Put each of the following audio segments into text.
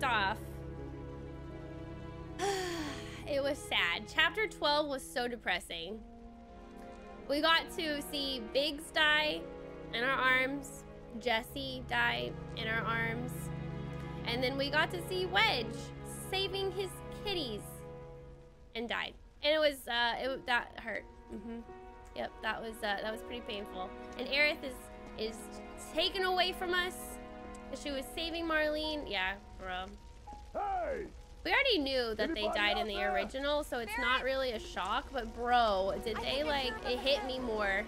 left off, it was sad. Chapter 12 was so depressing. We got to see Biggs die in our arms, Jessie die in our arms, and then we got to see Wedge saving his kitties and died. And it was, uh, it, that hurt. Mm-hmm. Yep, that was, uh, that was pretty painful. And Aerith is, is taken away from us. She was saving Marlene. Yeah, bro. Hey! We already knew that they died in the original, so it's not really a shock, but bro, did they like, it hit me more.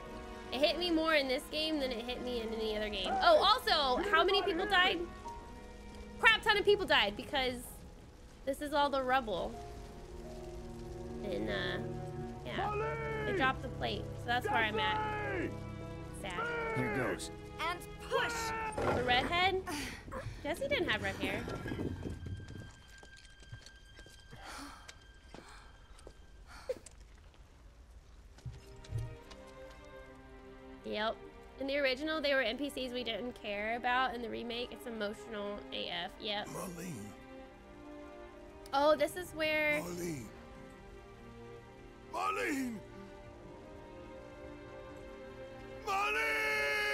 It hit me more in this game than it hit me in any other game. Oh, also, how many people died? Crap ton of people died because this is all the rubble. And, uh, yeah. They dropped the plate, so that's where I'm at. Sad. Here goes. And push! The redhead? Jessie didn't have red hair. Yep. In the original, they were NPCs we didn't care about. In the remake, it's emotional AF. Yep. Marlene. Oh, this is where... Marlene. Marlene! Marlene!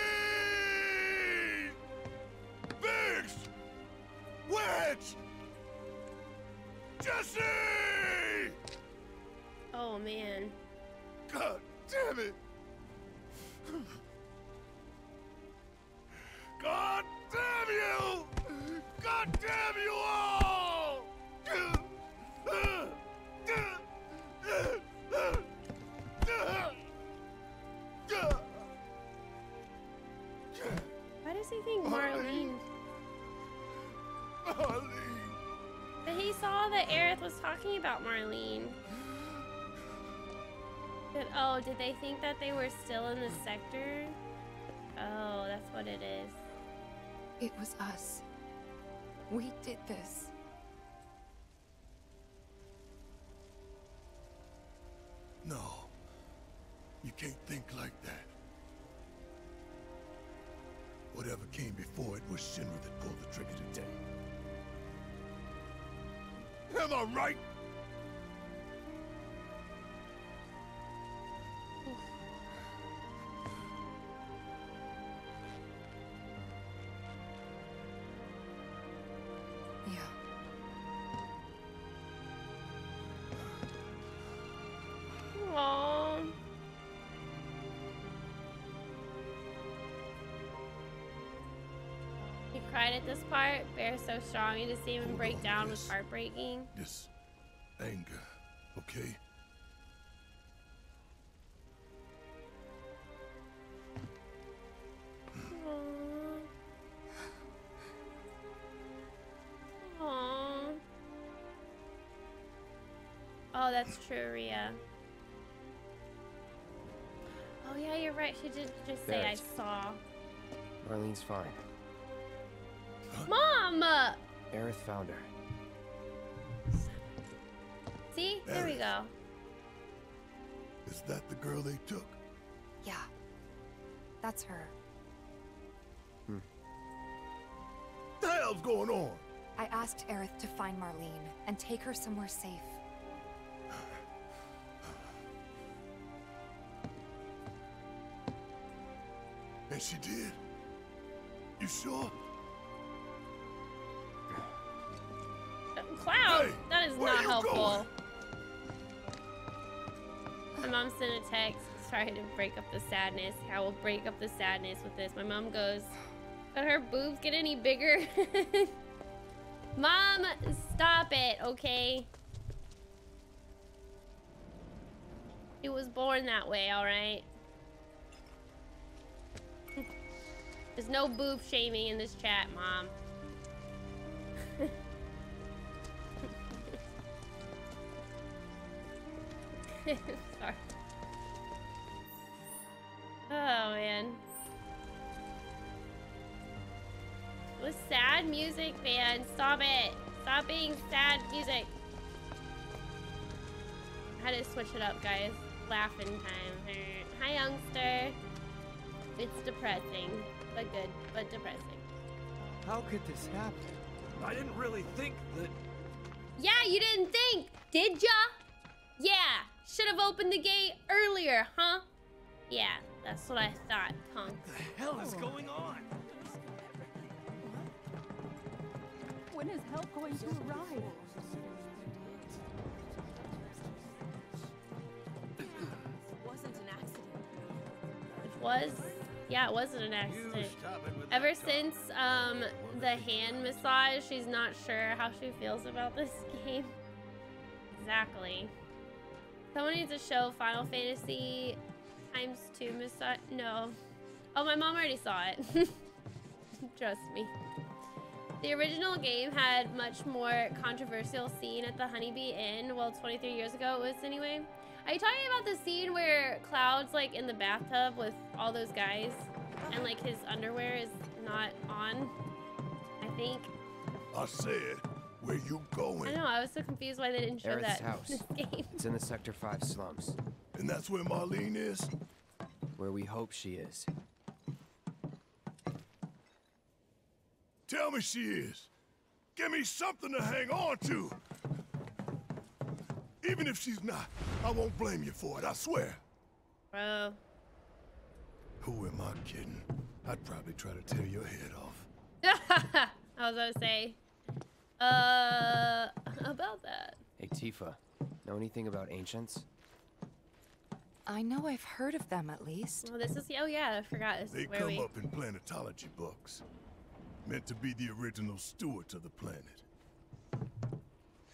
Wedge! Jessie! Oh, man. God damn it! God damn you! God damn you all! Why does he think Marlene? Marlene! But he saw that Aerith was talking about Marlene. But, oh, did they think that they were still in the sector? Oh, that's what it is. It was us. We did this. No. You can't think like that. Whatever came before it was Shinra that pulled the trigger today. Am I right? Cried at this part. Bear so strong, you just see him Hold break on, down was heartbreaking. This anger, okay? Aww. Aww. Oh, that's true, Ria. Oh yeah, you're right. She did just say I saw. Marlene's fine. Mom! Aerith found her. See? There we go. Is that the girl they took? Yeah. That's her. Hmm. the hell's going on? I asked Aerith to find Marlene and take her somewhere safe. And she did? You sure? Helpful. My mom sent a text trying to break up the sadness. I will break up the sadness with this. My mom goes, Could her boobs get any bigger? mom, stop it, okay? She was born that way, alright? There's no boob shaming in this chat, mom. Sorry. Oh man. It was sad music, man. Stop it. Stop being sad music. I had to switch it up, guys. Laughing time. Hi, youngster. It's depressing, but good, but depressing. How could this happen? I didn't really think that. Yeah, you didn't think, did ya? Yeah, should have opened the gate earlier, huh? Yeah, that's what I thought, punk. What the hell is going on? When is help going to arrive? Wasn't an accident. It was, yeah, it wasn't an accident. Ever since um the hand massage, she's not sure how she feels about this game. Exactly. Someone needs to show Final Fantasy times two. No. Oh, my mom already saw it. Trust me. The original game had much more controversial scene at the Honeybee Inn. Well, 23 years ago it was anyway. Are you talking about the scene where Cloud's like in the bathtub with all those guys and like his underwear is not on? I think. I said, where you going? I know, I was so confused why they didn't show Aerith's that house. in this game. It's in the Sector 5 slums, And that's where Marlene is? where we hope she is. Tell me she is. Give me something to hang on to. Even if she's not, I won't blame you for it, I swear. Bro. Who am I kidding? I'd probably try to tear your head off. I was gonna say. Uh, about that. Hey, Tifa, know anything about ancients? I know I've heard of them at least. Well, this is. Oh yeah, I forgot. This They is where come we. up in planetology books. Meant to be the original stewards of the planet.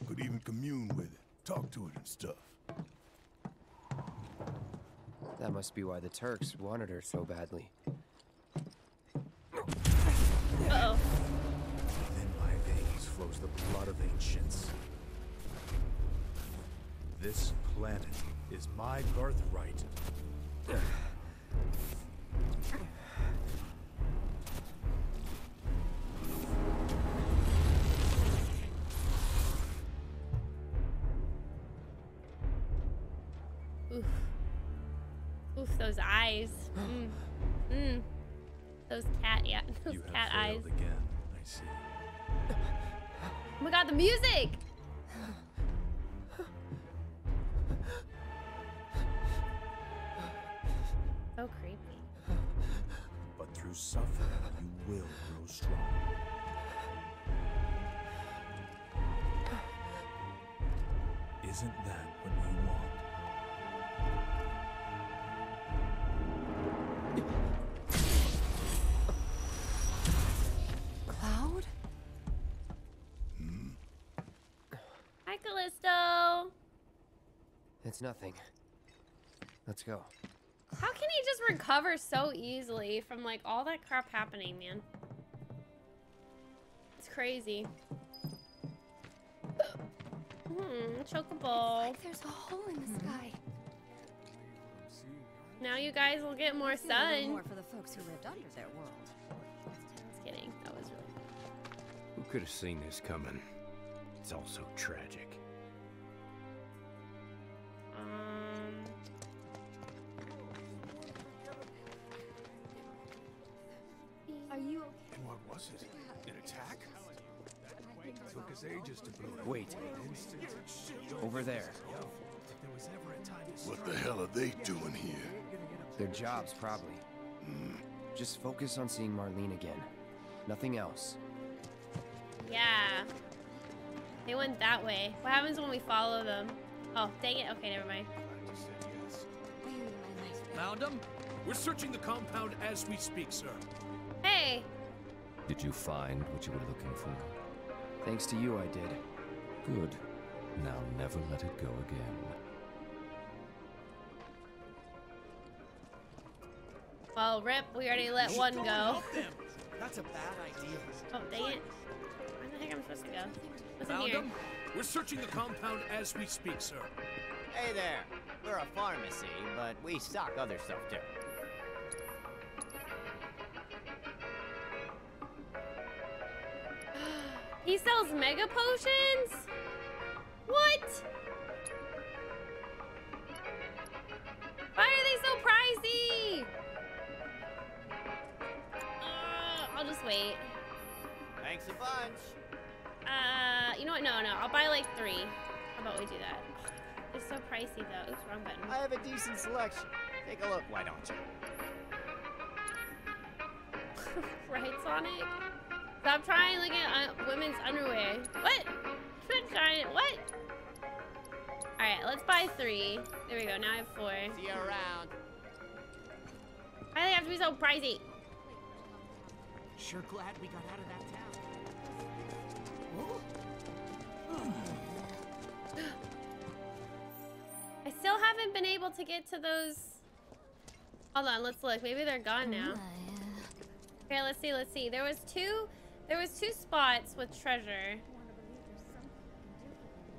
Could even commune with it, talk to it and stuff. That must be why the Turks wanted her so badly. Uh oh. In my veins flows the blood of ancients. This planet is my birthright. Oof. Oof, those eyes. Mm. Mm. Those cat, yeah, those You cat eyes. again, I see. Oh my god, the music! so creepy. But through suffering, you will grow strong. Isn't that what you want? Callisto! It's nothing. Let's go. How can he just recover so easily from like all that crap happening, man? It's crazy. Hmm, chocobo. Like there's a hole in the sky. Now you guys will get more Feel a little sun. More for the folks who lived under their world. Just kidding. That was really. Who could have seen this coming? It's all so tragic. And what was it? An attack? Took us ages to blow it. Wait. Over there. What the hell are they doing here? Their jobs, probably. Hmm. Just focus on seeing Marlene again. Nothing else. Yeah. They went that way. What happens when we follow them? Oh, dang it. Okay, never mind. Found him? We're searching the compound as we speak, sir. Hey! Did you find what you were looking for? Thanks to you, I did. Good. Now never let it go again. Well, rip. We already let one go and go. help them. That's a bad idea. Oh, dang it. Where the heck am I supposed to go? What's in Found here? him? We're searching the compound as we speak, sir. Hey there. We're a pharmacy, but we stock other stuff too. He sells mega potions? What? Why are they so pricey? Uh, I'll just wait. Thanks a bunch. Uh, you know what? No, no. I'll buy like three. How about we do that? It's so pricey though. Oops, wrong button. I have a decent selection. Take a look, why don't you? right, Sonic? Stop trying looking at uh, women's underwear. What? Quit trying. What? All right, let's buy three. There we go. Now I have four. See you around. Why do they have to be so pricey? Sure glad we got out of that town. I still haven't been able to get to those. Hold on, let's look. Maybe they're gone now. Okay, let's see. Let's see. There was two. There was two spots with treasure,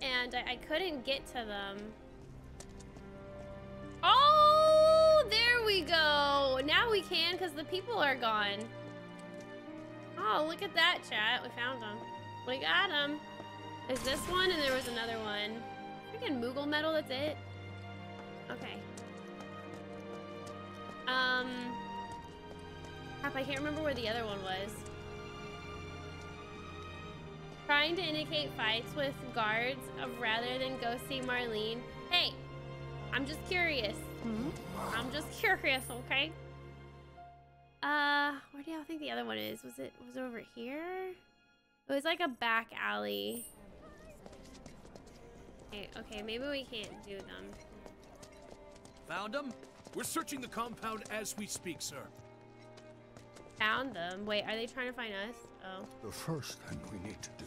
and I, I couldn't get to them. Oh, there we go. Now we can because the people are gone. Oh, look at that, chat. We found them. We got them. Is this one? And there was another one. Freaking Moogle medal, that's it? Okay. Um... Crap, I can't remember where the other one was. Trying to indicate fights with guards of rather than go see Marlene. Hey! I'm just curious. I'm just curious, okay? Uh, where do y'all think the other one is? Was it was it over here? It was like a back alley. Okay, okay, maybe we can't do them. Found them? We're searching the compound as we speak, sir. Found them. Wait, are they trying to find us? Oh. The first thing we need to do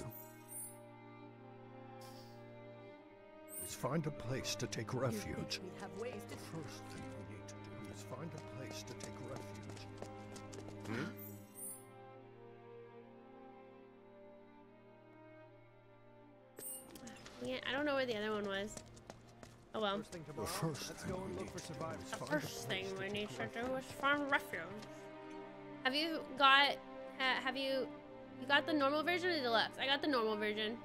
is find a place to take refuge. We have ways The first thing we need to do is find a place to take refuge. Hmm? Yeah, I don't know where the other one was. Oh well. The first thing we need to do is The find a first thing we need to do is find refuge. Have you got? Ha, have you? You got the normal version or the deluxe? I got the normal version.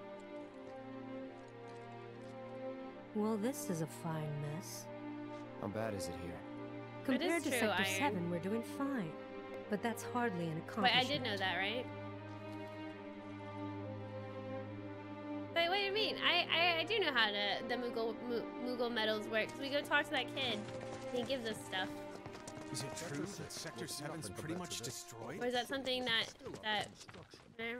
Well, this is a fine mess. How bad is it here? Compared to true, Sector Iron. 7, we're doing fine. But that's hardly an Wait, accomplishment. I did know that, right? Wait, what do you mean? I, I, I do know how to the Moogle Mo- Moogle medals work. 'cause we go talk to that kid. He gives us stuff. Is it true that Sector 7's pretty much destroyed? Or is that something that that? I don't know.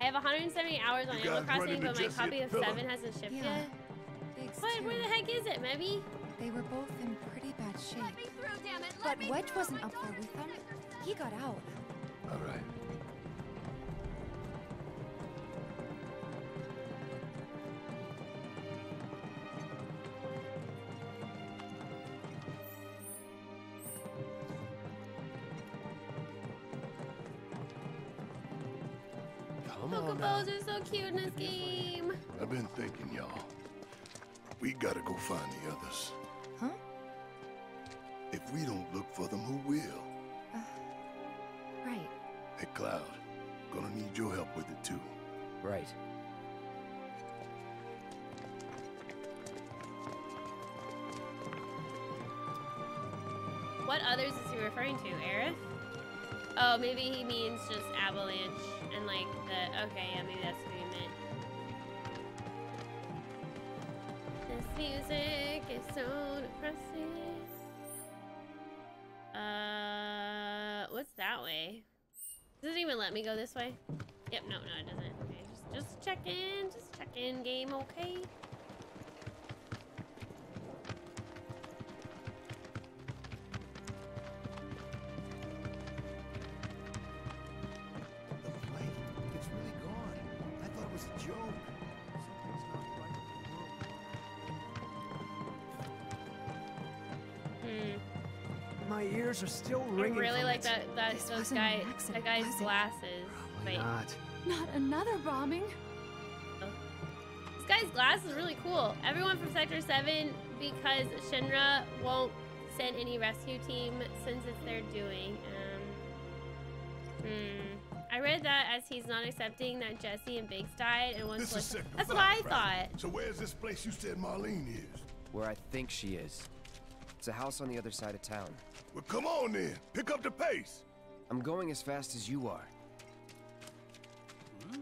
I have 170 hours on You Animal Crossing, but my copy of 7 hasn't shipped Yeah. yet. Biggs What? too. Where the heck is it, maybe? They were both in pretty bad shape. Let me through, damn it! But Let me Wedge through. wasn't up there with them. He got out. All right. Come on now. Chocobos are so cute in this game. I've been thinking, y'all. We gotta go find the others. Huh? If we don't look for them, who will? Uh, right. Hey, Cloud. Gonna need your help with it, too. Right. What others is he referring to? Aerith? Oh, maybe he means just Avalanche and like the. Okay, yeah, maybe that's what he meant. This music is so depressing. Uh, what's that way? Does it even let me go this way? Yep, no, no, it doesn't. Okay, just, just check in, just check in, game, okay? Ears are still I ringing. really from like it. that. That This those guy, accident, that guy's was it? glasses. Wait, Not. Not another bombing. this guy's glass is really cool. Everyone from Sector Seven, because Shinra won't send any rescue team since it's their doing. Um, hmm. I read that as he's not accepting that Jessie and Biggs died and wants This is to. That's five, what I right? thought. So where's this place you said Marlene is? Where I think she is. It's a house on the other side of town. Well, come on then. Pick up the pace. I'm going as fast as you are. I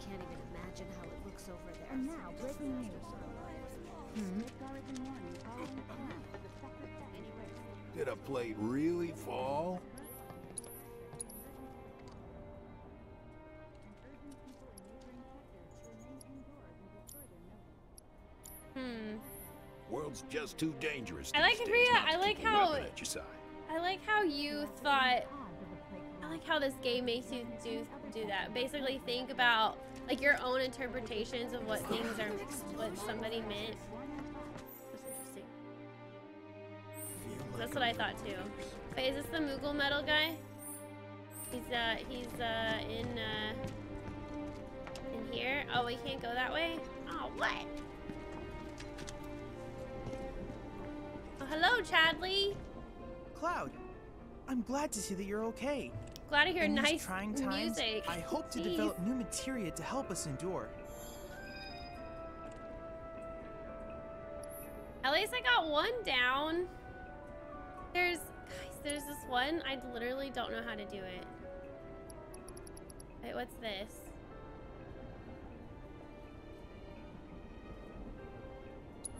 can't even imagine how it looks over there. And now, breaking news. Hmm? Did a plate really fall? Hmm. World's just too dangerous. I like these Priya. days I like how weapon at your side. I like how you thought. I like how this game makes you do do that. Basically, think about like your own interpretations of what things are, what somebody meant. That's interesting. That's what I thought too. Wait, is this the Moogle medal guy? He's uh he's uh in uh in here. Oh, we can't go that way. Oh, what? Oh, hello, Chadley. Cloud, I'm glad to see that you're okay. Glad to hear In nice trying times, music. I hope to develop new materia to help us endure. At least I got one down. There's, guys, there's this one. I literally don't know how to do it. Wait, what's this?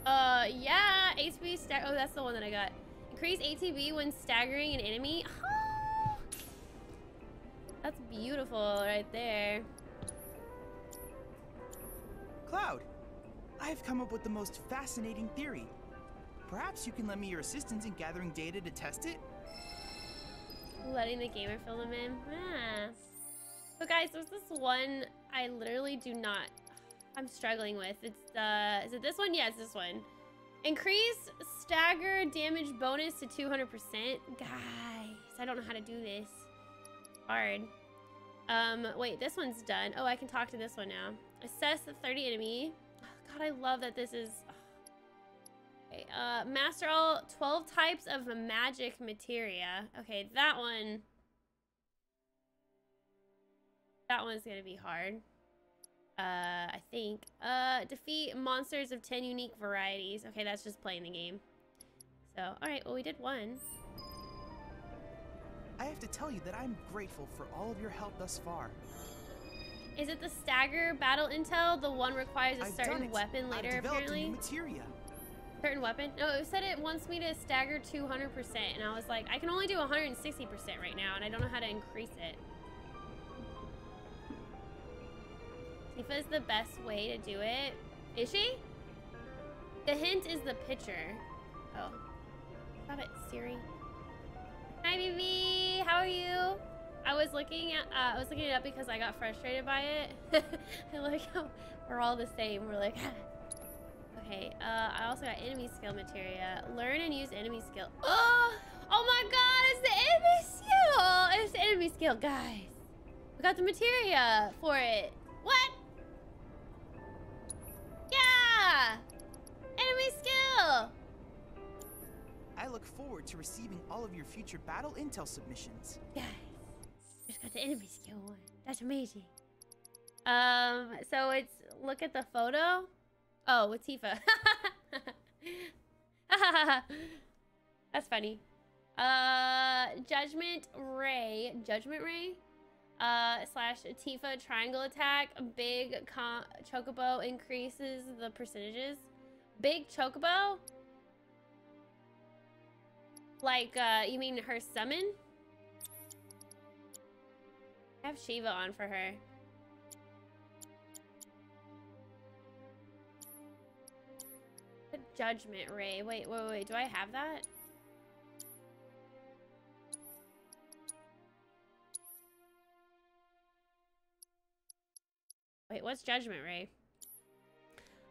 Uh, yeah, HP stag. Oh, that's the one that I got. Increase ATB when staggering an enemy. Oh, that's beautiful right there. Cloud, I have come up with the most fascinating theory. Perhaps you can lend me your assistance in gathering data to test it? Letting the gamer fill them in. Ah. So guys, there's this one I literally do not. I'm struggling with. It's the. Is it this one? Yeah, it's this one. Increase stagger damage bonus to 200%. Guys, I don't know how to do this. Hard. Um, wait, this one's done. Oh, I can talk to this one now. Assess the 30 enemy. Oh, God, I love that this is. Okay, uh, master all 12 types of magic materia. Okay, that one. That one's gonna be hard. Uh, I think. Uh, defeat monsters of 10 unique varieties. Okay, that's just playing the game. So, alright, well, we did one. I have to tell you that I'm grateful for all of your help thus far. Is it the stagger battle intel? The one requires a I've certain weapon later, apparently? materia. Certain weapon? No, it said it wants me to stagger 200%, and I was like, I can only do 160% right now, and I don't know how to increase it. Tifa is the best way to do it. Is she? The hint is the picture. Oh. Stop it, Siri. Hi, BB. How are you? I was looking at, uh, I was looking it up because I got frustrated by it. I like how we're all the same. We're like, okay. Uh, I also got enemy skill materia. Learn and use enemy skill. Oh, oh my God! It's the enemy skill. It's the enemy skill, guys. We got the materia for it. What? Enemy skill! I look forward to receiving all of your future battle intel submissions. Guys, just got the enemy skill one. That's amazing. Um, so it's look at the photo. Oh, with Tifa. That's funny. Uh, Judgment Ray, Judgment Ray, uh, slash Tifa triangle attack. Big chocobo increases the percentages. Big chocobo. Like, uh, you mean her summon? I have Shiva on for her. Judgment Ray. Wait, wait, wait. Do I have that? Wait, what's Judgment Ray?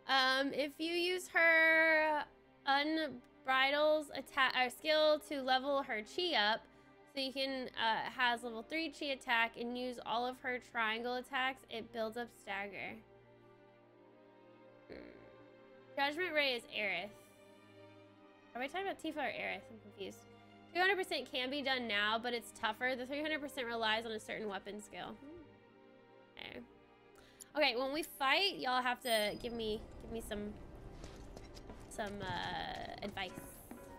Um, if you use her unbridles attack or skill to level her chi up, so you can uh, has level three chi attack and use all of her triangle attacks, it builds up stagger. Hmm. Judgment Ray is Aerith. Are we talking about Tifa or Aerith? I'm confused. 300% can be done now, but it's tougher. The 300% relies on a certain weapon skill. Okay. Okay, when we fight, y'all have to give me give me some some uh, advice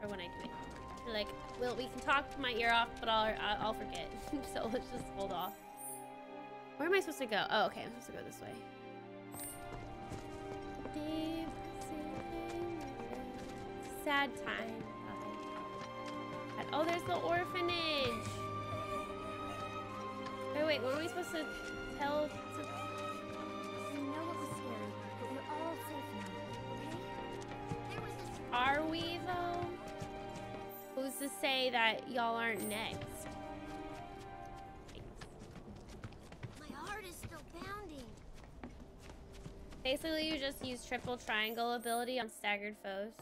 for when I do it. Like, well, we can talk my ear off, but I'll I'll, I'll forget. so let's just hold off. Where am I supposed to go? Oh, okay, I'm supposed to go this way. Sad time. Okay. Oh, there's the orphanage. Wait, wait, what are we supposed to tell to Are we though? Who's to say that y'all aren't next? My heart is still pounding. Basically, you just use triple triangle ability on staggered foes.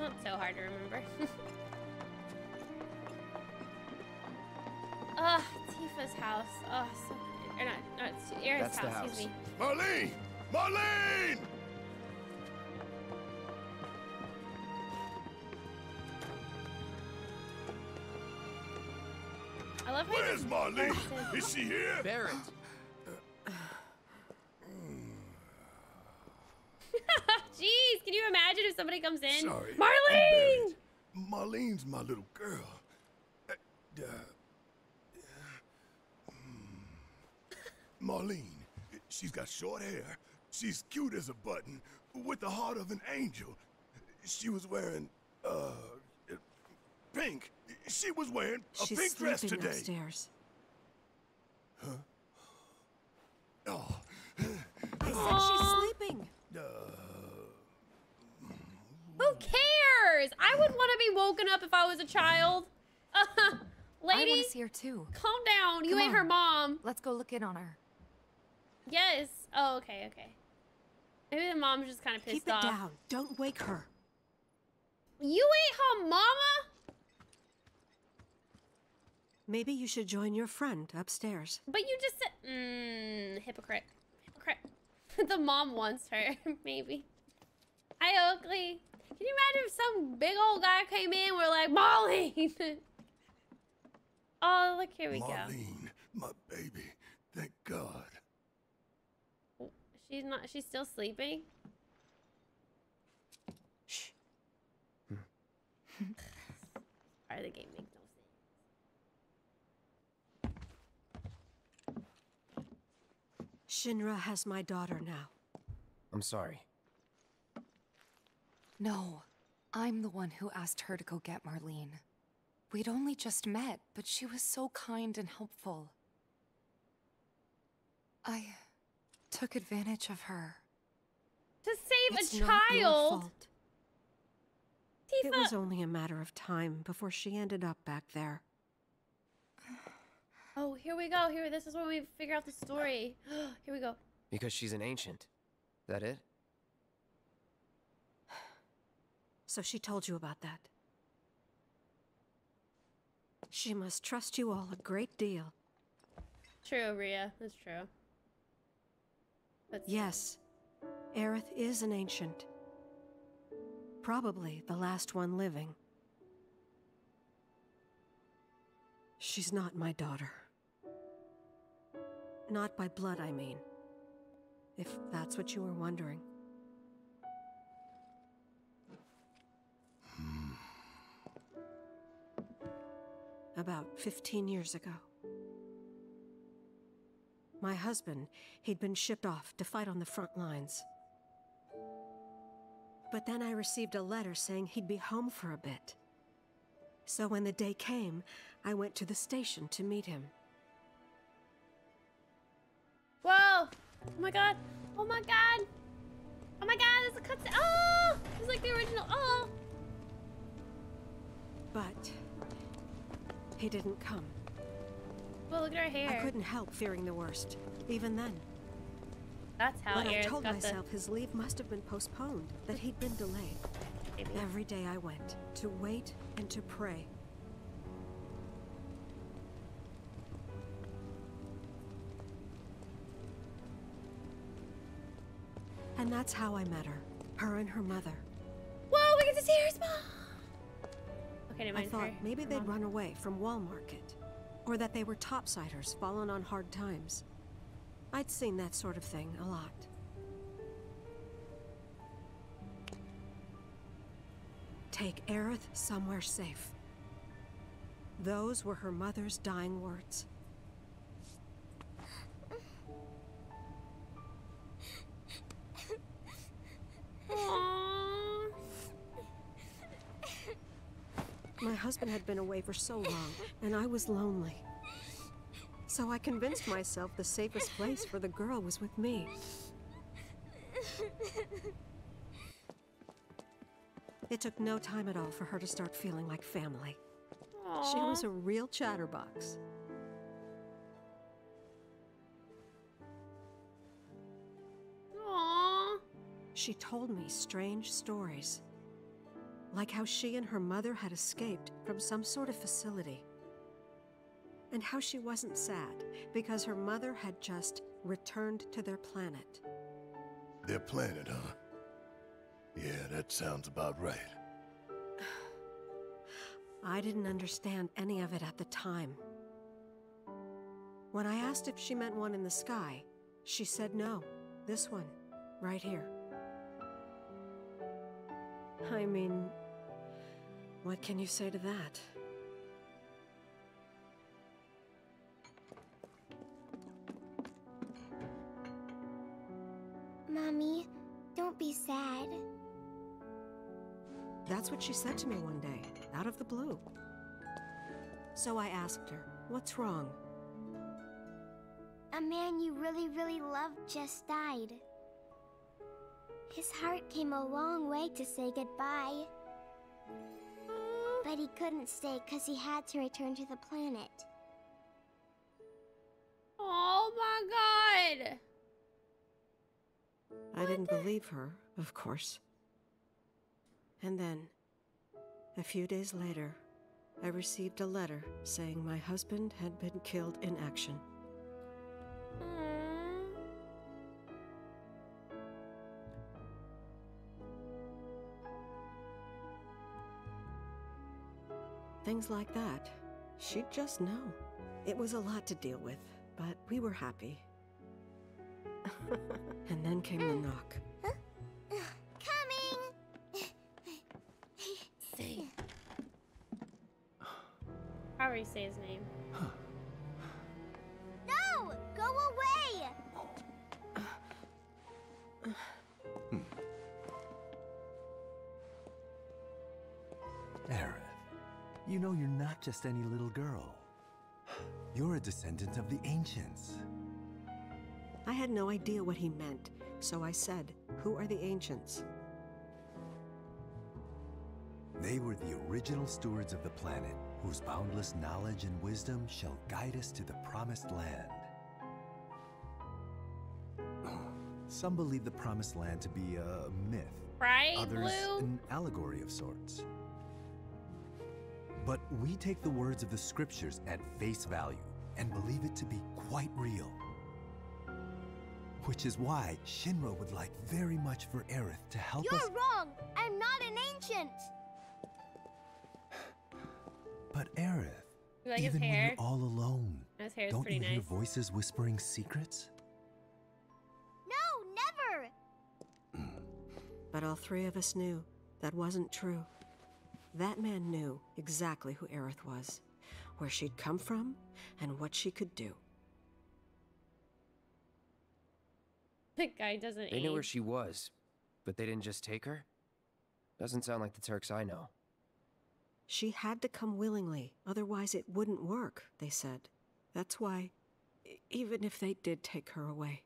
Oh, Not so hard to remember. Ugh, Tifa's house. Oh, so or not, not Aerith's That's the house, excuse me. Marlene! Marlene! I love how he Where's just Marlene? bursted. Is she here? Barret! Jeez, can you imagine if somebody comes in? Sorry. Marlene! Marlene's my little girl. Uh, uh, hmm. Marlene, she's got short hair. She's cute as a button, with the heart of an angel. She was wearing, uh, pink. She was wearing a She's pink dress sleeping today. upstairs. Oh, I said she's sleeping. Who cares? I wouldn't want to be woken up if I was a child. I Lady, want to see her too. calm down. You Come ain't her mom. Let's go look in on her. Yes. Oh, okay, okay. Maybe the mom's just kind of pissed Keep it off. down. Don't wake her. You ain't her mama? Maybe you should join your friend upstairs. But you just said, mmm, hypocrite. Hypocrite. the mom wants her, maybe. Hi, Oakley. Can you imagine if some big old guy came in? We're like, Molly. oh, look, here we go. Marlene, my baby. Thank God. She's not. She's still sleeping. Shh. Sorry, the game makes no sense. Shinra has my daughter now. I'm sorry. No, I'm the one who asked her to go get Marlene. We'd only just met, but she was so kind and helpful. I took advantage of her. To save It's a not your child. fault. It was only a matter of time before she ended up back there. Oh, here we go. Here, this is where we figure out the story. here we go. Because she's an ancient. That it? So she told you about that. She must trust you all a great deal. True, Rhea. That's true. But Yes, Aerith is an ancient. Probably the last one living. She's not my daughter. Not by blood, I mean. If that's what you were wondering. Hmm. About 15 years ago. My husband, he'd been shipped off to fight on the front lines. But then I received a letter saying he'd be home for a bit. So when the day came, I went to the station to meet him. Whoa! Oh my god! Oh my god! Oh my god! There's a cut. Oh! It's like the original. Oh! But he didn't come. Well, look at her hair. I couldn't help fearing the worst, even then. That's how but I told myself his leave must have been postponed, that he'd been delayed. Maybe. Every day I went to wait and to pray. And that's how I met her. Her and her mother. Whoa! We get to see her small. Okay, never I thought her- maybe her they'd mom. run away from Wall Market. Or that they were topsiders fallen on hard times. I'd seen that sort of thing a lot. Take Aerith somewhere safe. Those were her mother's dying words. Husband had been away for so long, and I was lonely. So I convinced myself the safest place for the girl was with me. It took no time at all for her to start feeling like family. She was a real chatterbox. Aww. She told me strange stories. Like how she and her mother had escaped from some sort of facility. And how she wasn't sad because her mother had just returned to their planet. Their planet, huh? Yeah, that sounds about right. I didn't understand any of it at the time. When I asked if she meant one in the sky, she said no. This one, right here. I mean, what can you say to that? Mommy, don't be sad. That's what she said to me one day, out of the blue. So I asked her, What's wrong? A man you really, really loved just died. His heart came a long way to say goodbye. But he couldn't stay because he had to return to the planet. Oh my god. I didn't believe her, of course. And then, a few days later, I received a letter saying my husband had been killed in action. Things like that. She'd just know. It was a lot to deal with, but we were happy. and then came the knock. Coming! Say. How do you say his name? Know you're not just any little girl. You're a descendant of the Ancients. I had no idea what he meant, so I said, Who are the ancients? They were the original stewards of the planet, whose boundless knowledge and wisdom shall guide us to the promised land. Some believe the promised land to be a myth. Right, Others, Blue? an allegory of sorts. But we take the words of the scriptures at face value and believe it to be quite real. Which is why Shinra would like very much for Aerith to help You're us. wrong! I'm not an ancient! But Aerith, You like his even when hair? you're all alone, His hair is don't pretty you hear nice. voices whispering secrets? No, never! But all three of us knew that wasn't true. That man knew exactly who Aerith was, where she'd come from, and what she could do. The guy doesn't They knew where she was, but they didn't just take her? Doesn't sound like the Turks I know. She had to come willingly, otherwise it wouldn't work, they said. That's why, even if they did take her away,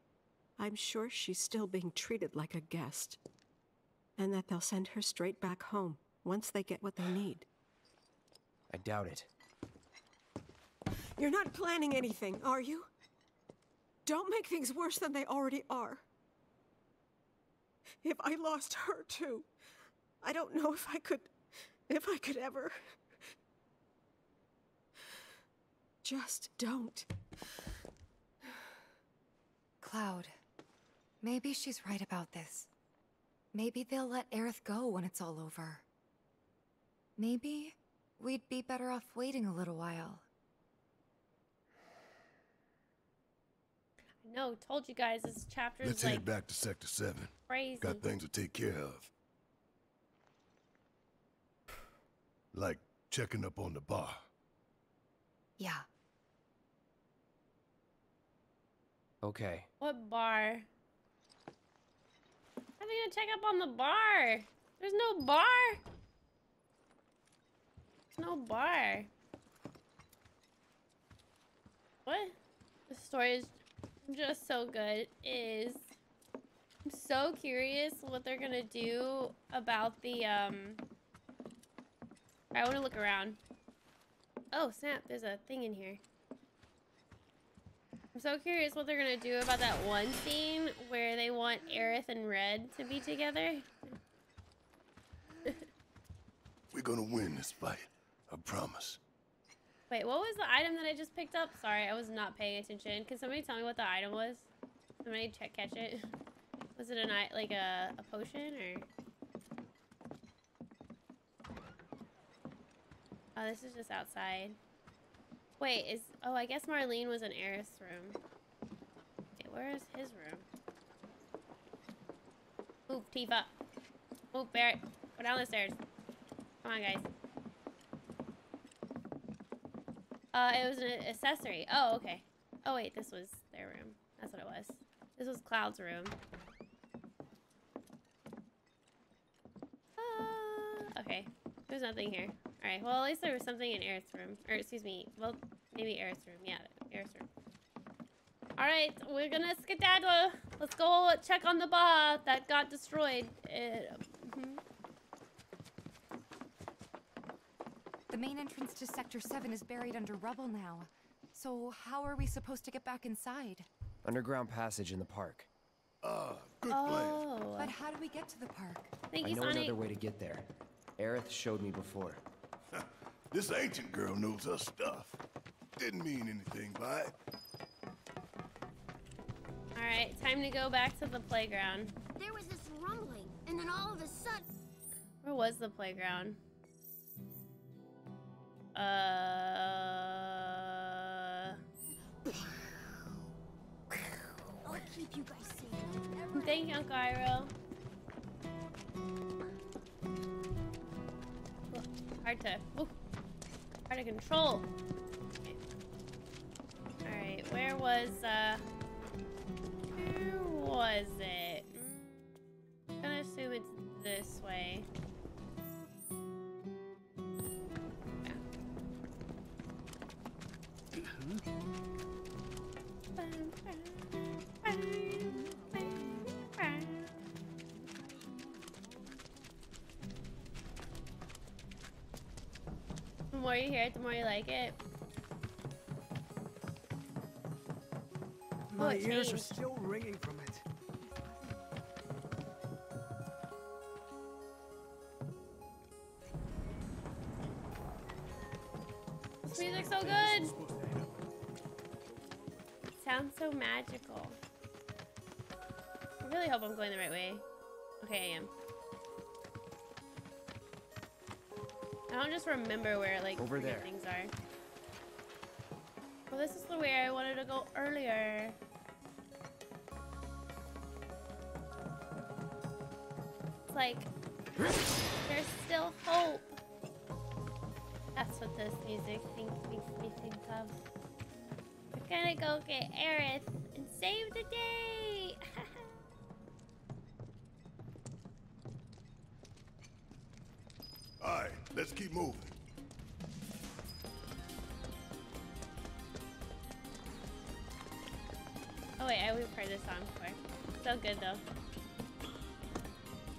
I'm sure she's still being treated like a guest. And that they'll send her straight back home once they get what they need. I doubt it. You're not planning anything, are you? Don't make things worse than they already are. If I lost her too, I don't know if I could. if I could ever. Just don't. Cloud, maybe she's right about this. Maybe they'll let Aerith go when it's all over. Maybe we'd be better off waiting a little while. No, told you guys this chapter Let's is like head back to Sector 7. crazy. Got things to take care of. Like checking up on the bar. Yeah. Okay. What bar? I'm gonna check up on the bar. There's no bar. There's no bar. What? The story is just so good. It is I'm so curious what they're gonna do about the um. I want to look around. Oh snap! There's a thing in here. I'm so curious what they're gonna do about that one scene where they want Aerith and Red to be together. We're gonna win this fight. Promise. Wait, what was the item that I just picked up? Sorry, I was not paying attention. Can somebody tell me what the item was? Somebody check catch it. Was it a night like a, a potion or? Oh, this is just outside. Wait, is oh I guess Marlene was in Aerith's room. Okay, where is his room? Move, Tifa. Move, Barret. Go down the stairs. Come on, guys. Uh, it was an accessory. Oh, okay. Oh, wait, this was their room. That's what it was. This was Cloud's room. Uh, okay. There's nothing here. Alright, well, at least there was something in Aerith's room. Or, excuse me, well, maybe Aerith's room. Yeah, Aerith's room. Alright, we're gonna skedaddle. Let's go check on the bar that got destroyed. Uh, mhm. The main entrance to Sector 7 is buried under rubble now. So how are we supposed to get back inside? Underground passage in the park. Ah, good plan. But how do we get to the park? Thank I you, know Sonic. another way to get there. Aerith showed me before. This ancient girl knows her stuff. Didn't mean anything by it. Alright, time to go back to the playground. There was this rumbling, and then all of a sudden. Where was the playground? Uh. I'll keep you guys safe. Thank you, Uncle. Hard to. ooh, hard to control. Okay. Alright, where was, uh. Where was it? Mm, I'm gonna assume it's this way. The more you hear it, the more you like it. My it ears are still ringing from it. Magical. I really hope I'm going the right way. Okay, I am. I don't just remember where like Over there. things are. Well, this is the way I wanted to go earlier. It's like there's still hope. That's what this music think, makes me think of. We're gonna go get Aerith save the day! All right, let's keep moving. oh wait, I we've heard this song before. So good though.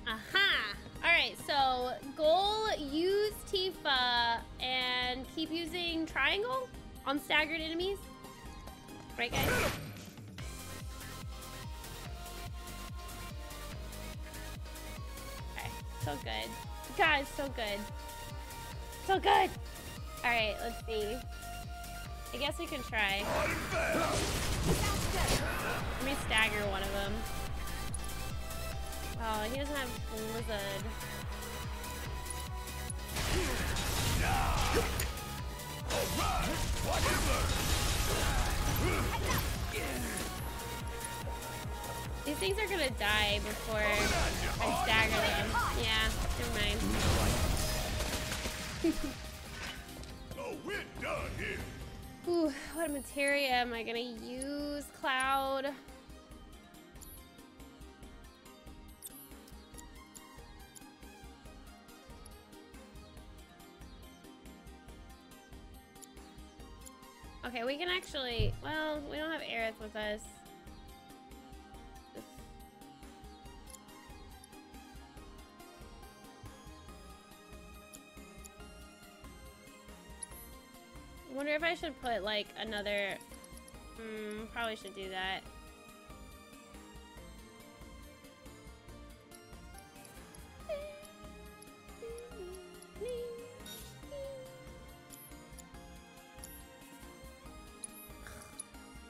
Aha! Alright, so goal use Tifa and keep using triangle on staggered enemies. Right guys? so good. Guys, so good. So good! Alright, let's see. I guess we can try. Let me stagger one of them. Oh, he doesn't have Blizzard. These things are gonna die before I stagger them. Yeah, never mind. Oh. Ooh, what materia am I gonna use? Cloud. Okay, we can actually, well, we don't have Aerith with us. I wonder if I should put like another, hmm, probably should do that.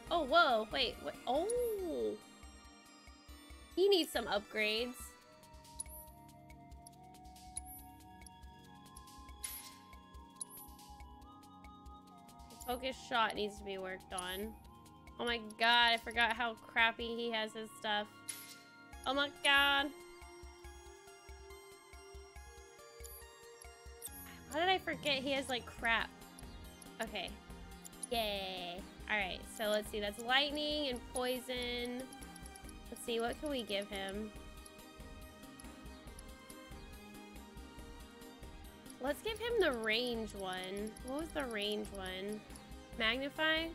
Oh, whoa, wait, wait, oh. He needs some upgrades. Focus shot needs to be worked on. Oh my god, I forgot how crappy he has his stuff. Oh my god. How did I forget he has like crap? Okay. Yay. Alright, so let's see. That's lightning and poison. Let's see, what can we give him? Let's give him the range one. What was the range one? Magnify?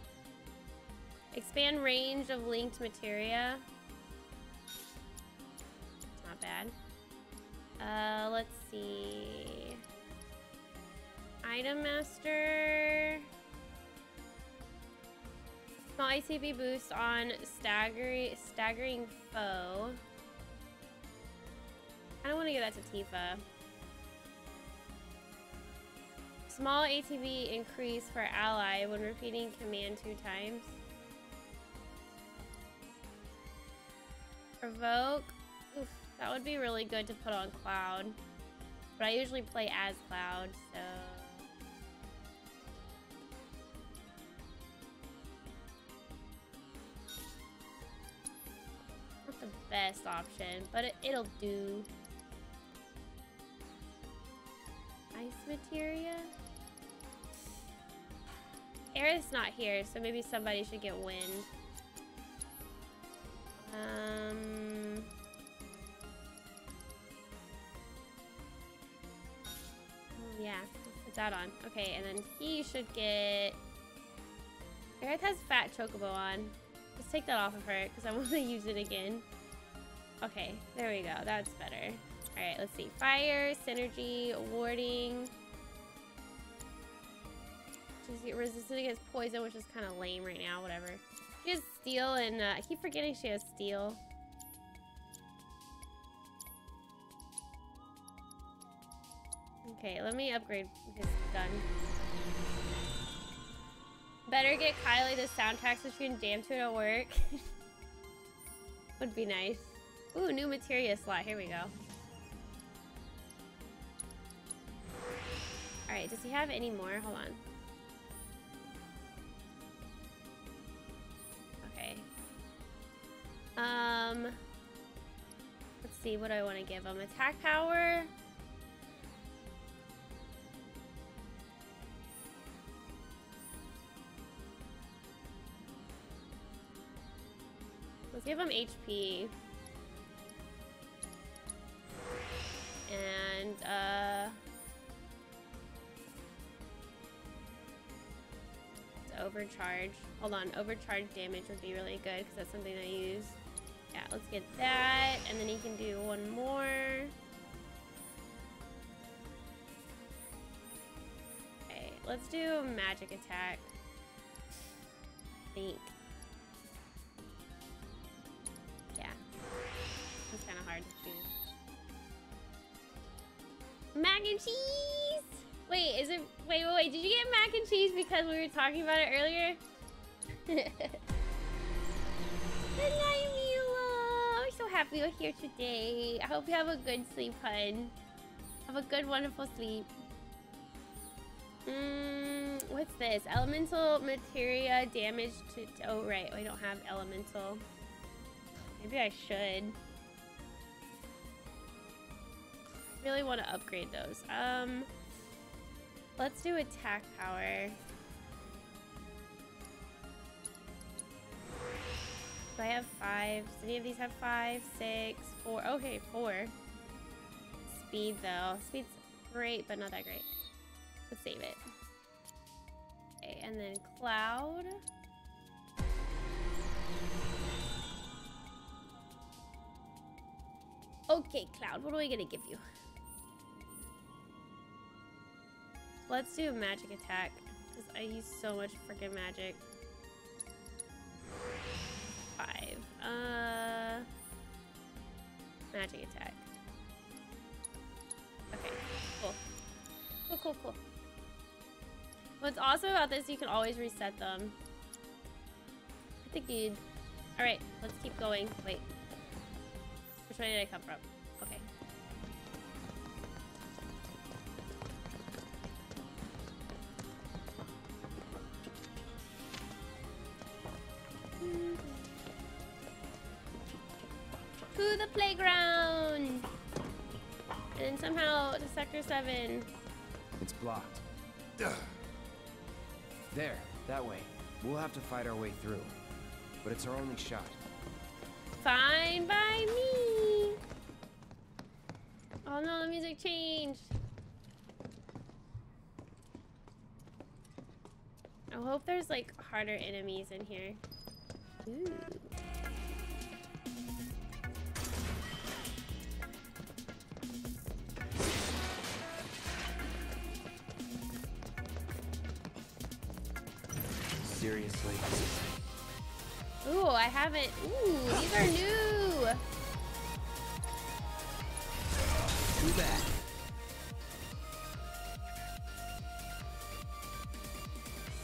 Expand range of linked materia. Not bad. Uh, let's see. Item Master. Small ATB boost on staggering, staggering foe. I don't want to give that to Tifa. Small ATB increase for ally when repeating command two times. Provoke. Oof, that would be really good to put on Cloud. But I usually play as Cloud, so... Not the best option, but it, it'll do. Ice materia? Aerith's not here, so maybe somebody should get wind. Um... oh, Yeah, put that on. Okay, and then he should get... Aerith has Fat Chocobo on. Let's take that off of her, because I want to use it again. Okay, there we go. That's better. Alright, let's see. Fire, Synergy, Warding. She's resistant against poison, which is kind of lame right now. Whatever. She has steel, and uh, I keep forgetting she has steel. Okay, let me upgrade his gun. Better get Kylie the soundtrack so she can jam to it at work. Would be nice. Ooh, new materia slot. Here we go. Alright, does he have any more? Hold on. Okay. Um, let's see. What do I want to give him? Attack power. Let's give him HP. And, uh... overcharge. Hold on, overcharge damage would be really good because that's something I use. Yeah, let's get that, and then he can do one more. Okay, let's do a magic attack. I think. Yeah. It's kind of hard to choose. Mac and cheese! Wait, is it... Wait, wait, wait. Did you get mac and cheese because we were talking about it earlier? Good night, Mila! I'm so happy you're here today. I hope you have a good sleep, hun. Have a good, wonderful sleep. Mm, what's this? Elemental materia damage to... Oh, right. I don't have elemental. Maybe I should. really want to upgrade those. Um, Let's do attack power. I have five? Does any of these have five, six, four? Okay, four. Speed, though. Speed's great, but not that great. Let's save it. Okay, and then Cloud. Okay, Cloud, what are we gonna give you? Let's do a magic attack, because I use so much freaking magic. Five. Uh, magic attack. Okay, cool. Cool, cool, cool. What's awesome about this, you can always reset them. I think you'd... Alright, let's keep going. Wait. Which way did I come from? Somehow 7. It's blocked. There, that way. We'll have to fight our way through. But it's our only shot. Fine by me. Oh no, the music changed. I hope there's like harder enemies in here. Ooh. Haven't. Ooh, these are new. Too bad.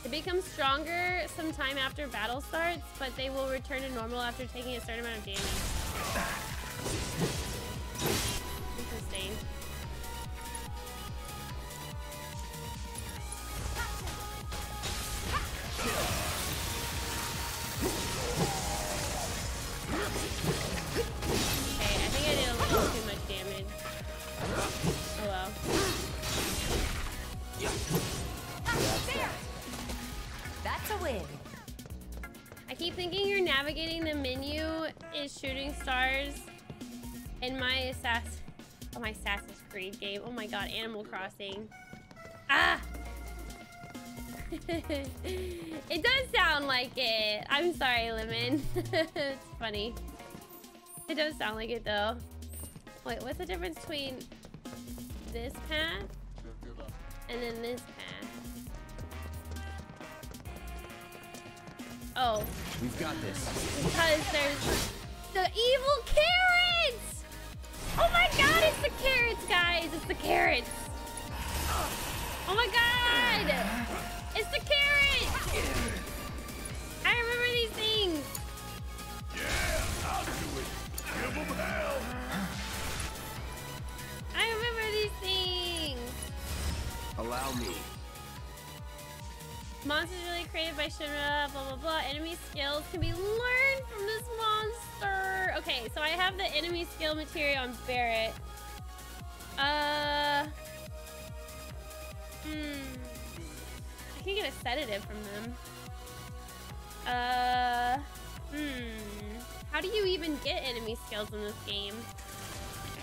They become stronger sometime after battle starts, but they will return to normal after taking a certain amount of damage. God, Animal Crossing. Ah! it does sound like it. I'm sorry, Lemon. it's funny. It does sound like it though. Wait, what's the difference between this path and then this path? Oh, We've got this. because there's the evil carrots! Oh my god, it's the carrots, guys! It's the carrots! Oh my god! It's the carrots! I remember these things! Yeah, I'll do it. Give 'em hell. I remember these things! Allow me. Monsters really created by Shinra, blah blah blah. Enemy skills can be learned from this monster. Okay, so I have the enemy skill materia on Barret. Uh. Hmm. I can get a sedative from them. Uh. Hmm. How do you even get enemy skills in this game?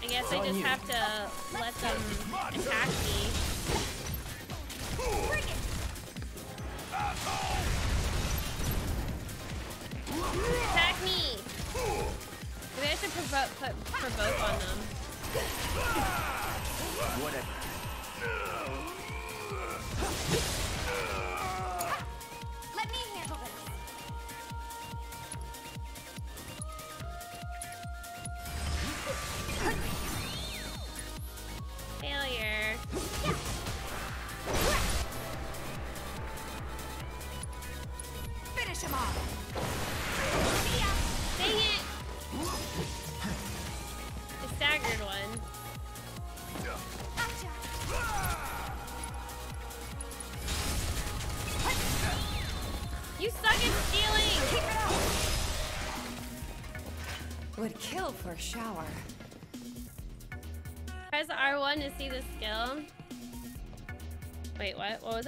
I guess I just have to let them attack me. Attack me! Maybe I should provoke put provoke on them. Whatever.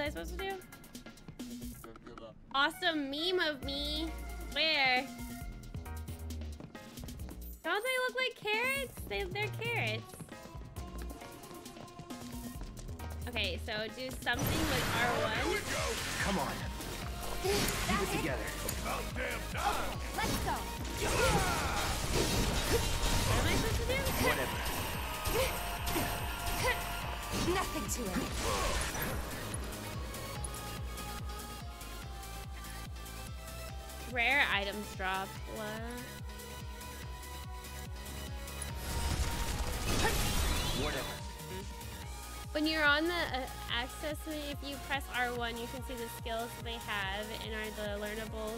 I supposed to do? Awesome meme of me. Where? Don't they look like carrots? They, they're carrots. Okay, so do something with R1. Come on. On the uh, access if you press R1, you can see the skills they have and are the learnable.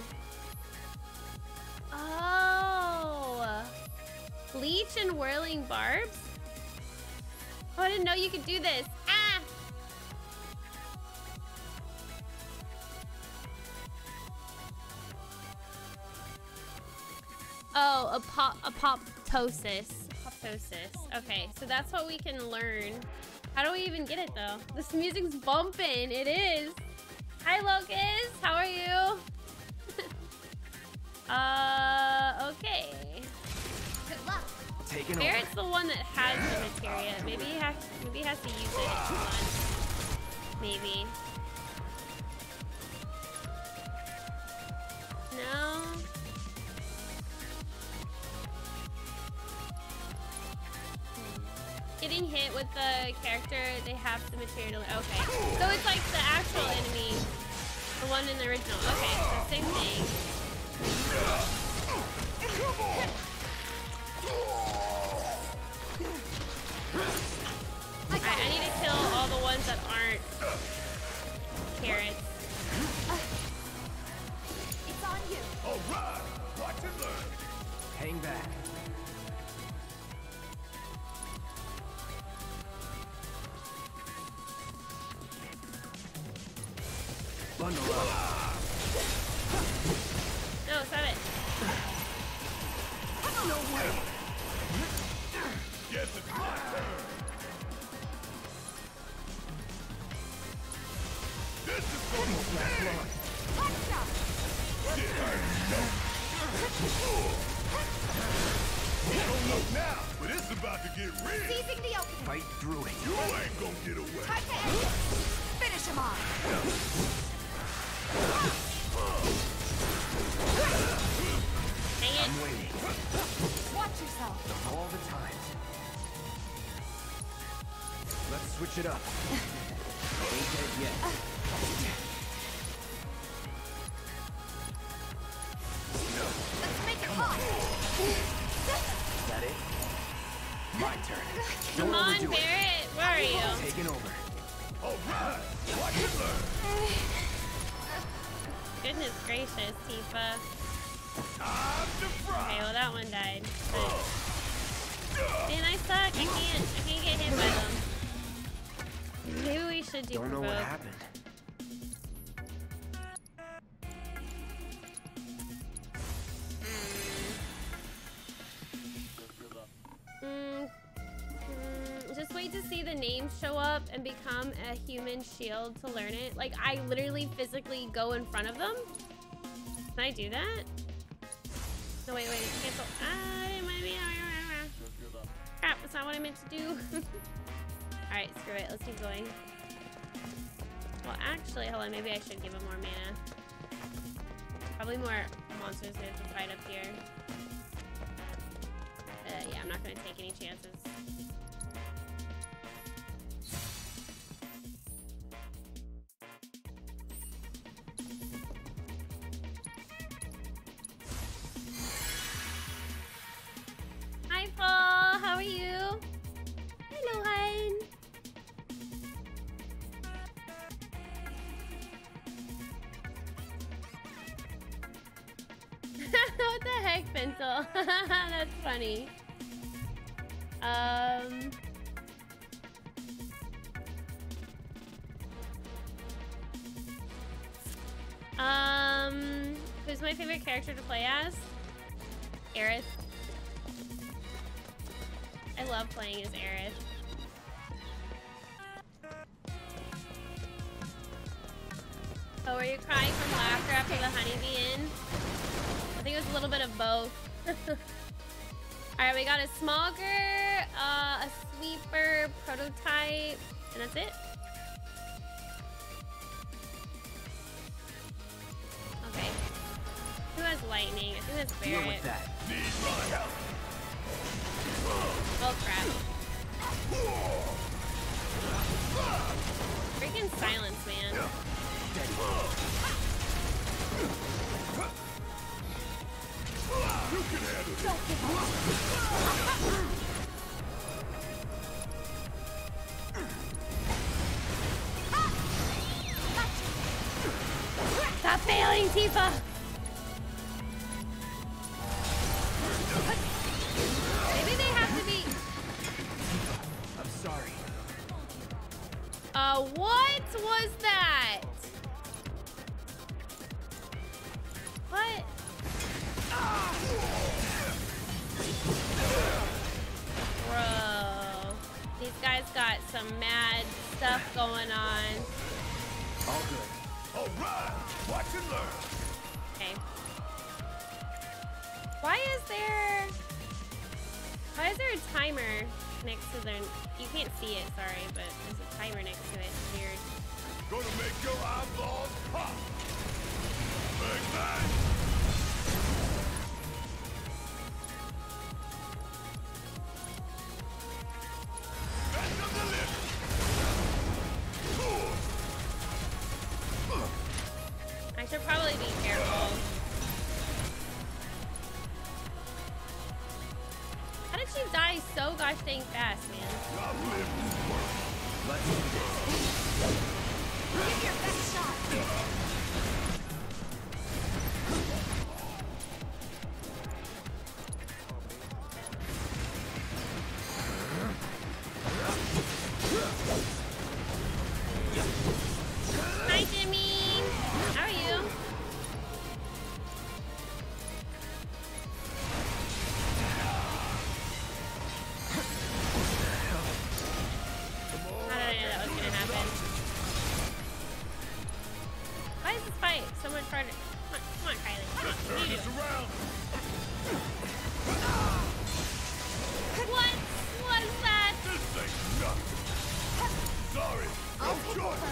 Oh! Leech and whirling barbs? Oh, I didn't know you could do this. Ah! Oh, apo- apoptosis. Apoptosis. Okay, so that's what we can learn. How do we even get it though? This music's bumping. It is. Hi, Locust. How are you? uh, okay. Good luck. Taking over. Barret's the one that has the materia. Maybe he has. Maybe he has to use it. Maybe. Getting hit with the character, they have the materia. Okay, so it's like the actual enemy, the one in the original. Okay, so same thing. See the names show up and become a human shield to learn it. Like, I literally physically go in front of them. Can I do that? No, wait, wait. Cancel. Ah, I didn't want to be. Crap, that's not what I meant to do. Alright, screw it. Let's keep going. Well, actually, hold on. Maybe I should give him more mana. Probably more monsters we have to fight up here. Uh, yeah, I'm not gonna take any chances. Favorite character to play as? Aerith. I love playing as Aerith. Oh, were you crying from laughter after the Honeybee Inn? I think it was a little bit of both. All right, we got a smogger, uh, a sweeper prototype, and that's it. Think that's Deal Barret. with that. Oh crap. Freaking silence, man. You can handle Stop failing, Tifa! Fight so much harder? Come on, come on, Kylie. Come on. What are you doing? What was that? This ain't nothing. Sorry. No choice.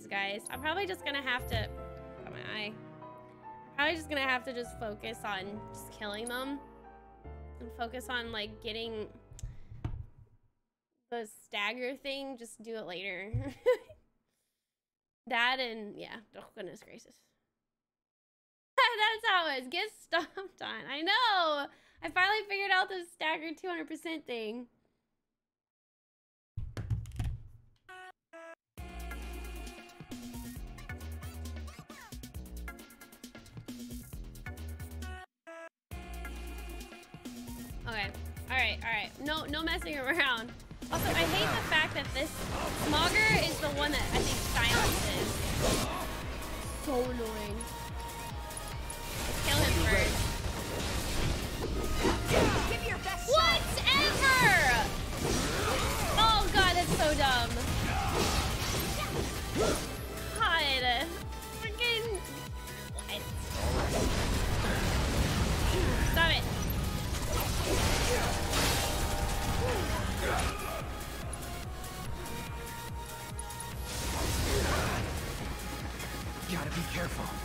These guys. I'm probably just gonna have to got my eye. Probably just gonna have to just focus on just killing them. And focus on like getting the stagger thing. Just do it later. that and yeah. Oh goodness gracious. That's how it is. Get stomped on. I know. I finally figured out the stagger 200% thing. Okay. All right. All right. No, no messing around. Also, I hate the fact that this Smogger is the one that I think silences. So annoying. Let's kill him first. Give your best Whatever! Oh god, that's so dumb. Careful.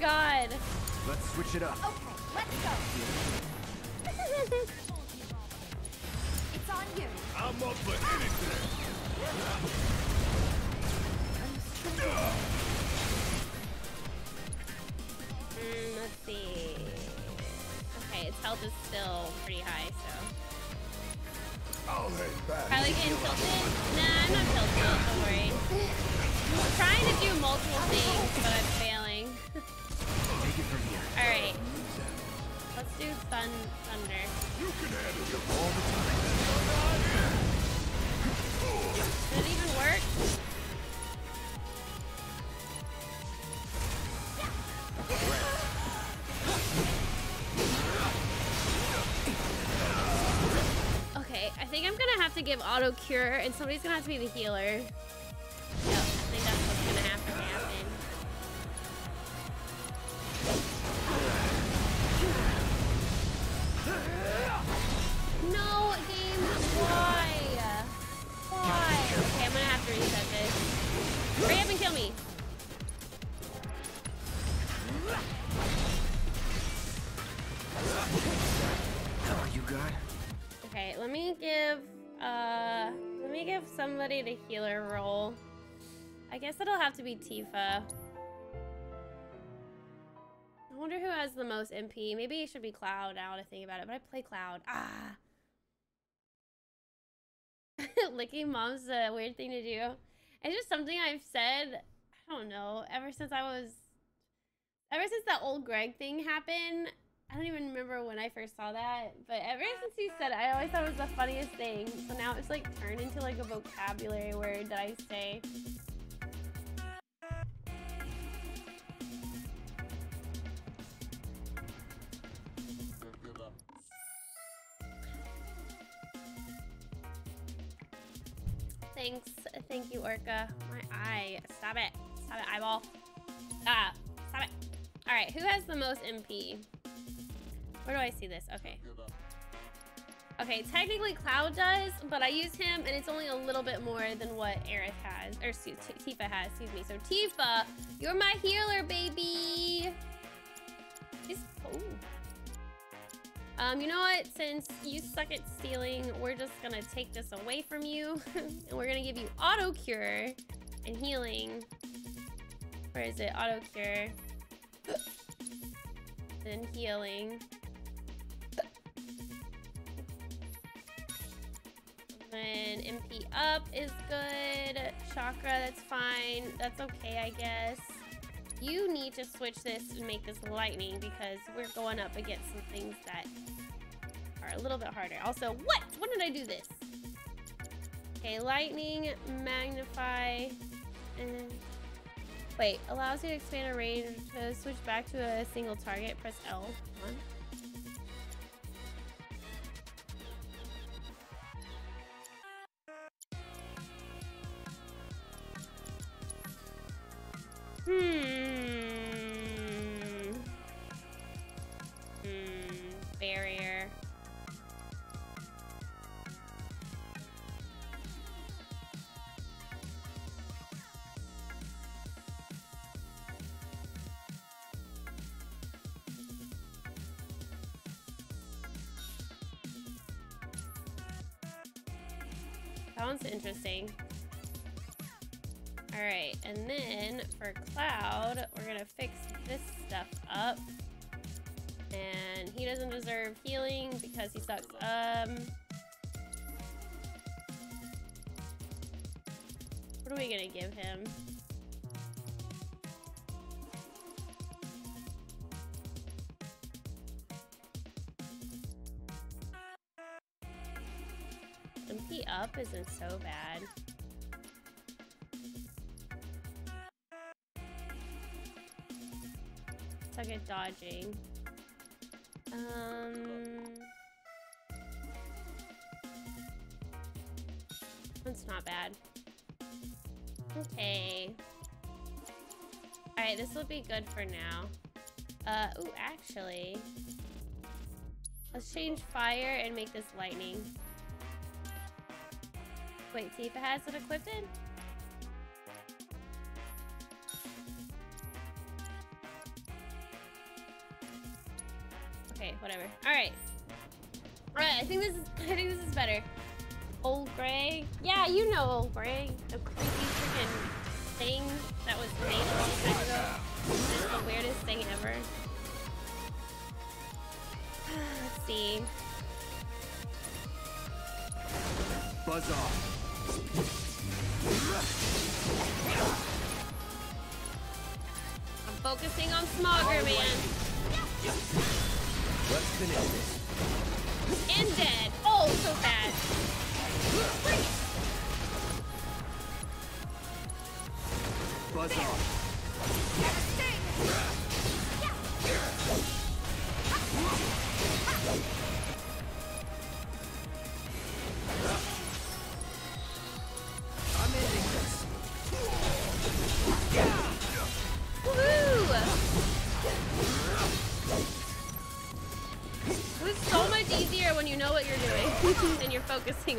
God. To give auto cure, and somebody's gonna have to be the healer. To be Tifa. I wonder who has the most MP. Maybe it should be Cloud now to think about it, but I play Cloud. Ah. Licking mom's a weird thing to do. It's just something I've said, I don't know, ever since I was ever since that Old Gregg thing happened, I don't even remember when I first saw that, but ever since he said it, I always thought it was the funniest thing. So now it's like turned into like a vocabulary word that I say. Thanks. Thank you, Orca. My eye. Stop it. Stop it, eyeball. Ah, stop it. All right, who has the most MP? Where do I see this? Okay. Okay, technically Cloud does, but I use him, and it's only a little bit more than what Aerith has, or excuse, Tifa has, excuse me. So Tifa, you're my healer, baby. She's, oh. Um, you know what? Since you suck at stealing, we're just gonna take this away from you, and we're gonna give you auto cure and healing. Where is it? Auto cure. then healing. Then MP up is good. Chakra, that's fine. That's okay, I guess. You need to switch this and make this lightning because we're going up against some things that are a little bit harder. Also, what? When did I do this? Okay, lightning, magnify, and wait, allows you to expand a range to switch back to a single target. Press L. One. Hmm. Sounds interesting. Alright, and then for Cloud, we're gonna fix this stuff up. And he doesn't deserve healing because he sucks. Um, what are we gonna give him? So bad. Suck at dodging. Um, that's not bad. Okay. All right, this will be good for now. Uh, ooh, actually, let's change fire and make this lightning. Wait, see if it has it equipped in? Okay, whatever. Alright. Alright, I think this is I think this is better. Old Gregg. Yeah, you know Old Gregg. The creepy freaking thing that was made a long time ago. It's the weirdest thing ever. Let's see. Buzz off. Focusing on Smogger, man. And dead. Oh, so bad. Buzz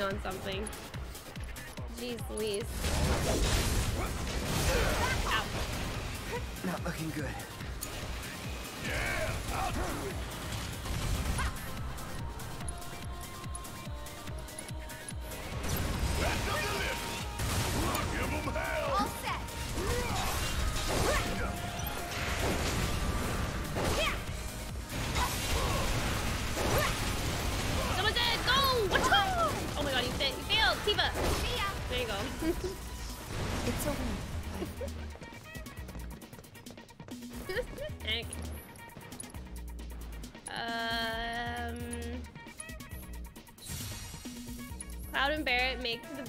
on something. Jeez Louise. Not looking good.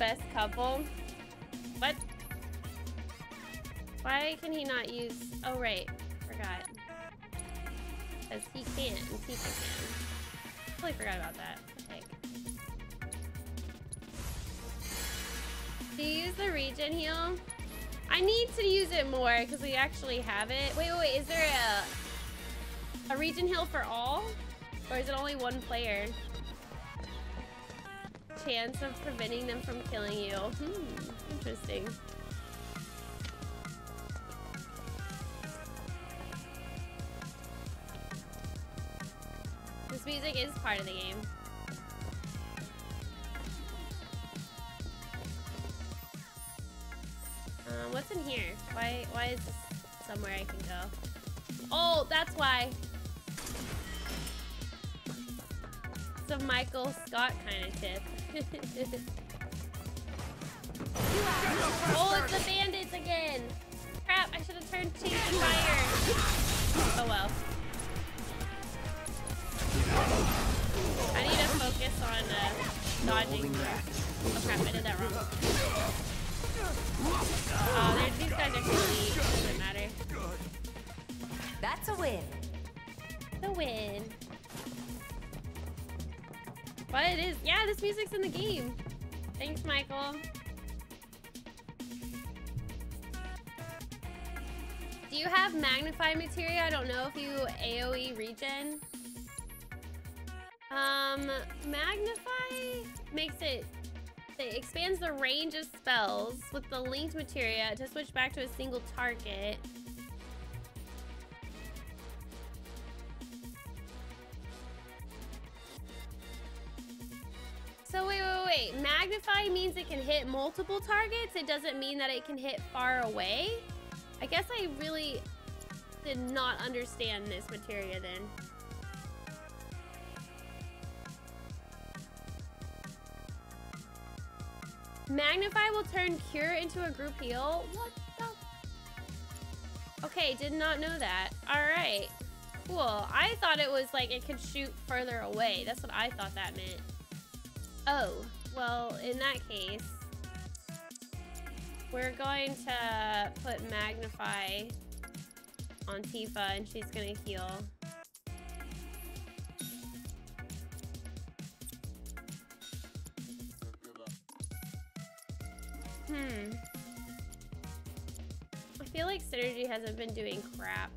Best couple. What? Why can he not use? Oh right, forgot. Because he can, and Tifa can. Totally forgot about that. Heck. Do you use the regen heal? I need to use it more because we actually have it. Wait, wait, wait. Is there a a regen heal for all, or is it only one player? Chance of preventing them from killing you. Hmm. Interesting. This music is part of the game. Uh, what's in here? Why why is this somewhere I can go? Oh, that's why. It's a Michael Scott kind of tip. oh, it's the bandits again. Crap, I should have turned chase fire. Oh well. I need to focus on uh, dodging. Oh crap, I did that wrong. Oh, they're- these guys are too weak. Doesn't matter. That's a win. The win. But it is. Yeah, this music's in the game. Thanks, Michael. Do you have magnify materia? I don't know if you AoE regen. Um, magnify makes it it expands the range of spells with the linked materia to switch back to a single target. Wait, Magnify means it can hit multiple targets. It doesn't mean that it can hit far away. I guess I really did not understand this materia then. Magnify will turn Cure into a group heal. What the? Okay, did not know that. All right, cool. I thought it was like it could shoot further away. That's what I thought that meant. Oh, well, in that case, we're going to put Magnify on Tifa and she's gonna heal. Hmm. I feel like Synergy hasn't been doing crap.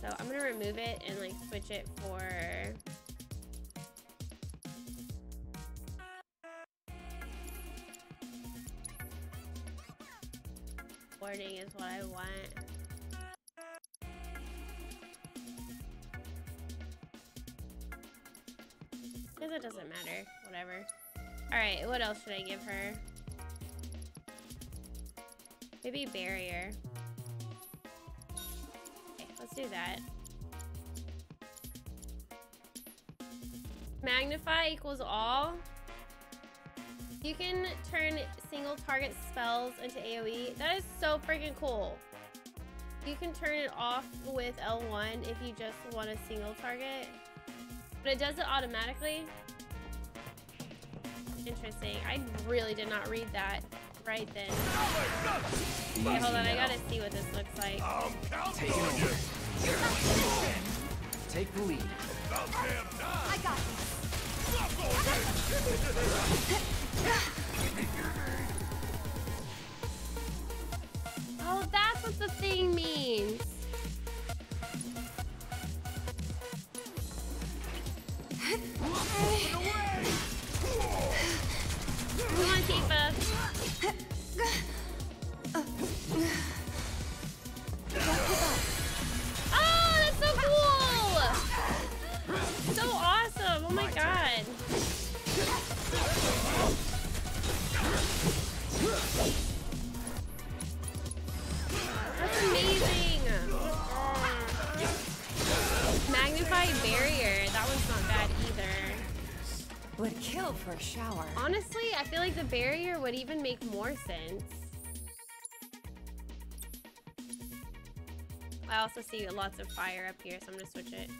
So I'm gonna remove it and like switch it for wording is what I want. Because it doesn't matter. Whatever. Alright, what else should I give her? Maybe barrier. Okay, let's do that. Magnify equals all. You can turn single target spells into AoE. That is so freaking cool. You can turn it off with L1 if you just want a single target. But it does it automatically. Interesting. I really did not read that right then. Okay, hold on. I gotta see what this looks like. Take it over. Take the lead. I got Oh, that's what the thing means. Come on, Tifa. Oh, that's so cool! So awesome! Oh my god. That's amazing! Oh. Magnify barrier. That one's not bad either. Would kill for a shower. Honestly, I feel like the barrier would even make more sense. I also see lots of fire up here, so I'm gonna switch it.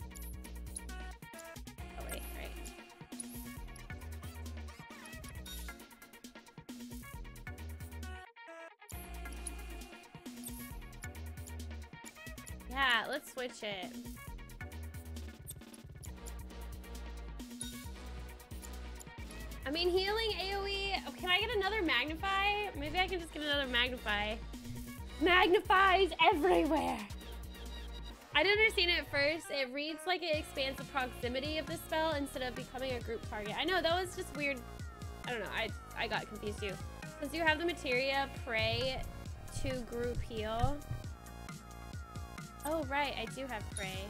Yeah, let's switch it. I mean, healing AoE. Oh, can I get another magnify? Maybe I can just get another magnify. Magnifies everywhere. I didn't understand it at first. It reads like it expands the proximity of the spell instead of becoming a group target. I know, that was just weird. I don't know. I, I got confused too. Since you have the materia, pray to group heal. Oh, right. I do have pray.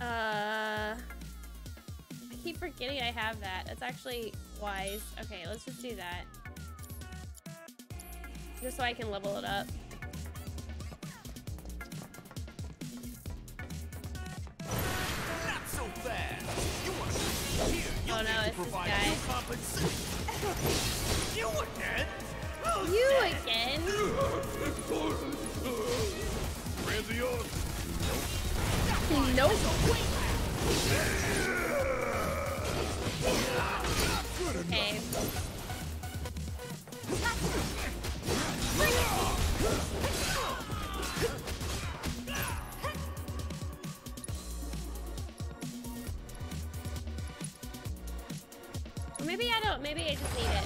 Uh, I keep forgetting I have that. That's actually wise. Okay, let's just do that. Just so I can level it up. Not so fast. You here? You Oh no, it's this guy. You again? You again? Ramsey yours? Nope. Okay. Or maybe I don't. Maybe I just need it.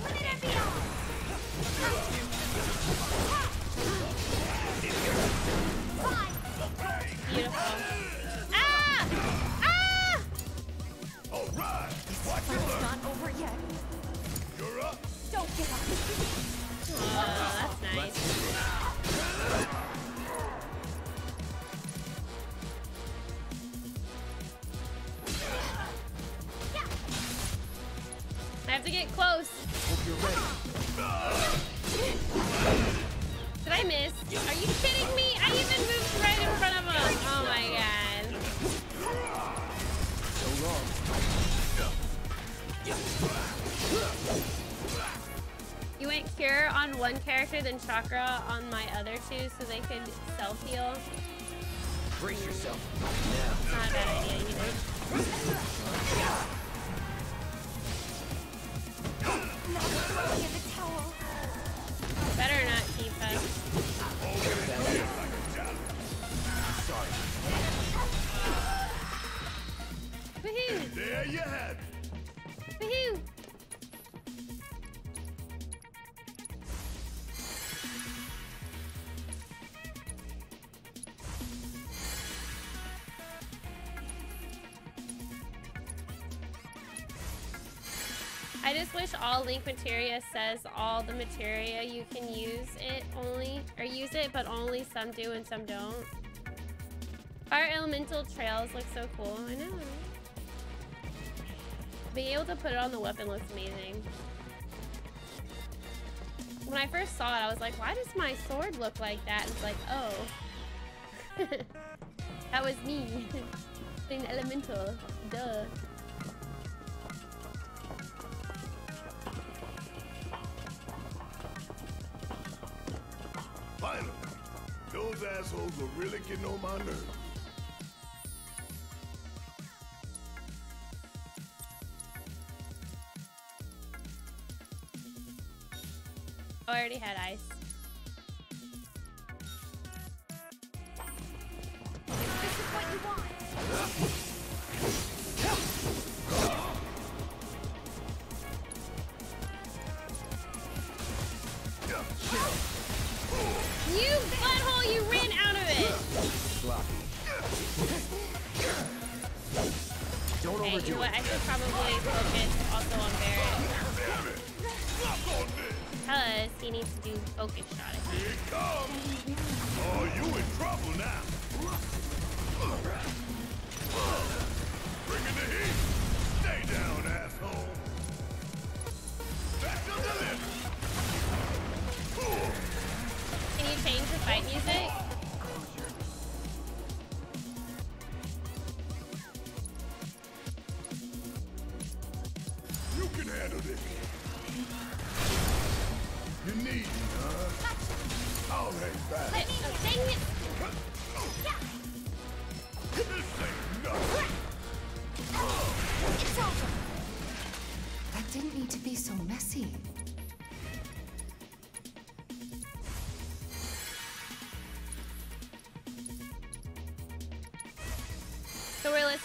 Beautiful. Ah! Ah! All right. Watch your It's not over yet. You're up. Don't give up. Oh, that's nice. To get close. Hope you're ready. Did I miss? Are you kidding me? I even moved right in front of him. Oh my god. So long. You went cure on one character, then chakra on my other two so they could self heal. Brace yourself. Not a bad idea either. All link materia says all the materia you can use it only or use it but only some do and some don't. Fire elemental trails look so cool. I know. Being able to put it on the weapon looks amazing. When I first saw it, I was like, why does my sword look like that? And it's like, oh. that was me. Being elemental. Duh. Are really getting on my nerves. I already had ice.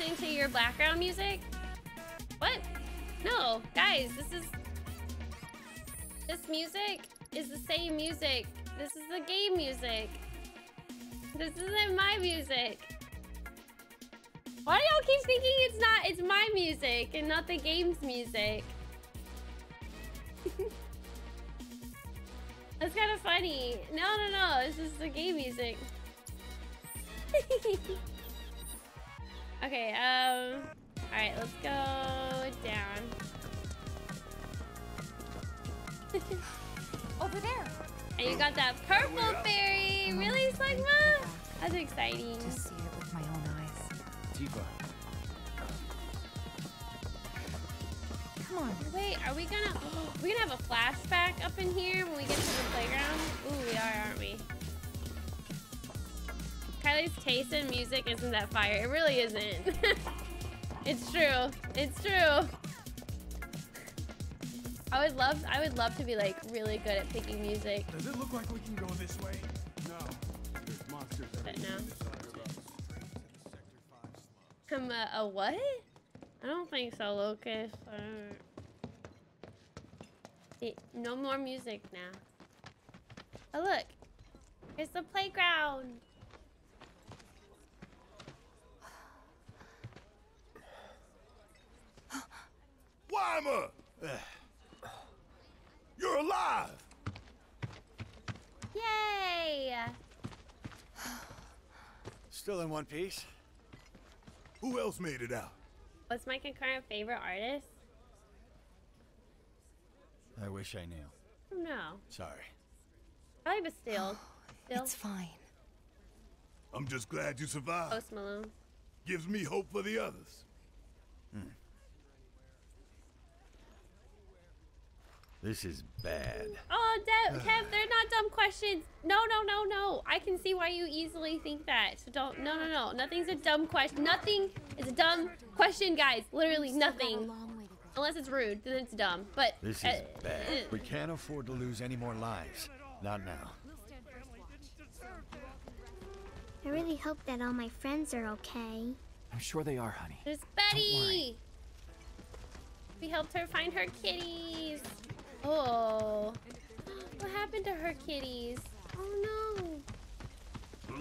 Listening to your background music? What? No, guys, this is... This music is the same music. This is the game music. This isn't my music. Why do y'all keep thinking it's not, it's my music and not the game's music? That's kind of funny. No, no, no, this is the game music. Okay, um, all right, let's go down. Over there. And you got that purple fairy. Really, Slugma? That's exciting. To see it with my own eyes. Tifa. Come on. Wait, are we gonna? are we gonna have a flashback up in here when we get to the playground? Ooh, we are, aren't we? Kylie's taste in music isn't that fire. It really isn't. it's true. It's true. I would love I would love to be like really good at picking music. Does it look like we can go this way? No. There's monsters But no. I'm a, a what? I don't think so, Lucas. I Eh, No more music now. Oh look, it's the playground. Wymer! You're alive! Yay! Still in one piece. Who else made it out? What's my concurrent favorite artist? I wish I knew. No. Sorry. Hi, Bastille. Still. It's fine. I'm just glad you survived. Post Malone. Gives me hope for the others. This is bad. Oh, De- Kev, they're not dumb questions. No, no, no, no. I can see why you easily think that. So don't. No, no, no. Nothing's a dumb question. Nothing is a dumb question, guys. Literally nothing. Unless it's rude, then it's dumb. But This is uh, bad. uh, We can't afford to lose any more lives. Not now. I really hope that all my friends are okay. I'm sure they are, honey. There's Betty. We helped her find her kitties. Oh, what happened to her kitties? Oh no.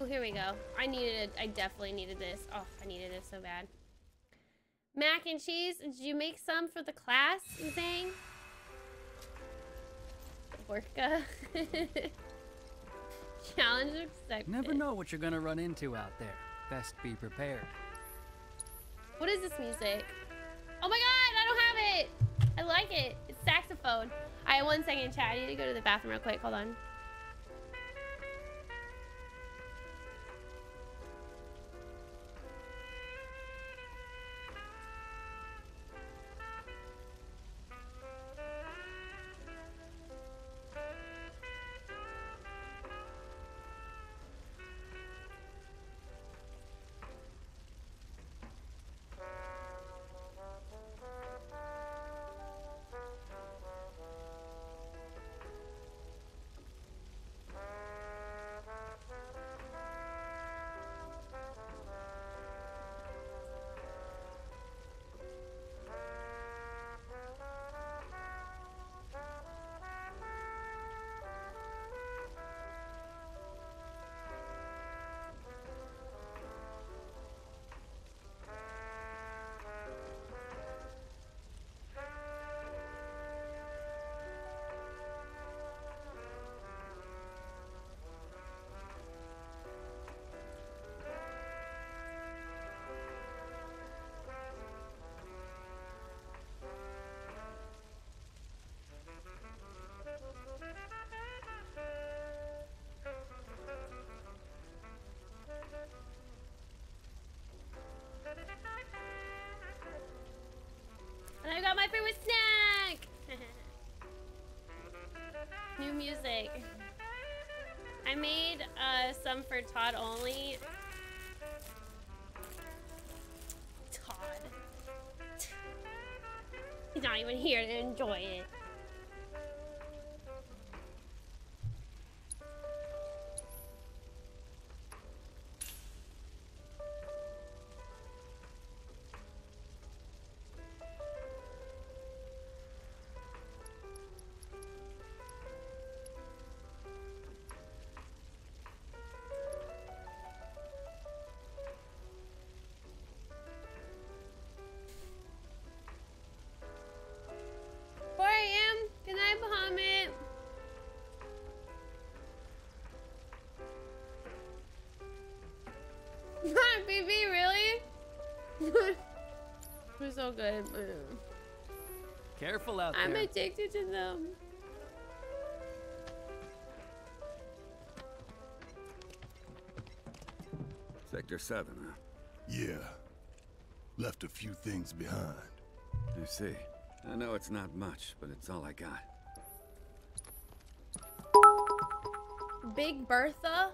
Oh, here we go. I needed. It. I definitely needed this. Oh, I needed this so bad. Mac and cheese. Did you make some for the class, Zang? Orca. Challenge accepted. Never know what you're gonna run into out there. Best be prepared. What is this music? Oh my god, I don't have it. I like it. Saxophone. All right, one second, chat. I need to go to the bathroom real quick. Hold on. Music. I made uh, some for Todd only. Todd. He's not even here to enjoy it. So good. Careful out there. I'm addicted to them. Sector 7, huh? Yeah. Left a few things behind. I see. I know it's not much, but it's all I got. Big Bertha?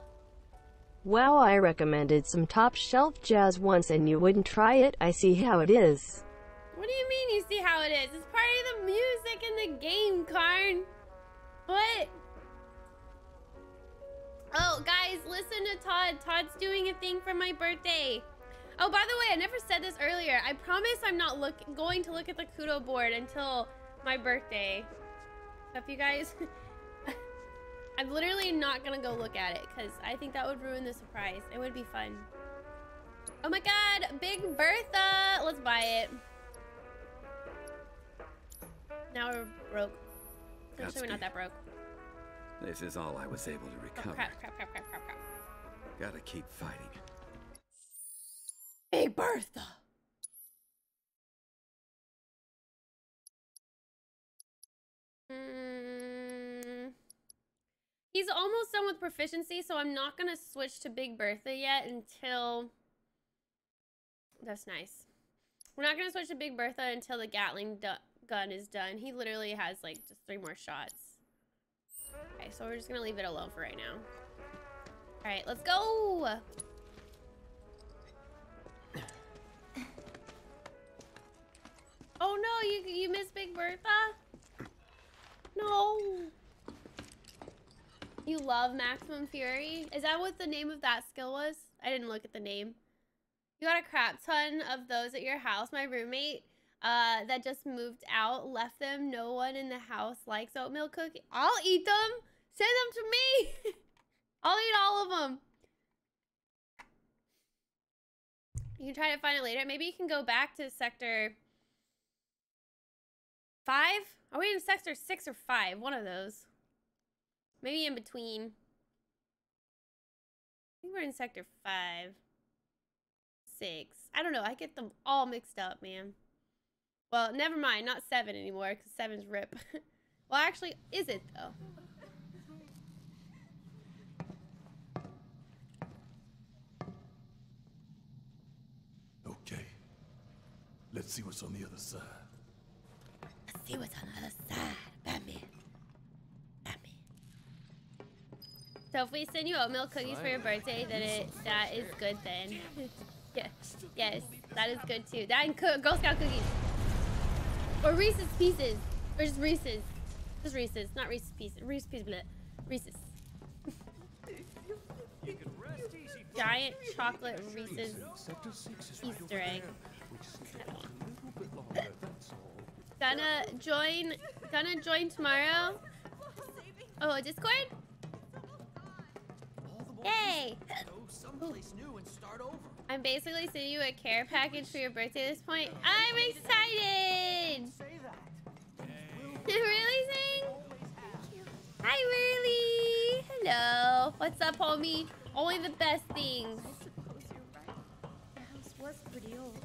Wow, I recommended some top shelf jazz once and you wouldn't try it. I see how it is. Look going to look at the Kudo board until my birthday. So if you guys... I'm literally not gonna go look at it because I think that would ruin the surprise. It would be fun. Oh my god, Big Bertha! Let's buy it. Now we're broke. Actually, we're not that broke. This is all I was able to Oh, recover. crap, crap, crap, crap, crap, crap. Gotta keep fighting. Big Bertha! Mm. He's almost done with proficiency, so I'm not going to switch to Big Bertha yet until... That's nice. We're not going to switch to Big Bertha until the Gatling gun is done. He literally has, like, just three more shots. Okay, so we're just going to leave it alone for right now. All right, let's go! Oh no, you, you missed Big Bertha? No. You love Maximum Fury? Is that what the name of that skill was? I didn't look at the name. You got a crap ton of those at your house. My roommate uh, that just moved out left them. No one in the house likes oatmeal cookie. I'll eat them. Send them to me. I'll eat all of them. You can try to find it later. Maybe you can go back to sector five. Are we in sector six or five? One of those. Maybe in between. I think we're in sector five. Six. I don't know. I get them all mixed up, man. Well, never mind. Not seven anymore, because seven's rip. well, actually, is it, though? Okay. Let's see what's on the other side. See what's on the other side, Batman. Batman. So if we send you oatmeal cookies for your birthday, then it that is good then. yes, yes, that is good too. That and Girl Scout cookies. Or Reese's Pieces. Or just Reese's. Just Reese's, not Reese's Pieces. Reese's Pieces. Reese's. Giant chocolate Reese's Easter egg. Gonna join, gonna join tomorrow. Oh, Discord? Yay! I'm basically sending you a care package for your birthday at this point. I'm excited! really, Zing? Hi, Really! Hello. What's up, homie? Only the best things. was pretty old.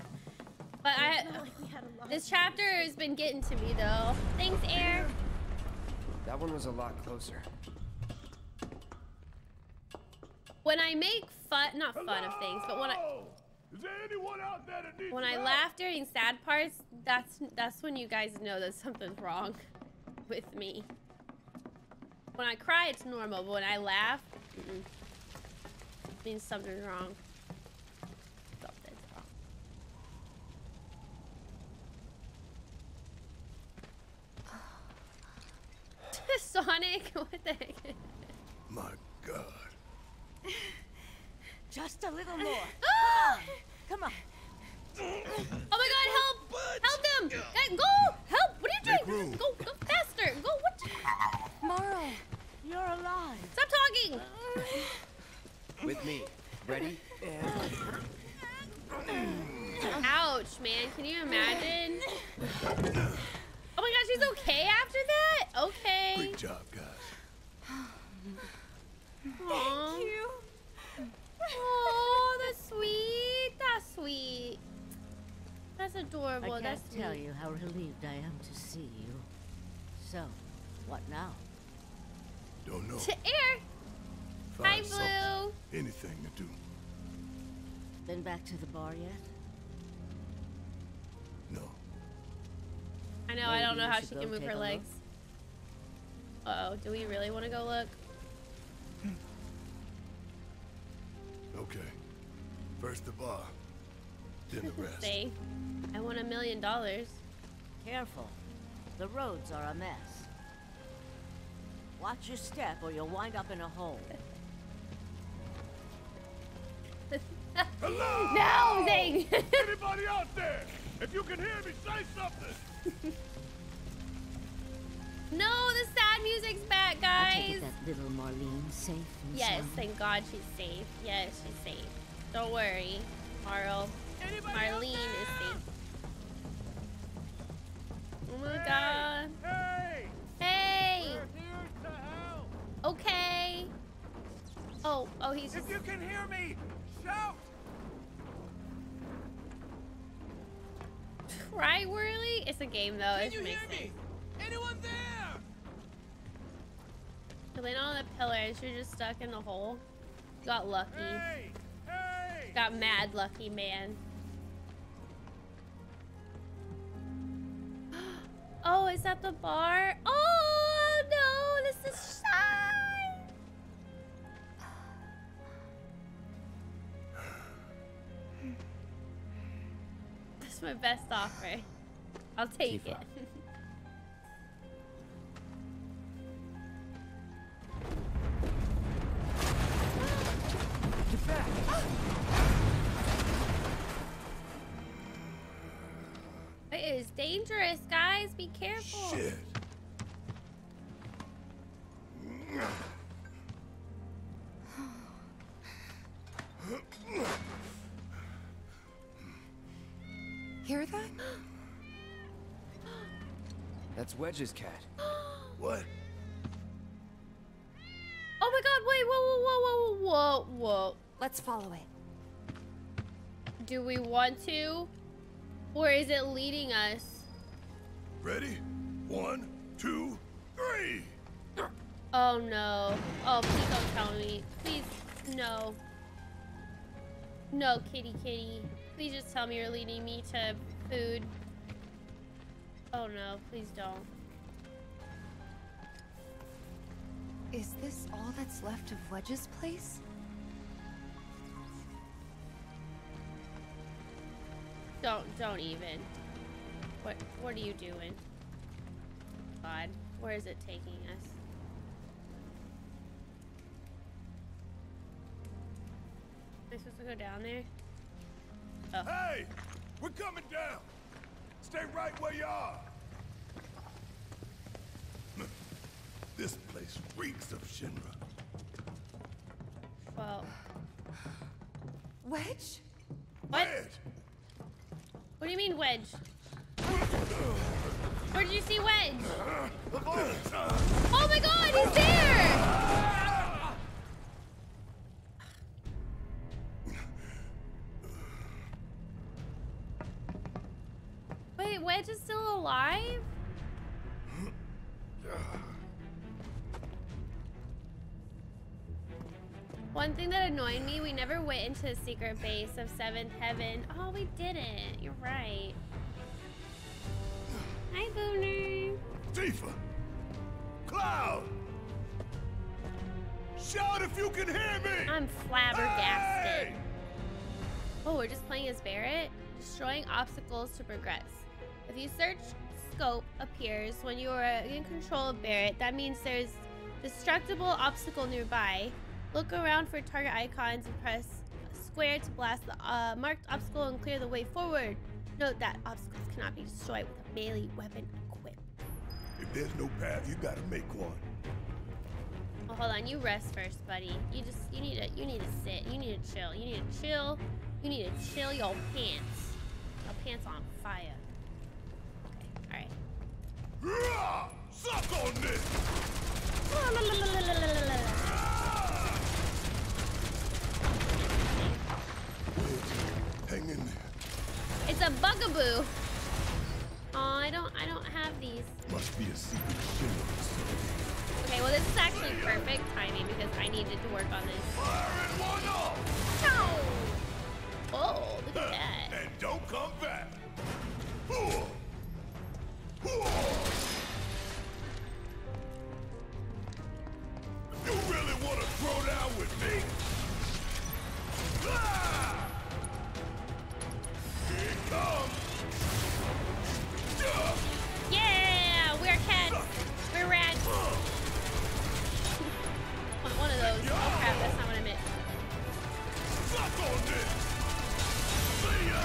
But I, this chapter has been getting to me though. Thanks, Air. That one was a lot closer. When I make fun, not fun of things, but when I, Is there anyone out there that needs when I help? laugh during sad parts, that's that's when you guys know that something's wrong with me. When I cry, it's normal, but when I laugh, mm -mm. means something's wrong. Something's wrong. Sonic, what the heck? My God. Just a little more. Come on. Oh my god, help! Help them! Guys, go! Help! What are you doing? Go, go faster! Go! What? Morrow, you're alive. Stop talking! With me. Ready? Ouch, man. Can you imagine? Oh my gosh, she's okay after that? Okay. Great job, guys. Thank you. Oh, that's sweet. That's sweet. That's adorable. I can't that's tell sweet. you how relieved I am to see you. So, what now? Don't know. To air. Find Hi, something. Blue. Anything to do. Been back to the bar yet? I know. I don't know how she can move her legs. Uh oh. Do we really want to go look? Okay. First the bar, then the rest. Say, I want a million dollars. Careful. The roads are a mess. Watch your step or you'll wind up in a hole. Hello! No, Zing! Anybody out there? If you can hear me, say something. No, the sad music's back, I take guys. it that little Marlene safe and Yes, sound? thank God she's safe. Yes, she's safe. Don't worry, Marl. Marlene is safe. Oh my God. Hey! Hey. Okay. Oh, oh, he's just. If you can hear me, shout! Right, Whirly? It's a game though. Can It you hear me? Anyone there? landed on the pillar and she was just stuck in the hole. Got lucky. Got mad lucky, man. Oh, is that the bar? Oh no, this is shy. This is my best offer. I'll take Tifa. it. Get back! It is dangerous, guys. Be careful. Shit. Hear that? That's Wedge's cat. What? Oh my god, wait, whoa, whoa, whoa, whoa, whoa, whoa. Let's follow it. Do we want to? Or is it leading us? Ready? One, two, three. Oh no. Oh, please don't tell me. Please, no. No, kitty kitty. Please just tell me you're leading me to food. Oh no, please don't. Is this all that's left of Wedge's place? Don't, don't even. What, what are you doing? God, where is it taking us? Am I supposed to go down there? Oh. Hey, we're coming down. Stay right where you are. This place reeks of Shinra. Well, Wedge? what? What do you mean wedge? Where'd you see wedge? Uh-huh. Oh my god, he's there! Me, we never went into the secret base of Seventh Heaven. Oh, we didn't. You're right. Hi, Booner. Tifa! Cloud! Shout if you can hear me! I'm flabbergasted. Oh, we're just playing as Barret? Destroying obstacles to progress. If you search scope appears when you are in control of Barret, that means there's destructible obstacle nearby. Look around for target icons and press square to blast the uh, marked obstacle and clear the way forward. Note that obstacles cannot be destroyed with a melee weapon equipped. If there's no path, you gotta make one. Oh, hold on. You rest first, buddy. You just you need to you need to sit. You need to chill. You need to chill. You need to chill your pants. Your pants on fire. Okay. All right. Suck on this! Hang in there. It's a bugaboo. Oh, I don't I don't have these. Must be a secret facility. Okay, well this is actually perfect timing because I needed to work on this. No! Oh, look at that. And don't come back. You really want to throw down with me? Ah! Here it comes. Yeah, we're cats. We're rats. Want one of those. Oh crap, that's not what I meant. Suck on this. See ya.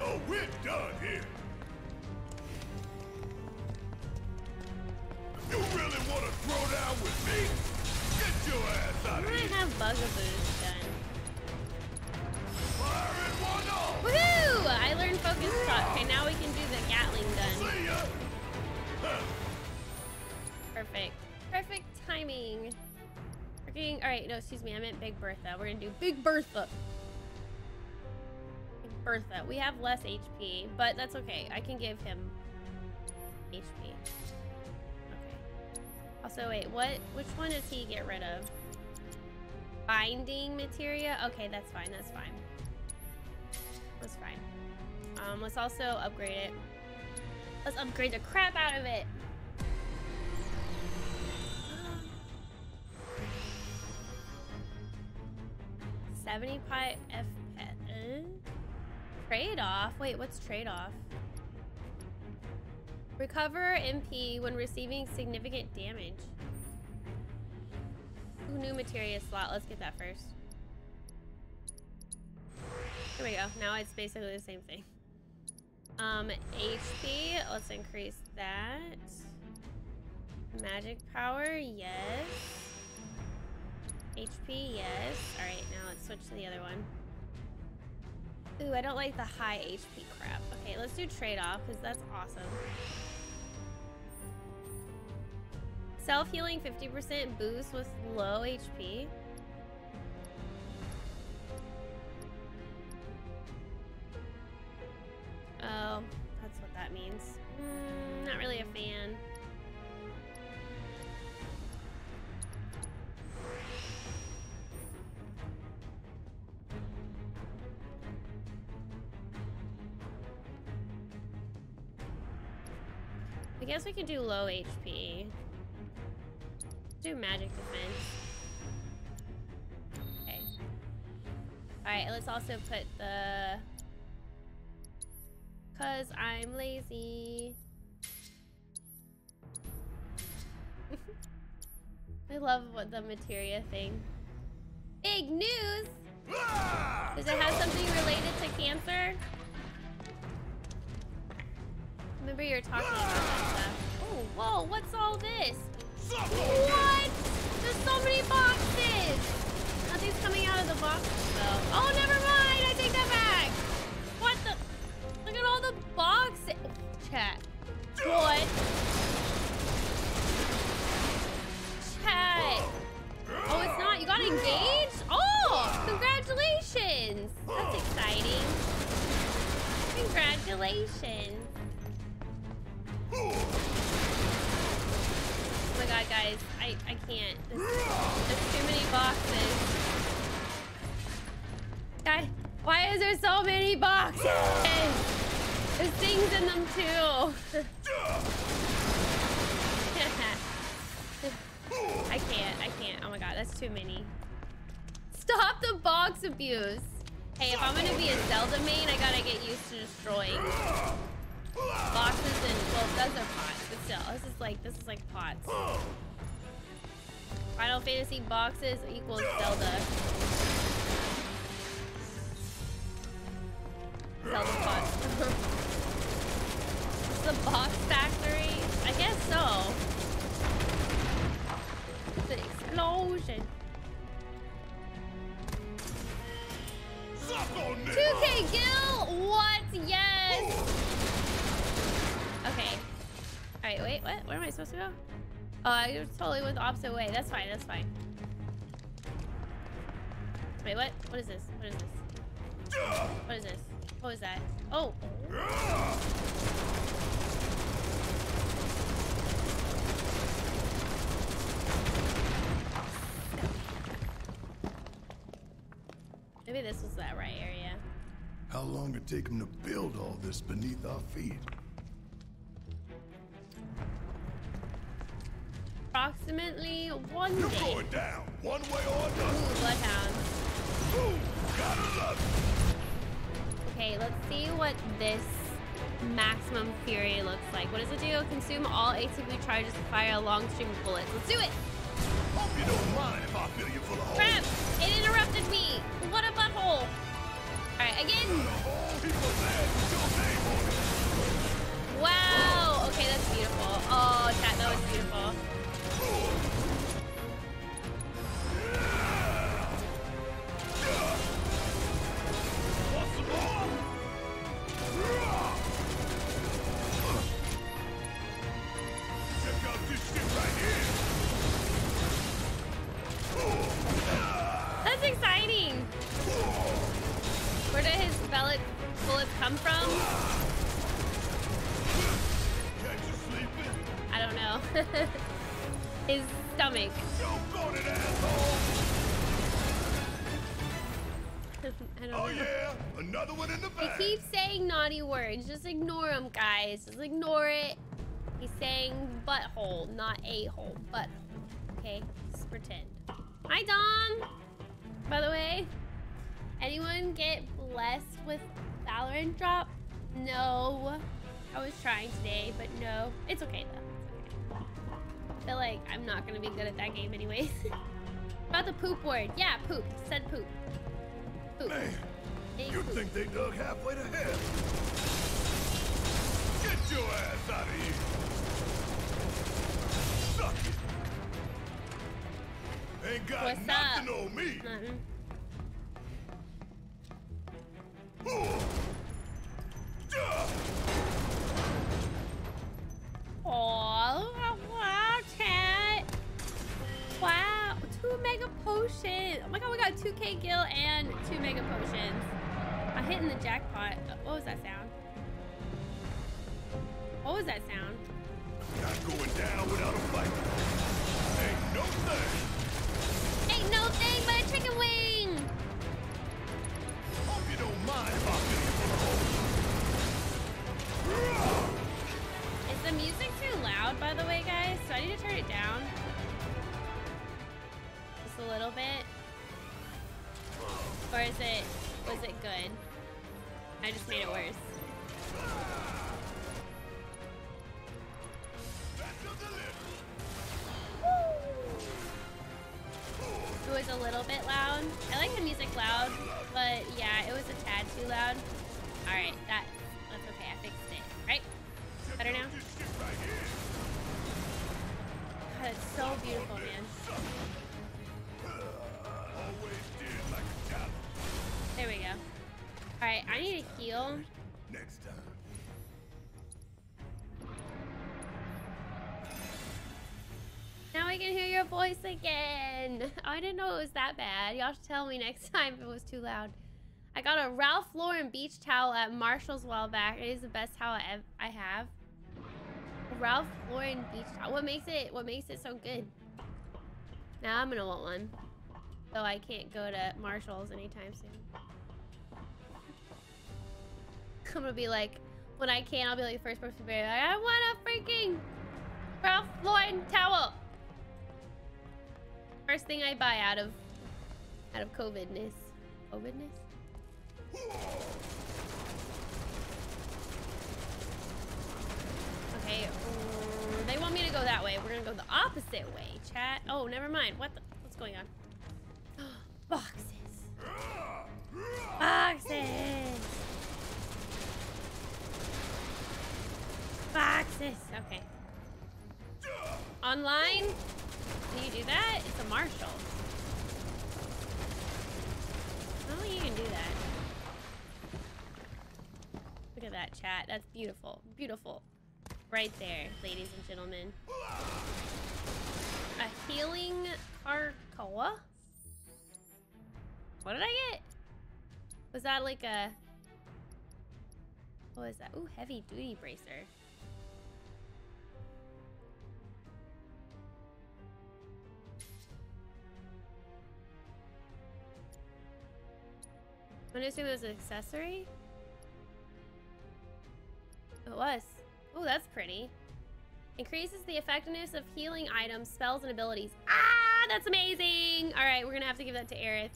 Oh, we're done here. You really want to throw down with me? Get your ass out of here. have bugaboos I learned focus shot. Okay, now we can do the Gatling gun. Perfect. Perfect timing. We're all right, no, excuse me, I meant Big Bertha. We're gonna do Big Bertha. Big Bertha. We have less HP, but that's okay. I can give him HP. Okay. Also, wait, what? Which one does he get rid of? Binding materia? Okay, that's fine, that's fine. That's fine. Um, let's also upgrade it. Let's upgrade the crap out of it. 75 F. Uh, trade off? Wait, what's trade off? Recover MP when receiving significant damage. Ooh, new materia slot. Let's get that first. There we go. Now it's basically the same thing. Um, HP. Let's increase that. Magic power. Yes. HP. Yes. Alright, now let's switch to the other one. Ooh, I don't like the high HP crap. Okay, let's do trade-off because that's awesome. Self-healing 50% boost with low HP. Oh, that's what that means. Mm, not really a fan. I guess we could do low HP. Do magic defense. Okay. Alright, let's also put the... Cause I'm lazy. I love what the materia thing. Big news! Ah! Does it have something related to cancer? Remember you were talking about that ah! stuff. Oh, whoa, what's all this? What? There's so many boxes! Nothing's coming out of the boxes though. Oh, never mind! The boxes! Chat. What? Chat. Oh, it's not? You got engaged? Oh! Congratulations! That's exciting. Congratulations. Oh my god, guys. I, I can't. There's, there's too many boxes. Guys, why is there so many boxes? There's things in them too. I can't. I can't. Oh my god, that's too many. Stop the box abuse. Hey, if I'm gonna be a Zelda main, I gotta get used to destroying boxes and well, those are pots, but still, this is like this is like pots. Final Fantasy boxes equals Zelda. Zelda pots. the box factory. I guess so. The explosion. 2K Gil! What? Yes! Okay. Alright, wait, what? Where am I supposed to go? Oh, I totally went the opposite way. That's fine, that's fine. Wait, what? What is this? What is this? What is this? What was that? Oh! Maybe this was that right area. How long did it take them to build all this beneath our feet? Approximately one You're day. going down, one way or another. Ooh, bloodhounds. Ooh, gotta love it. Okay, let's see what this maximum fury looks like. What does it do? Consume all ATB charges to fire a long stream of bullets. Let's do it! Hope you don't mind if I fill you full of holes. Crap! It interrupted me! Alright, again! Wow! Okay, that's beautiful. Oh, chat, that was beautiful. Just ignore it. He's saying butthole, not a hole. Butthole. Okay? Just pretend. Hi, Dom! By the way, anyone get blessed with Valorant drop? No. I was trying today, but no. It's okay, though. I feel like I'm not gonna be good at that game anyways. About the poop word. Yeah, poop. Said poop. Poop. Man, you'd poop. think they dug halfway to hell. Your ass out of here. Suck it. Ain't got What's nothing up? on me. Oh, wow, chat. Wow, two mega potions. Oh my god, we got 2k gil and two mega potions. I'm hitting the jackpot. What was that sound? What was that sound? Not going down without a fight. Ain't no thing. Ain't no thing but a chicken wing. Hope you don't mind if I feel you for the whole. Is the music too loud, by the way, guys? So I need to turn it down. Just a little bit. Or is it, was it good? I just made it worse. It was a little bit loud. I like the music loud, but yeah, it was a tad too loud. All right, that that's okay. I fixed it. Right? Better now. God, it's so beautiful, man. There we go. All right, I need to heal. Next Now I can hear your voice again. I didn't know it was that bad. Y'all should tell me next time if it was too loud. I got a Ralph Lauren beach towel at Marshall's while back. It is the best towel I, I have. Ralph Lauren beach towel. What makes it? What makes it so good? Now I'm gonna want one. Though I can't go to Marshall's anytime soon. I'm gonna be like, when I can, I'll be like the first person to be like, I want a freaking Ralph Lauren towel. First thing I buy out of out of COVIDness. COVIDness? Okay, mm, they want me to go that way. We're gonna go the opposite way, chat. Oh, never mind. What the what's going on? Boxes. Boxes. Boxes. Okay. Online? Can you do that? It's a Marshall. Oh, you can do that. Look at that chat. That's beautiful. Beautiful. Right there, ladies and gentlemen. A healing Carcoa? What did I get? Was that like a... What was that? Ooh, heavy duty bracer. I'm gonna assume it was an accessory. It was. Oh, that's pretty. Increases the effectiveness of healing items, spells, and abilities. Ah, that's amazing! Alright, we're gonna have to give that to Aerith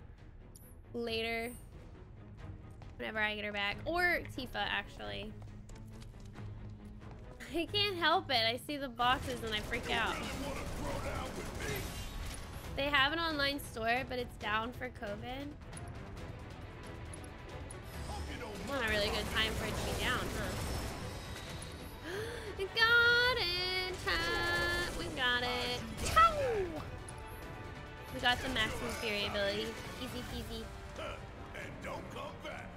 later. Whenever I get her back. Or Tifa, actually. I can't help it. I see the boxes and I freak out. They have an online store, but it's down for COVID. Not a really good time for it to be down, huh? We got it, chat. We got it. Chow! We got the maximum fury ability. Easy peasy. And don't come back.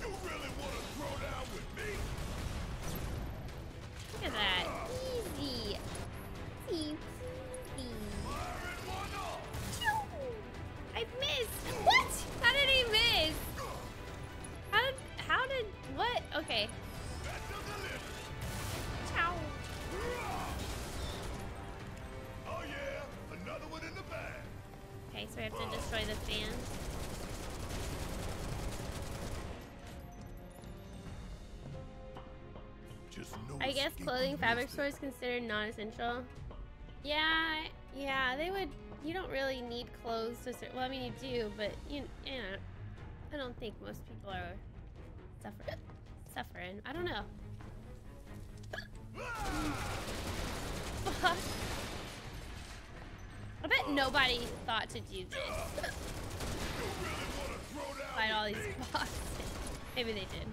You really want to throw down with me? Look at that. Easy. Easy. Okay. Ow. Oh yeah, another one in the bag. Okay, so we have to destroy the fan. No I guess clothing fabric store is considered non-essential. Yeah, yeah, they would. You don't really need clothes to. Well, I mean you do, but you, yeah. know, I don't think most people are suffering. Suffering. I don't know. I bet nobody thought to do this. Fight all these bosses. Maybe they did.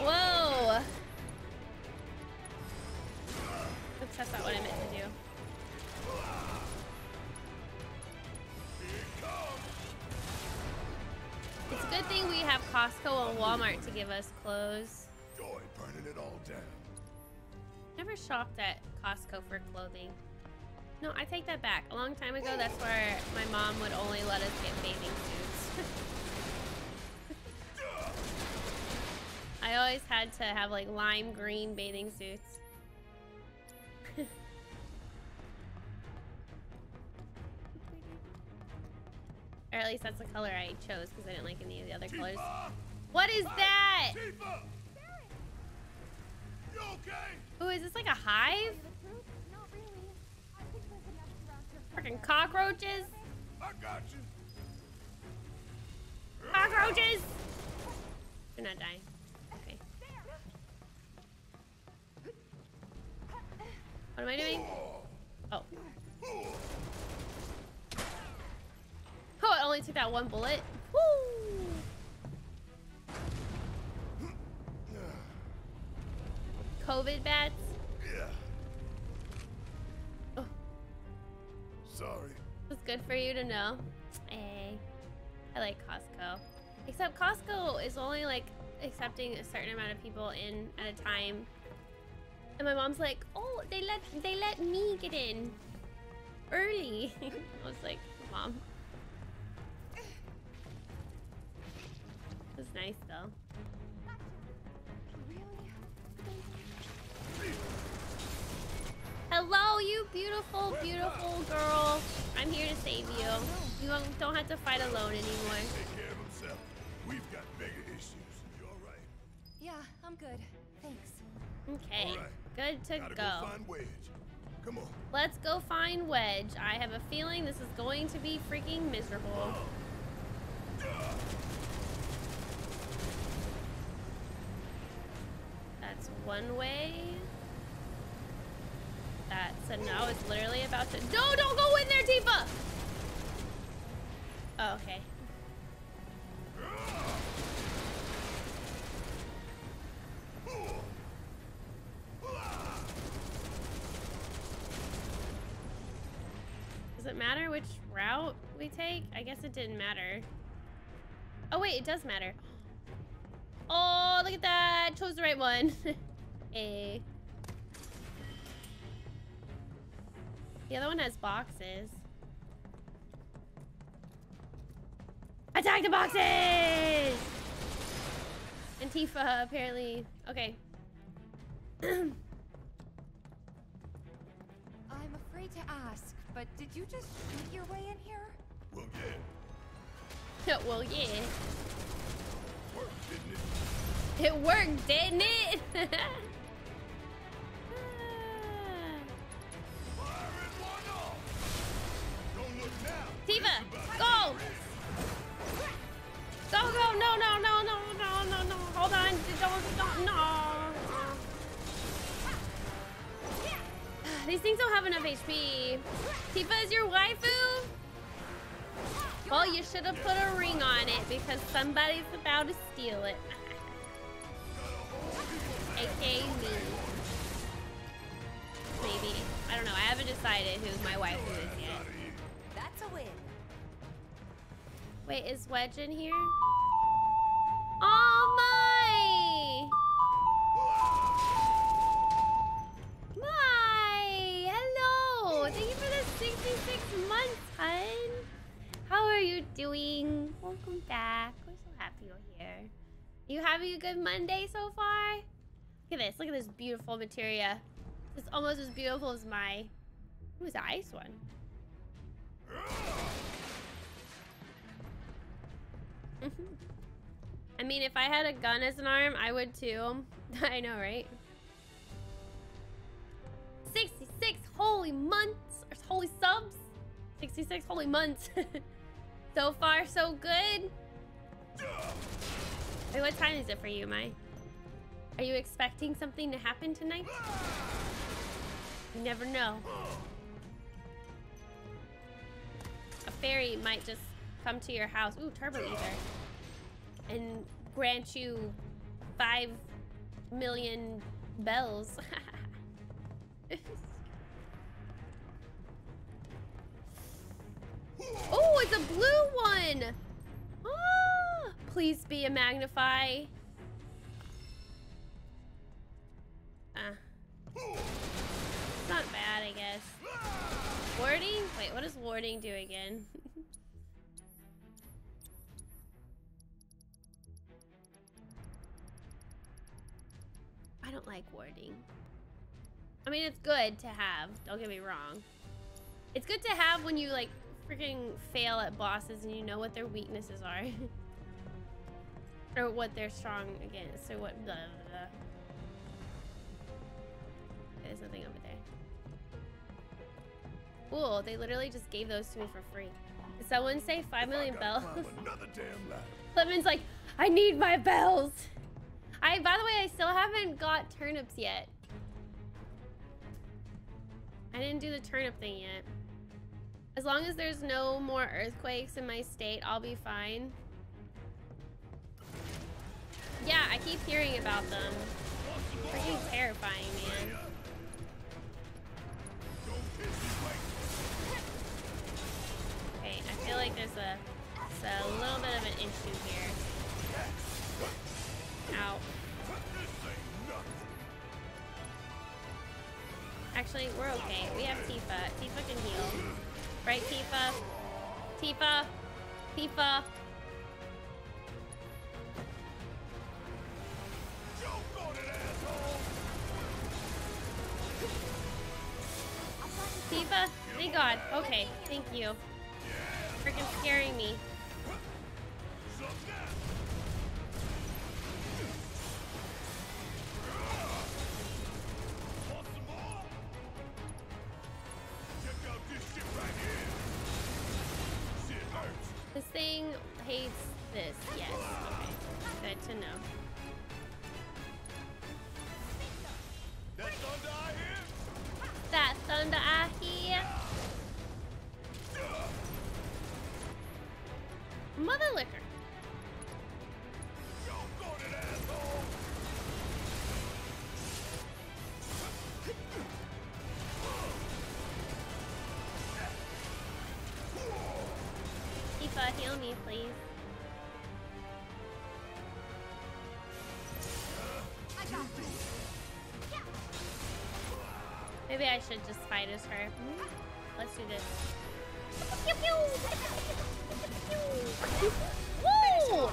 Whoa! Oops, that's not what I meant to do. It's a good thing we have Costco and Walmart to give us clothes. Joy burning it all down. Never shopped at Costco for clothing. No, I take that back. A long time ago, that's where my mom would only let us get bathing suits. I always had to have like lime green bathing suits. Or at least that's the color I chose because I didn't like any of the other colors. What is that? You okay? Oh, is this like a hive? Freaking cockroaches? Cockroaches! You're not dying. Okay. What am I doing? Oh. It only took that one bullet. Woo! COVID bats? Yeah. Oh. Sorry. It's good for you to know. Hey, I like Costco. Except Costco is only like accepting a certain amount of people in at a time. And my mom's like, "Oh, they let they let me get in early." I was like, "Mom." It's nice though. Hello, you beautiful, beautiful girl. I'm here to save you. You don't- don't have to fight alone anymore. Take care of himself. We've got bigger issues. You all right? Yeah, I'm good. Thanks. Okay, All right. good to Gotta go. go find Wedge. Come on. Let's go find Wedge. I have a feeling this is going to be freaking miserable. That's one way. That's so now it's literally about to. No, don't go in there, Tifa! Oh, okay. Does it matter which route we take? I guess it didn't matter. Oh wait, it does matter. Oh, look at that! I Chose the right one. hey. The other one has boxes. Attack the boxes! Antifa, apparently. Okay. I'm afraid to ask, but did you just shoot your way in here? Well, yeah. well, yeah. Didn't it? It worked, didn't it? Tifa, go! Go, go! No, no, no, no, no, no, no! Hold on! Don't, don't, no! These things don't have enough HP. Tifa is your waifu? Well, you should have put a ring on it because somebody's about to steal it. AKA me. Maybe. I don't know. I haven't decided who my wife is yet. That's a win. Wait, is Wedge in here? Oh my! You doing? Welcome back. We're so happy you're here. You having a good Monday so far? Look at this. Look at this beautiful materia. It's almost as beautiful as my... What was the ice one? I mean, if I had a gun as an arm, I would too. I know, right? 66 holy months, or holy subs. 66 holy months. so far, so good. Wait, what time is it for you, Mai? Are you expecting something to happen tonight? You never know. A fairy might just come to your house. Ooh, turbo ether. And grant you five million bells. oh, it's a blue one! Ah, please be a magnify. Ah. It's not bad, I guess. Warding? Wait, what does warding do again? I don't like warding. I mean, it's good to have. Don't get me wrong. It's good to have when you, like, freaking fail at bosses and you know what their weaknesses are. or what they're strong against, or what blah, blah, blah. There's nothing over there. Cool, they literally just gave those to me for free. Did someone say 5 million bells? Another damn ladder. Lemon's like, I need my bells. I, by the way, I still haven't got turnips yet. I didn't do the turnip thing yet. As long as there's no more earthquakes in my state, I'll be fine. Yeah, I keep hearing about them. Freaking terrifying, man. Okay, I feel like there's a, a little bit of an issue here. Ow. Actually, we're okay. We have Tifa. Tifa can heal. Right, Tifa? Tifa? Tifa? Tifa? Thank God. Okay, thank you. Freaking scaring me. Thing hates this. Yes. Okay. Good to know. That thunder I hear. Mother liquor. Should just fight as her. Hmm? Let's do this. Woo!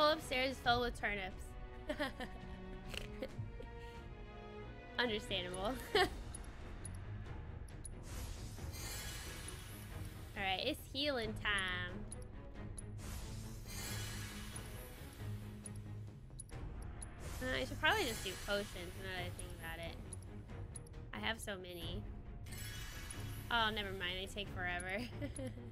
My whole upstairs filled with turnips. Understandable. Alright, it's healing time. Uh, I should probably just do potions now that I think about it. I have so many. Oh, never mind. They take forever.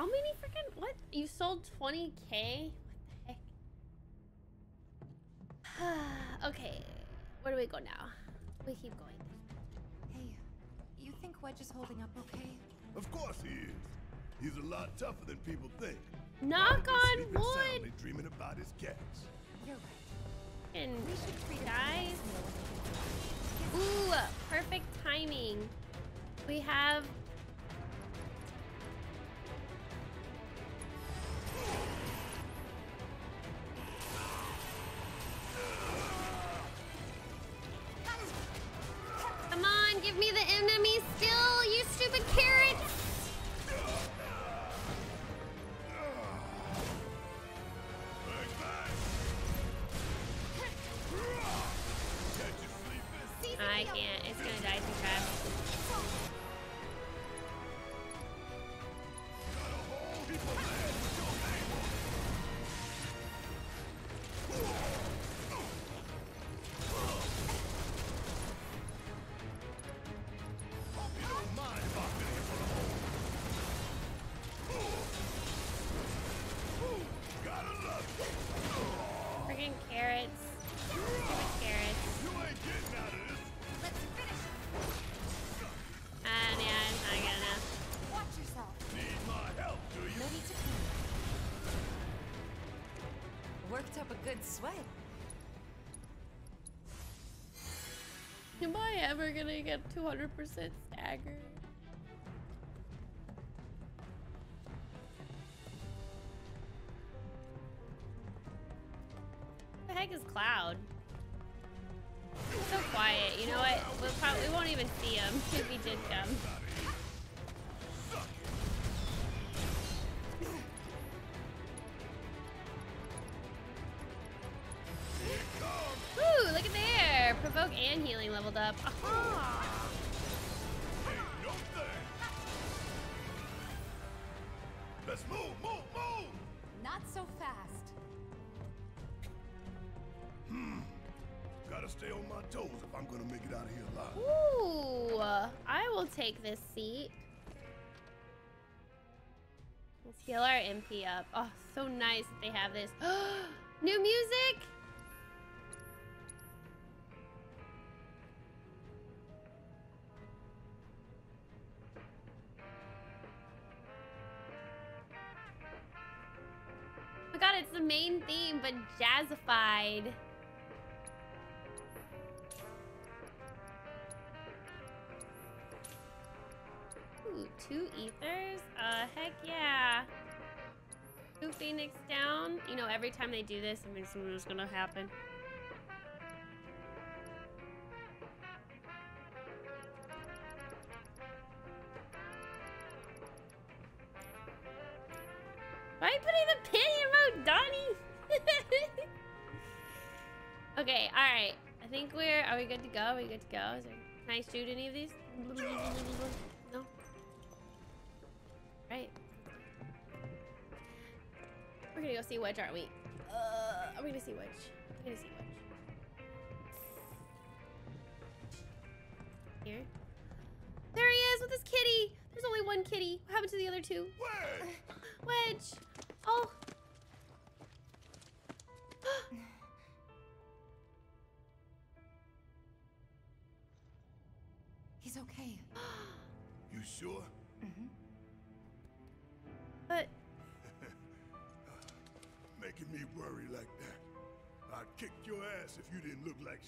How many freaking what? You sold 20k? What the heck? okay, where do we go now? We keep going. Hey, you think Wedge is holding up okay? Of course he is. He's a lot tougher than people think. Knock on wood. soundly, dreaming about his cats. You're right. And We should treat it guys. as a meal. Ooh, perfect timing. We have. Good sweat. Am I ever gonna get 200% staggered? Toes if I'm gonna make it out of here alive. Ooh, uh, I will take this seat. Let's heal our MP up. Oh, so nice that they have this. New music! Oh my god, it's the main theme, but jazzified. Two ethers? Uh, heck yeah. Two phoenix down. You know, every time they do this, I mean, something's gonna happen. Why are you putting the pin in Donnie? okay, alright. I think we're, are we good to go? Are we good to go? There, can I shoot any of these? see Wedge, aren't we? Uh, are we gonna see Wedge? We're gonna see Wedge. Here. There he is with his kitty. There's only one kitty. What happened to the other two? Wedge! Wedge.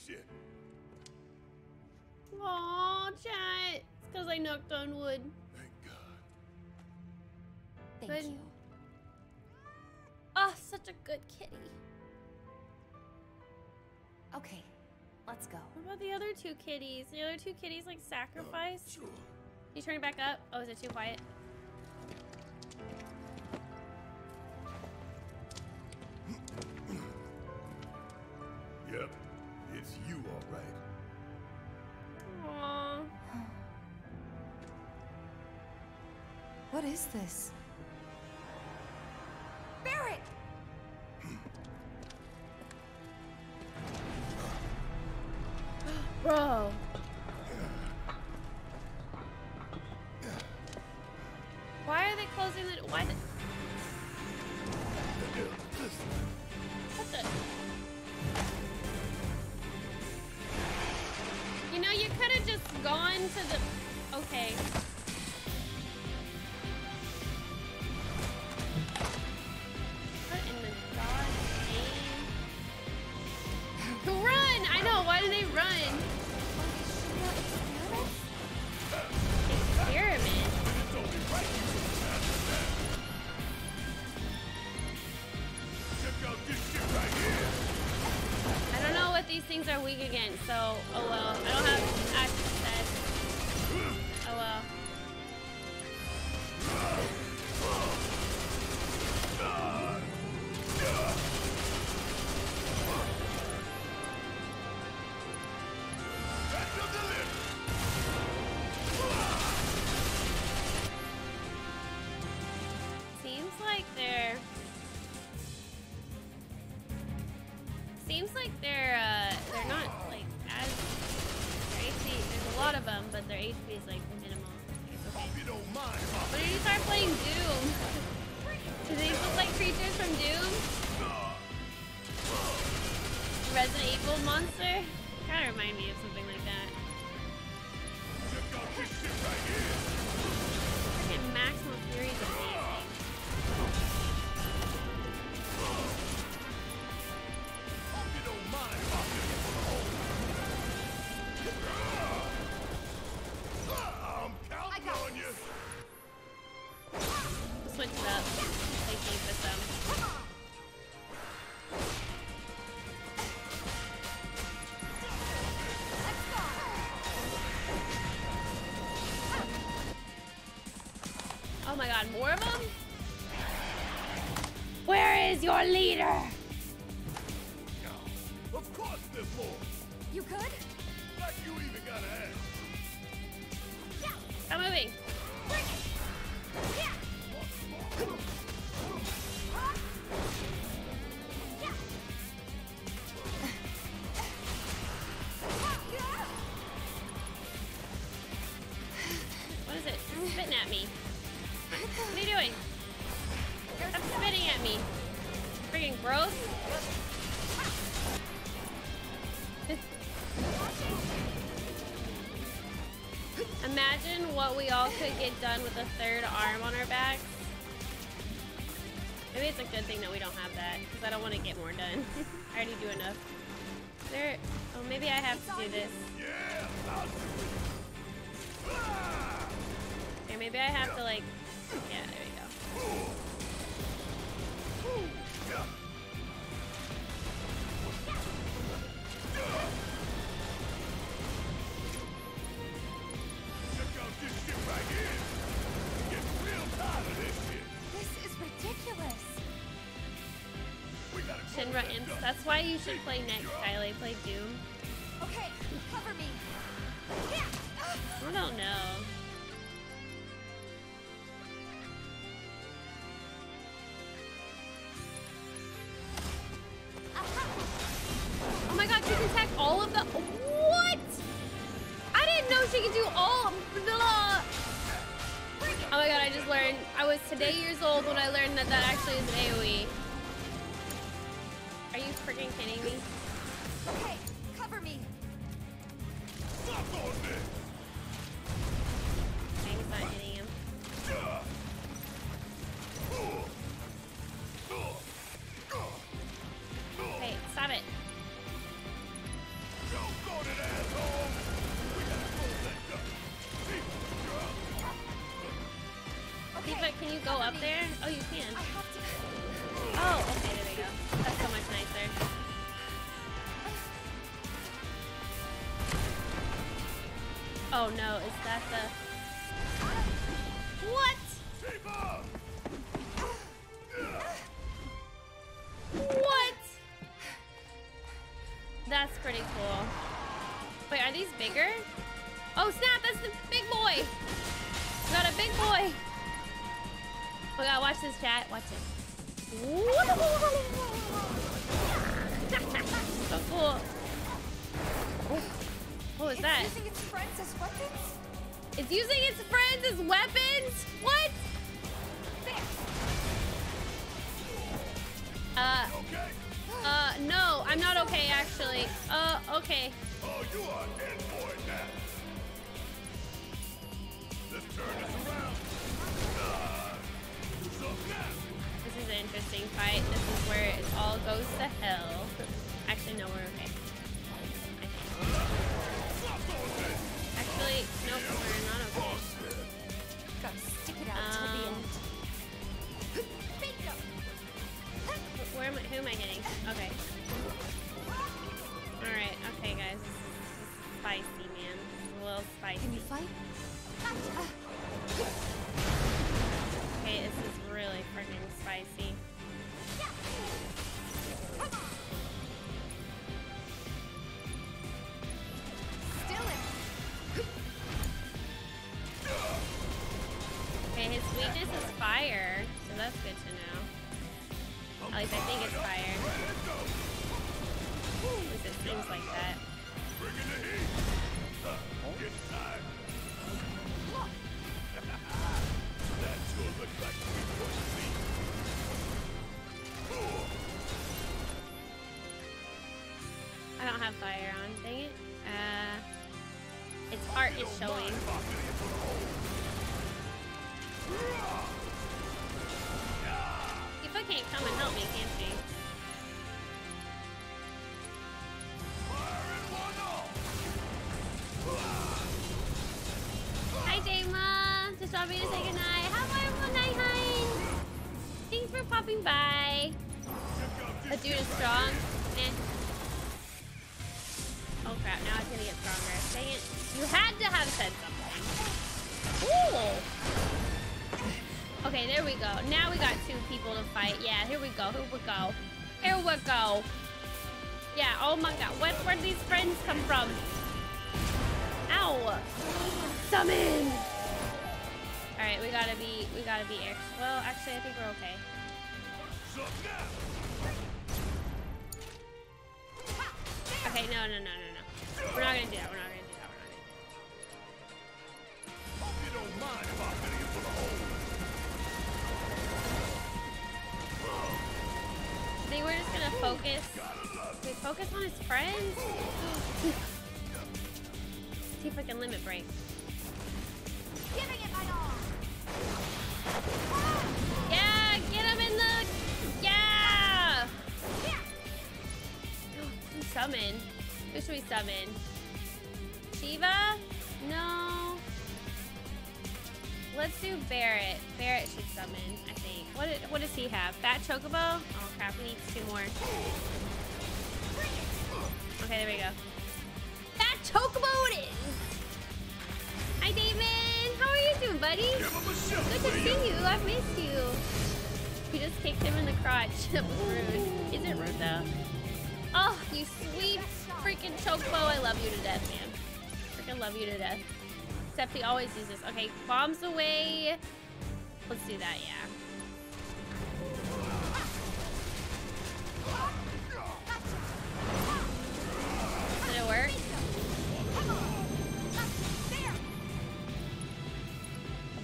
Shit. Aw, chat. It's because I knocked on wood. Thank God. Thank Good. you. Oh, such a good kitty. Okay, let's go. What about the other two kitties? The other two kitties like oh, sacrificed? Sure. You turn it back up? Oh, is it too quiet? Is this? Barret! Bro. things are weak again. So is like minimal. Okay. When did you start playing Doom? Do these look like creatures from Doom? Resident Evil monster? Kinda remind me of something like that. more of them? Where is your leader? should play next, Kylie Play Doom. pretty cool. Wait, are these bigger? Oh snap, that's the big boy! Got a big boy! Oh god, watch this chat, watch it. so cool. What was it's that? Using its friends as weapons? It's using its friends as weapons? What? There. Uh, okay. uh, no. I'm not okay, actually. Uh, okay. Oh, you are dead boy now. Turn this around. This is an interesting fight. This is where it all goes to is showing. Tifa can't come and help me, can she? Hi, Dama. Just dropping to say goodnight. Have a wonderful night, Hein. Thanks for popping by. That dude is strong. Eh. Oh crap, now it's gonna get stronger. Dang it. You had to have said something. Ooh. Okay, there we go. Now we got two people to fight. Yeah, here we go. Here we go. Here we go. Yeah, oh my god. Where, where did these friends come from? Ow. Summon. Alright, we gotta be, we gotta be air. Well, actually, I think we're okay. Okay, no, no, no, no. We're not gonna do that. We're not gonna do that. We're not gonna I think we're just gonna focus. Wait, focus on his friends? See if I can limit break. Giving it my all. Yeah, get him in the. Yeah! Summon. Who should we summon? Shiva? No. Let's do Barret. Barret should summon, I think. What, what does he have? Fat Chocobo? Oh crap, we need two more. Okay, there we go. Fat Chocobo it is! Hi, David! How are you doing, buddy? Good to see you. I've missed you. We just kicked him in the crotch. that was rude. Is it rude, though? Oh, you sweet freaking Chocobo. I love you to death, man. Freaking love you to death. Except he always uses. Okay, bombs away. Let's do that, yeah. Did it work?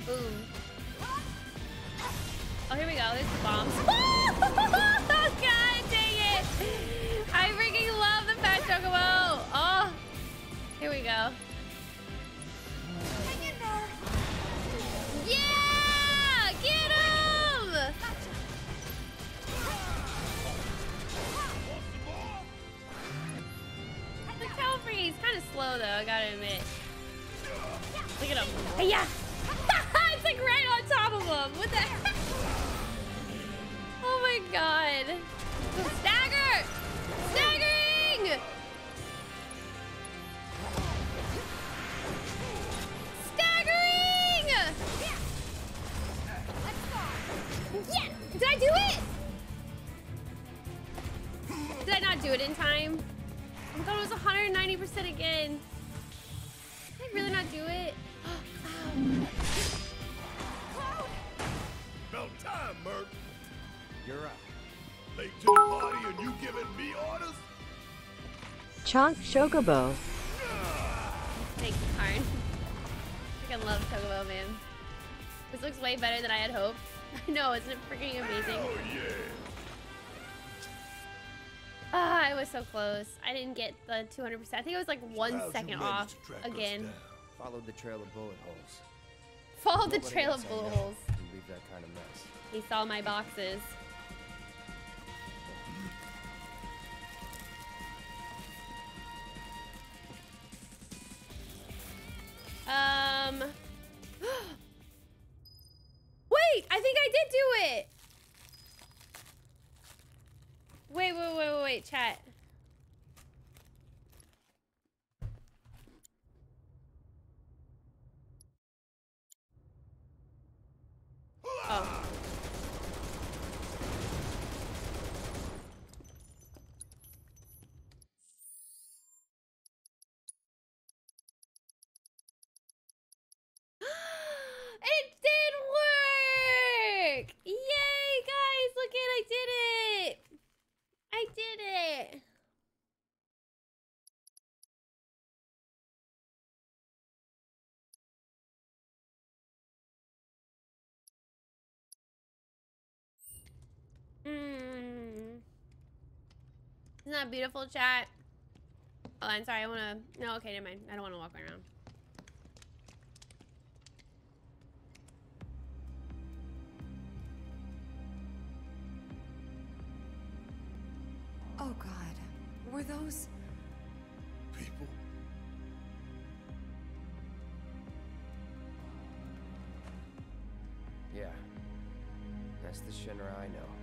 Boom. Oh, here we go. There's the bombs. Here we go. Yeah! Get him! The Calvary's kind of slow though, I gotta admit. Look at him. Yeah! it's like right on top of him. What the heck? Oh my god. Stagger! Staggering! Staggering! Yeah! Did I do it? Did I not do it in time? Oh I thought it was 190% again. Did I really not do it? Um. About time, Merc. You're up. Late to the party and you giving me orders? Chonk Chocobo. Thanks, Karn. I love Chocobo, man. This looks way better than I had hoped. I know, isn't it freaking amazing? Oh, yeah. Ah, I was so close. I didn't get the 200%. I think it was like one Clouds, second off to track us again. Followed the trail of bullet holes. Followed the trail of bullet holes. leave that kind of mess. He saw my boxes. Um. Wait, I think I did do it. Wait, wait, wait, wait, wait, chat. Oh. It did work! Yay, guys! Look at I did it! I did it! Mm. Isn't that beautiful, chat? Oh, I'm sorry. I want to. No, okay, never mind. I don't want to walk around. Oh god. Were those. People? Yeah. That's the Shinra I know.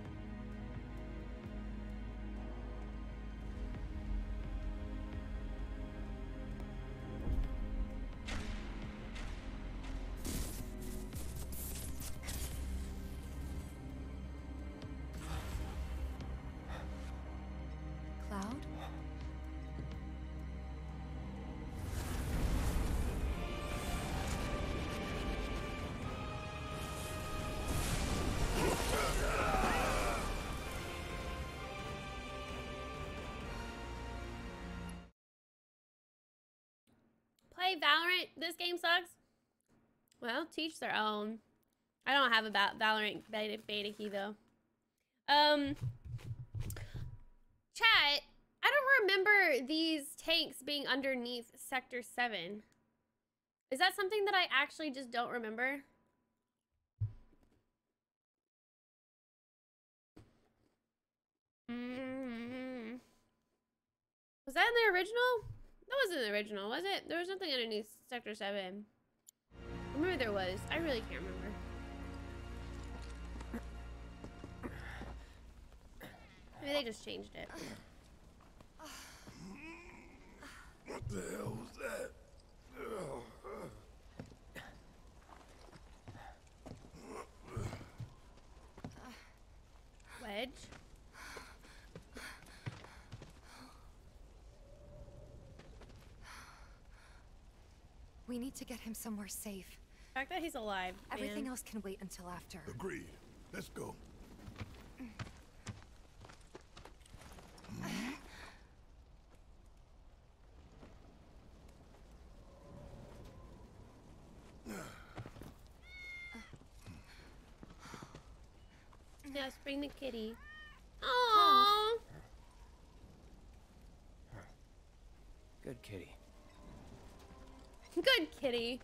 Valorant. This game sucks. Well, teach their own. I don't have a Valorant beta, beta key though. Um, chat. I don't remember these tanks being underneath Sector Seven. Is that something that I actually just don't remember? Mm. Was that in the original? That wasn't the original, was it? There was nothing underneath Sector 7. Remember there was. I really can't remember. Maybe they just changed it. What the hell was that? Wedge? We need to get him somewhere safe. The fact that he's alive. Everything man. else can wait until after. Agreed. Let's go. Yes, bring the kitty. Aww. Good kitty. Good kitty.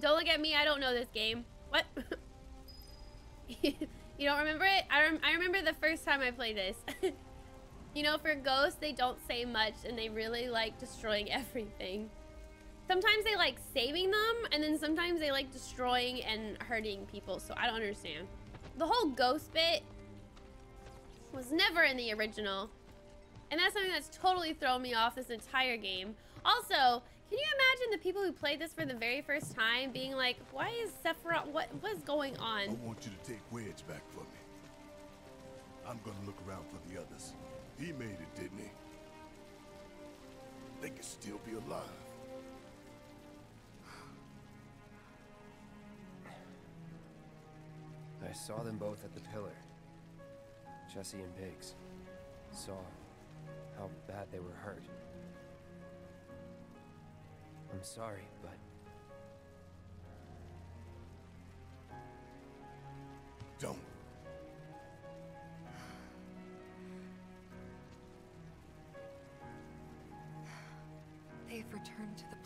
Don't look at me. I don't know this game. What? you don't remember it? I, rem I remember the first time I played this. you know, for ghosts, they don't say much and they really like destroying everything. Sometimes they like saving them and then sometimes they like destroying and hurting people. So I don't understand. The whole ghost bit was never in the original. And that's something that's totally thrown me off this entire game. Also, can you imagine the people who played this for the very first time being like, why is Sephiroth, what, what is going on? I want you to take Wedge back for me. I'm gonna look around for the others. He made it, didn't he? They could still be alive. I saw them both at the pillar. Jessie and Biggs. Saw how bad they were hurt. I'm sorry, but Don't. They've returned to the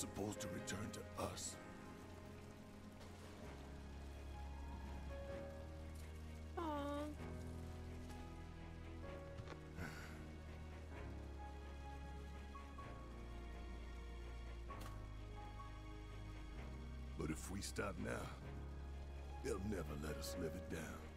supposed to return to us. But if we stop now, they'll never let us live it down.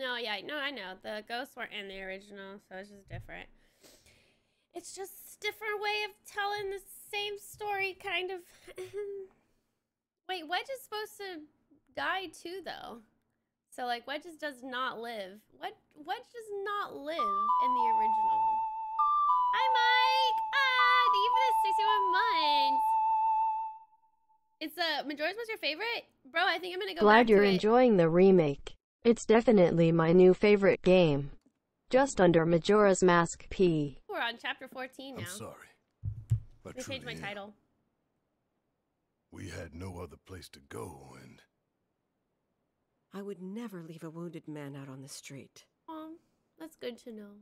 No, yeah, no, I know. The ghosts weren't in the original, so it's just different. It's just different way of telling the same story, kind of. Wait, Wedge is supposed to die too, though. So like, Wedge just does not live. What Wedge does not live in the original. Hi, Mike. Ah, thank you for the 61 months. It's uh, Majora's was your favorite, bro. I think I'm gonna go. Glad back you're it. enjoying the remake. It's definitely my new favorite game. Just under Majora's Mask P. We're on chapter 14 now. I'm sorry. But I changed my truly, title. We had no other place to go, and I would never leave a wounded man out on the street. Um, that's good to know.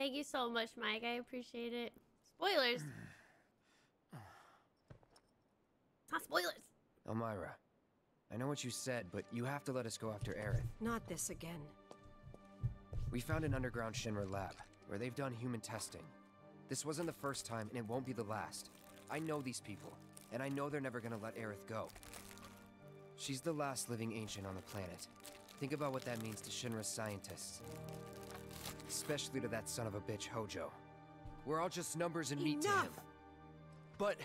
Thank you so much, Mike. I appreciate it. Spoilers. It's not spoilers. Elmyra, I know what you said, but you have to let us go after Aerith. Not this again. We found an underground Shinra lab, where they've done human testing. This wasn't the first time, and it won't be the last. I know these people, and I know they're never gonna let Aerith go. She's the last living ancient on the planet. Think about what that means to Shinra scientists. Especially to that son of a bitch, Hojo. We're all just numbers and meat to him. Enough! But...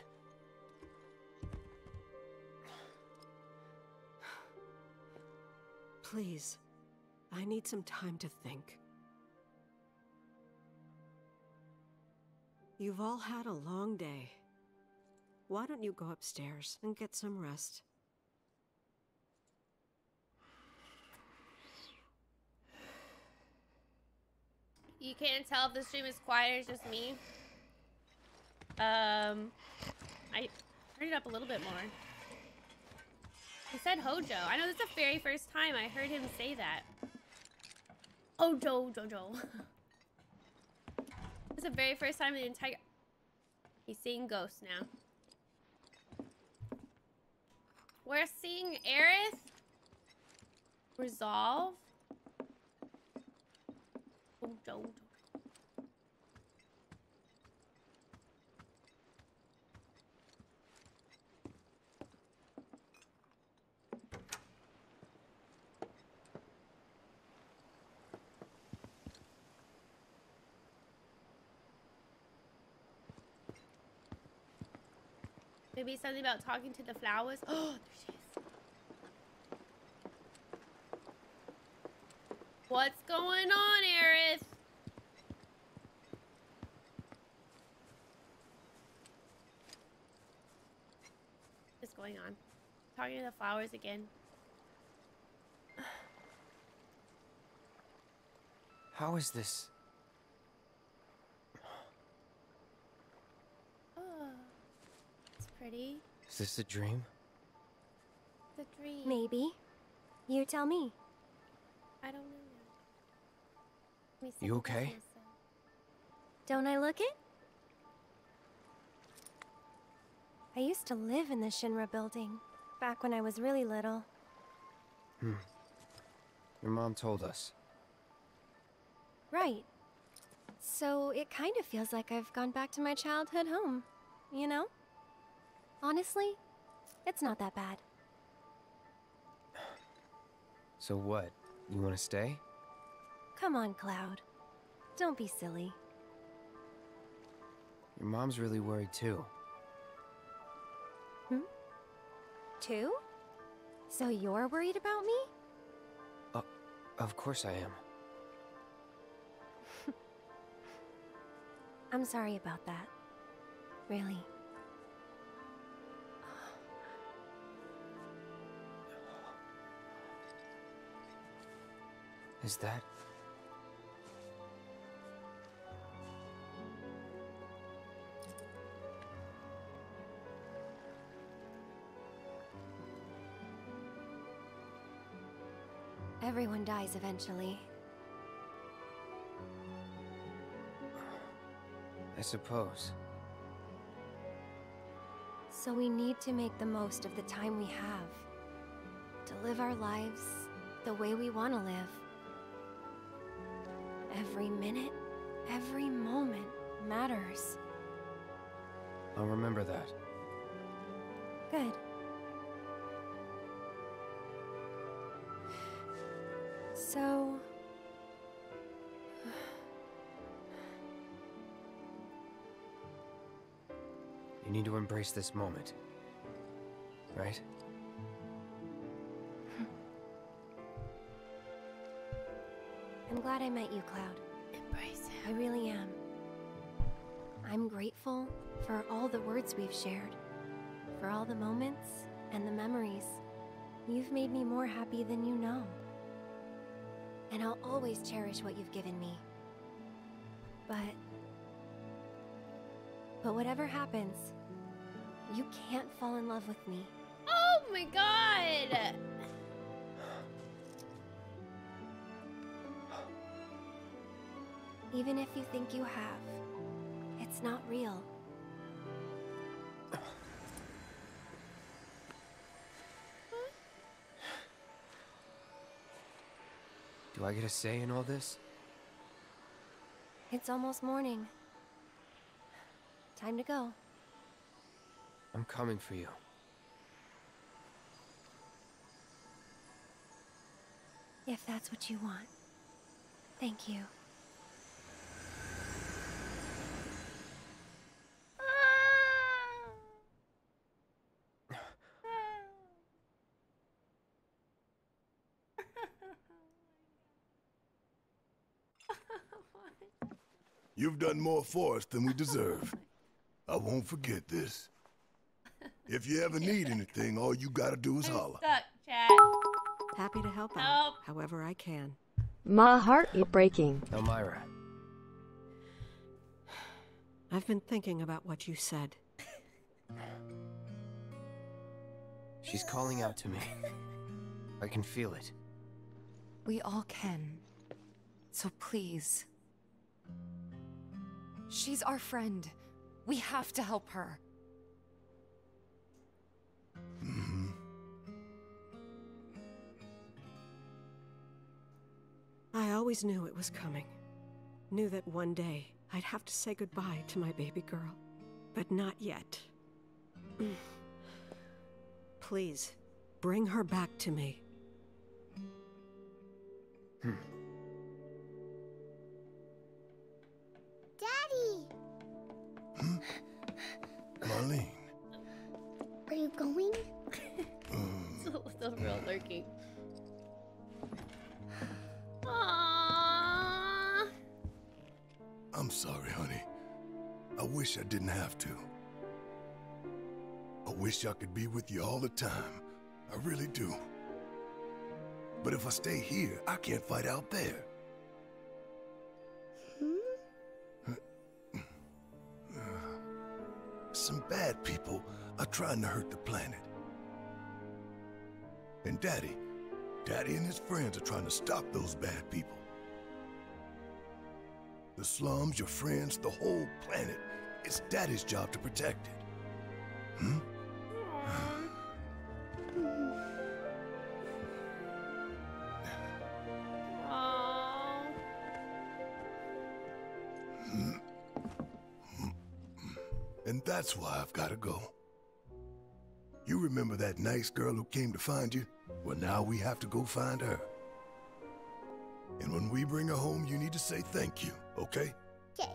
Please, I need some time to think. You've all had a long day. Why don't you go upstairs and get some rest? You can't tell if the stream is quiet or it's just me. Um, I turned it up a little bit more. He said Hojo. I know this is the very first time I heard him say that. Hojo, Jojo. It's the very first time in the entire. He's seeing ghosts now. We're seeing Aerith resolve. Hojo. Maybe something about talking to the flowers. Oh, there she is. What's going on, Aerith? What's going on? Talking to the flowers again. How is this? Oh, it's. Is this a dream? The dream. Maybe. You tell me. I don't know. Let me see You okay? Don't I look it? I used to live in the Shinra building, back when I was really little. Hmm. Your mom told us. Right. So it kind of feels like I've gone back to my childhood home, you know? Honestly, it's not that bad. So what? You want to stay? Come on, Cloud. Don't be silly. Your mom's really worried too. Hmm? Two? So you're worried about me? Uh, of course I am. I'm sorry about that. Really. is that? Everyone dies eventually. I suppose. So we need to make the most of the time we have. To live our lives the way we want to live. Every minute, every moment matters. I'll remember that. Good. So... You need to embrace this moment. Right? Glad I met you, Cloud. Embrace I really am. I'm grateful for all the words we've shared, for all the moments and the memories. You've made me more happy than you know. And I'll always cherish what you've given me. But. But whatever happens, you can't fall in love with me. Oh my god! Even if you think you have, it's not real. Do I get a say in all this? It's almost morning. Time to go. I'm coming for you. If that's what you want. Thank you. You've done more for us than we deserve. I won't forget this. If you ever need anything, all you gotta do is holler. Stuck, chat. Happy to help out, however I can. My heart is breaking. Elmyra, I've been thinking about what you said. she's calling out to me. I can feel it. We all can. So please. She's our friend. We have to help her. Mm-hmm. I always knew it was coming. Knew that one day I'd have to say goodbye to my baby girl. But not yet. Please, bring her back to me. Daddy! Marlene. Are you going? still, still real lurking. Aww. I'm sorry, honey. I wish I didn't have to. I wish I could be with you all the time. I really do. But if I stay here, I can't fight out there. People are trying to hurt the planet. And Daddy, Daddy and his friends are trying to stop those bad people. The slums, your friends, the whole planet. It's Daddy's job to protect it. Hmm? That's why I've got to go. You remember that nice girl who came to find you? Well, now we have to go find her. And when we bring her home, you need to say thank you, okay? Okay.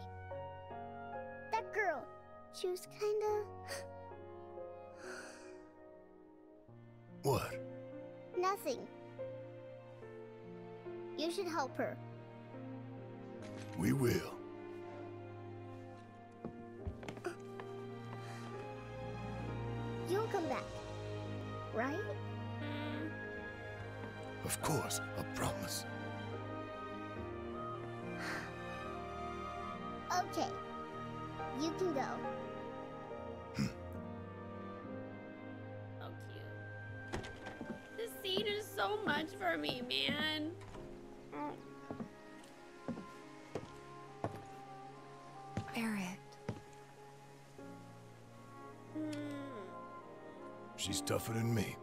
That girl, she was kinda. What? nothing. You should help her. We will. Of course, I promise. Okay. You can go. So cute. This scene is so much for me, man. Aerith. Hmm. She's tougher than me.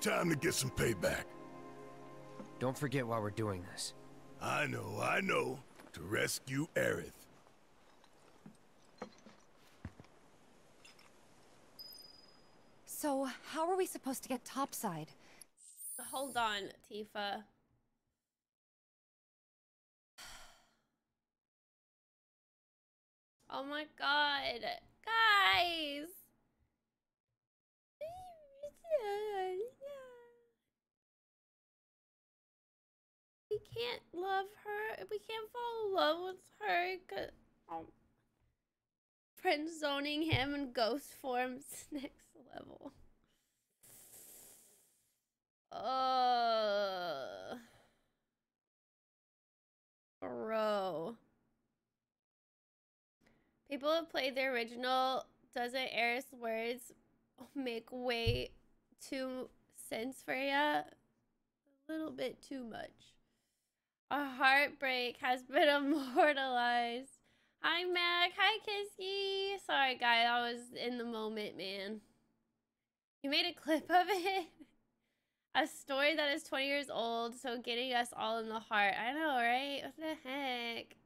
Time to get some payback. Don't forget why we're doing this. I know, I know. To rescue Aerith. So, how are we supposed to get topside? Hold on, Tifa. Oh my god. Guys! Can't love her. We can't fall in love with her because um, friend zoning him in ghost forms next level. Uh, bro. People have played the original. Doesn't Aerith's words make way too sense for ya? A little bit too much. A heartbreak has been immortalized. Hi, Mac. Hi, Kisky. Sorry, guy. I was in the moment, man. You made a clip of it. a story that is 20 years old, so getting us all in the heart. I know, right? What the heck?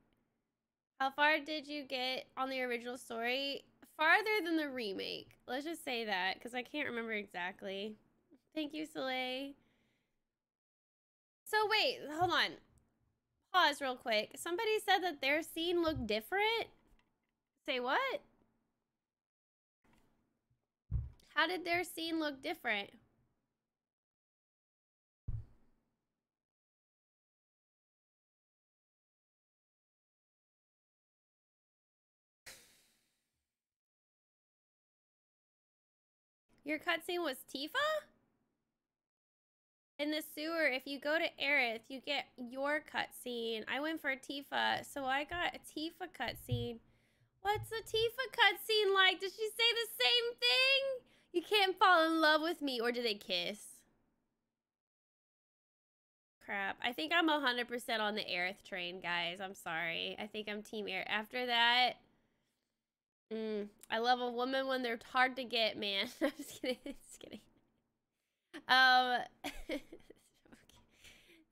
How far did you get on the original story? Farther than the remake. Let's just say that, because I can't remember exactly. Thank you, Soleil. So wait, hold on. Pause real quick. Somebody said that their scene looked different. Say what? How did their scene look different? Your cutscene was Tifa? In the sewer, if you go to Aerith, you get your cutscene. I went for Tifa, so I got a Tifa cutscene. What's a Tifa cutscene like? Does she say the same thing? You can't fall in love with me, or do they kiss? Crap. I think I'm 100% on the Aerith train, guys. I'm sorry. I think I'm Team Aerith. After that, mm, I love a woman when they're hard to get, man. I'm just kidding. Just kidding. Um,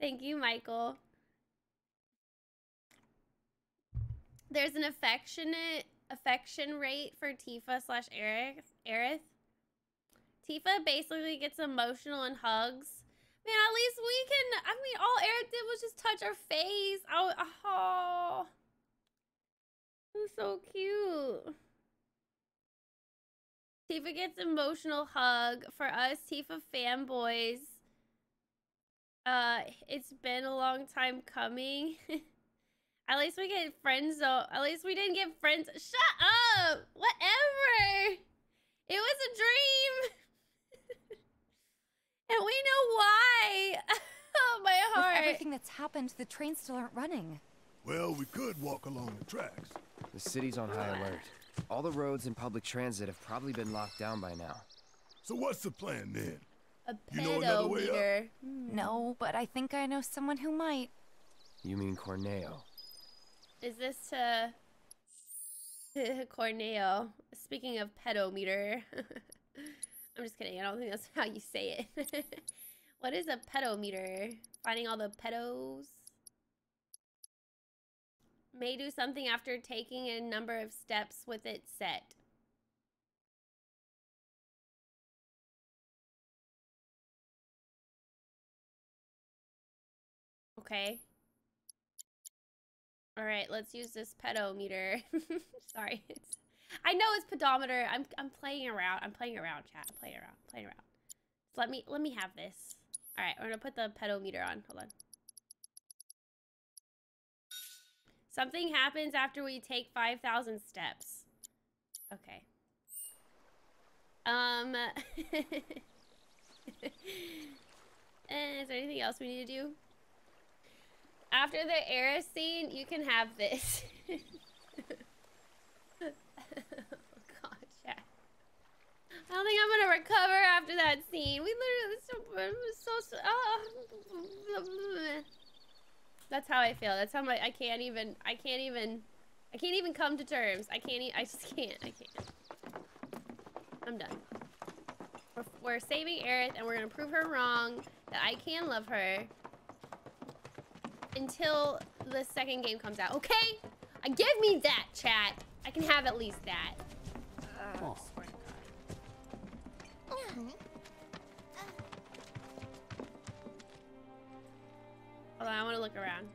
thank you, Michael. There's an affectionate affection rate for Tifa slash Eric Aerith. Tifa basically gets emotional and hugs. Man, at least we can. I mean, all Eric did was just touch her face. Oh, oh, it so cute. Tifa gets emotional hug. For us, Tifa fanboys, uh, it's been a long time coming. At least we get friends though. At least we didn't get friends. Shut up! Whatever! It was a dream! and we know why! oh, my heart! With everything that's happened, the trains still aren't running. Well, we could walk along the tracks. The city's on high alert. All the roads and public transit have probably been locked down by now. So what's the plan then? A You know another way. Hmm. No, but I think I know someone who might. You mean Corneo? Is this to Corneo? Speaking of pedometer, I'm just kidding. I don't think that's how you say it. what is a pedometer? Finding all the pedos. May do something after taking a number of steps with it set. Okay. All right, let's use this pedometer. Sorry, it's. I know it's pedometer. I'm I'm playing around. I'm playing around, chat. I'm playing around. Playing around. So let me let me have this. All right, we're gonna put the pedometer on. Hold on. Something happens after we take 5,000 steps. Okay. Um. Eh, is there anything else we need to do? After the era scene, you can have this. oh god, chat. I don't think I'm gonna recover cutscene. We literally so so. so oh. That's how I feel. That's how my I can't even. I can't even. I can't even come to terms. I can't. E I just can't. I can't. I'm done. We're, we're saving Aerith, and we're gonna prove her wrong that I can love her until the second game comes out. Okay? Uh, give me that, chat. I can have at least that. Uh, Hold on, I want to look around.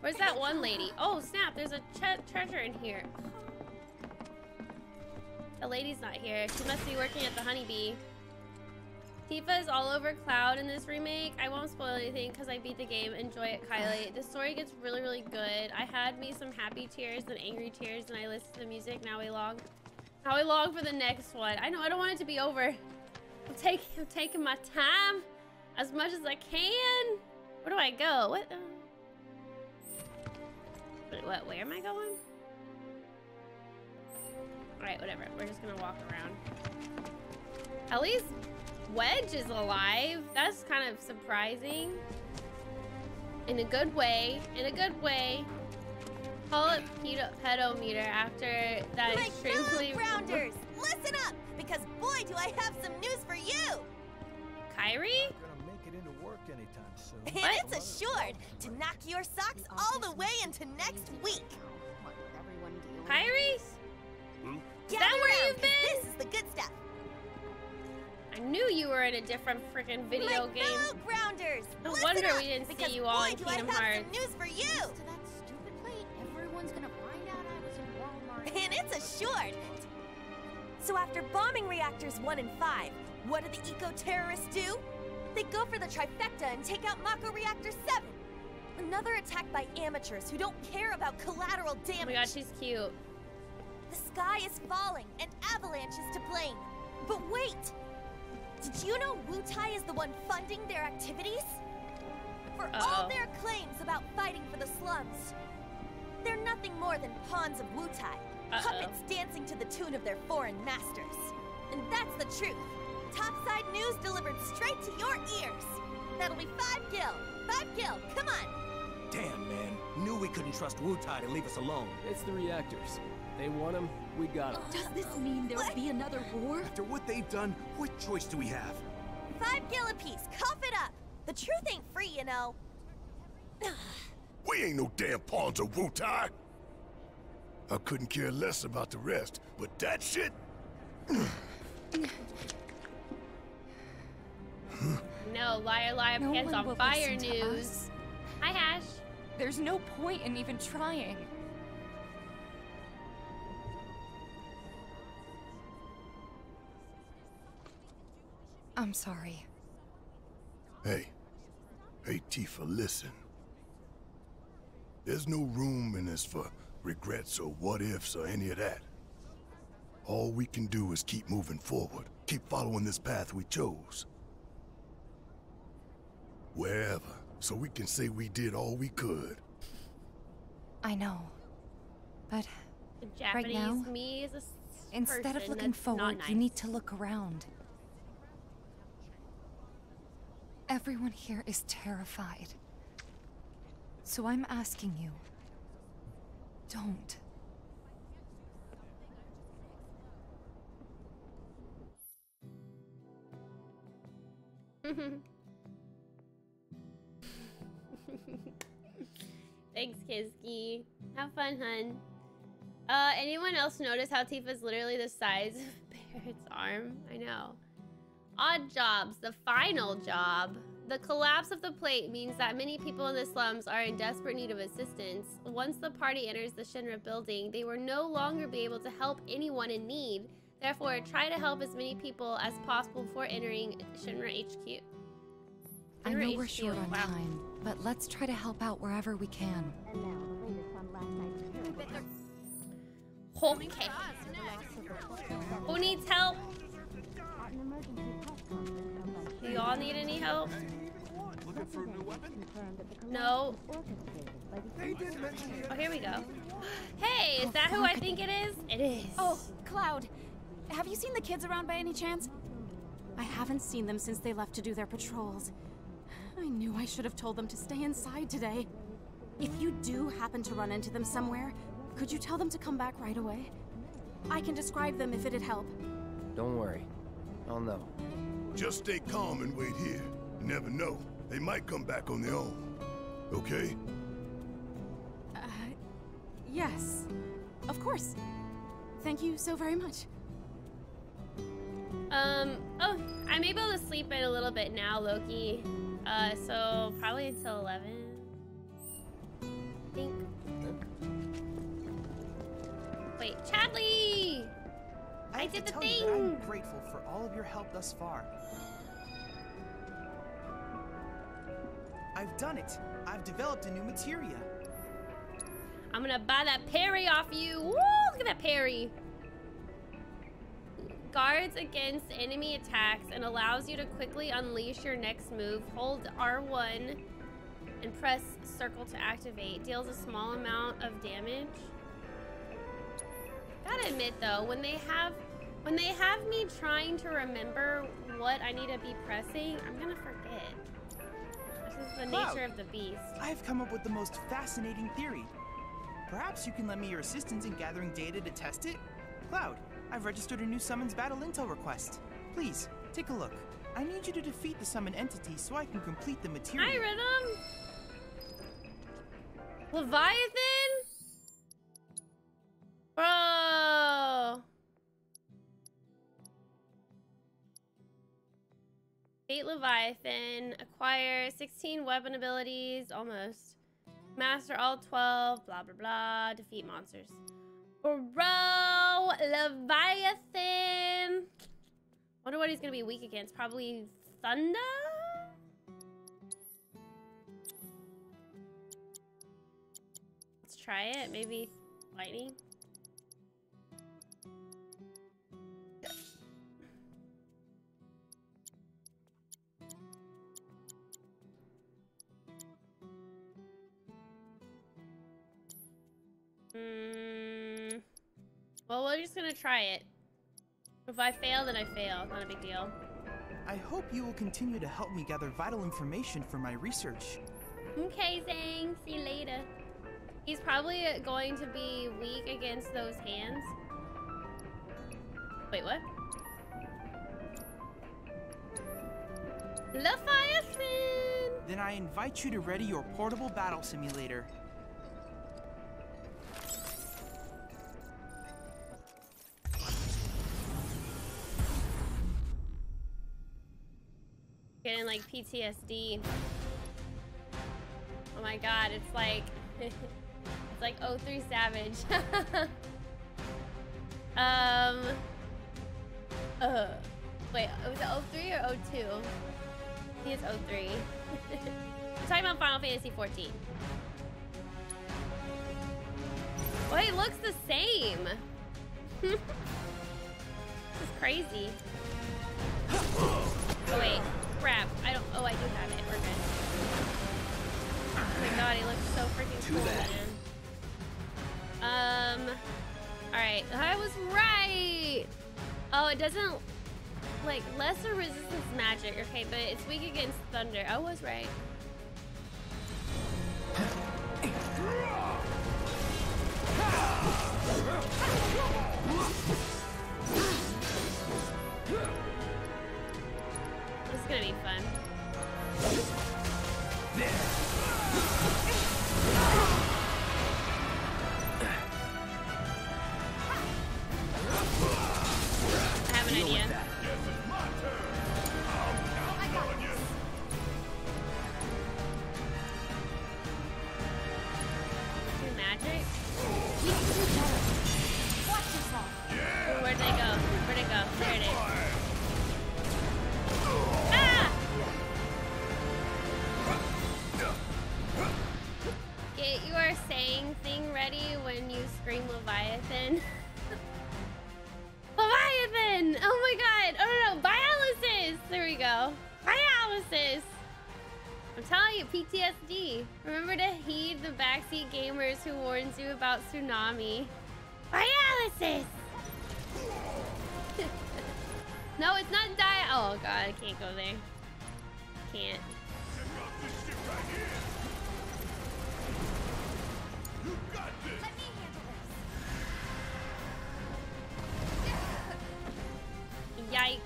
Where's that one lady? Oh, snap, there's a treasure in here. The lady's not here. She must be working at the honeybee. Tifa is all over Cloud in this remake. I won't spoil anything because I beat the game. Enjoy it, Kylie. The story gets really, really good. I had me some happy tears and angry tears and I listened to the music. Now I long. Now I long for the next one. I know, I don't want it to be over. I'm taking, I'm taking my time as much as I can. Where do I go? What? Uh... What, where am I going? Alright, whatever. We're just gonna walk around. At least Wedge is alive. That's kind of surprising. In a good way. In a good way. Call it pedo pedometer after that My extremely... grounders, listen up! Because boy, do I have some news for you! Kyrie? And it's assured to knock your socks all the way into next week. Kyrie? Hmm? Is that where you've been? This is the good stuff. I knew you were in a different freaking video My game. fellow grounders, No wonder up, we didn't see you all boy, in do Kingdom I have Hearts. some news for you. To that stupid plate, everyone's gonna find out I was in Walmart. And it's assured. So after bombing reactors 1 and 5, what do the eco-terrorists do? They go for the trifecta and take out Mako Reactor 7. Another attack by amateurs who don't care about collateral damage! Oh my god, she's cute. The sky is falling and Avalanche is to blame. But wait! Did you know Wutai is the one funding their activities? For all Uh-oh. their claims about fighting for the slums, they're nothing more than pawns of Wutai. Uh-oh. Puppets dancing to the tune of their foreign masters. And that's the truth. Topside news delivered straight to your ears. That'll be five gil. Five gil, come on. Damn, man. Knew we couldn't trust Wutai to leave us alone. It's the reactors. They want them, we got them. Does this mean there'll be another war? After what they've done, what choice do we have? Five gil apiece, cough it up. The truth ain't free, you know. We ain't no damn pawns of Wutai. I couldn't care less about the rest, but that shit. No, liar, liar, No pants one on fire news. us. Hi, Hash. There's no point in even trying. I'm sorry. Hey. Hey, Tifa, listen. There's no room in this for regrets or what ifs or any of that. All we can do is keep moving forward, keep following this path we chose. Wherever, so we can say we did all we could. I know. But The right Japanese now, me is a s- instead of looking forward, nice. you need to look around. Everyone here is terrified. So I'm asking you. Don't. Thanks, Kiski. Have fun, hun. Uh, anyone else notice how Tifa's literally the size of Barret's arm? I know. Odd jobs, the final job. The collapse of the plate means that many people in the slums are in desperate need of assistance. Once the party enters the Shinra building, they will no longer be able to help anyone in need. Therefore, try to help as many people as possible before entering Shinra HQ. I Shinra know we're short on wow. time, but let's try to help out wherever we can. Okay. Who needs help? Do y'all need any help? Looking for a new weapon? No. They didn't mention Oh, here we go. Hey, is that who I think it is? It is. Oh, Cloud. have you seen the kids around by any chance? I haven't seen them since they left to do their patrols. I knew I should have told them to stay inside today. If you do happen to run into them somewhere, could you tell them to come back right away? I can describe them if it'd help. Don't worry. I'll know. Just stay calm and wait here. You never know. They might come back on their own. Okay? Uh, yes. Of course. Thank you so very much. Um, oh, I'm able to sleep in a little bit now, Loki. Uh, so probably until 11. I think. Wait, Chadley! I, I did the thing! I'm grateful for all of your help thus far. I've done it. I've developed a new materia. I'm gonna buy that parry off you. Woo! Look at that parry. Guards against enemy attacks and allows you to quickly unleash your next move. Hold R1 and press circle to activate. Deals a small amount of damage. Gotta admit though, when they have when they have me trying to remember what I need to be pressing, I'm gonna forget. This is the Cloud, nature of the beast. I've come up with the most fascinating theory. Perhaps you can lend me your assistance in gathering data to test it? Cloud, I've registered a new summons battle intel request. Please, take a look. I need you to defeat the summon entity so I can complete the materia. Hi, Rhythm! Leviathan? Bro! Fate Leviathan. Acquire 16 weapon abilities. Almost. Master all 12. Blah, blah, blah. Defeat monsters. Bro! Leviathan! Wonder what he's gonna be weak against. Probably Thunder? Let's try it. Maybe lightning. Well, we're just gonna try it. If I fail, then I fail. Not a big deal. I hope you will continue to help me gather vital information for my research. Okay, Zang. See you later. He's probably going to be weak against those hands. Wait, what? Leviathan! Then I invite you to ready your portable battle simulator. PTSD. Oh my god, it's like it's like 03 Savage. um uh wait, was it 03 or 02? I think it's 03. We're talking about Final Fantasy 14. Well, it looks the same. this is crazy. Oh wait, crap. I don't. Oh, I do have it. We're good. Oh my god, he looks so freaking Too cool, bad. man. Um. All right, I was right. Oh, it doesn't like lesser resistance magic. Okay, but it's weak against thunder. I was right. gamers who warns you about tsunami. Dialysis! no, it's not die. Oh god, I can't go there. Can't. Yikes.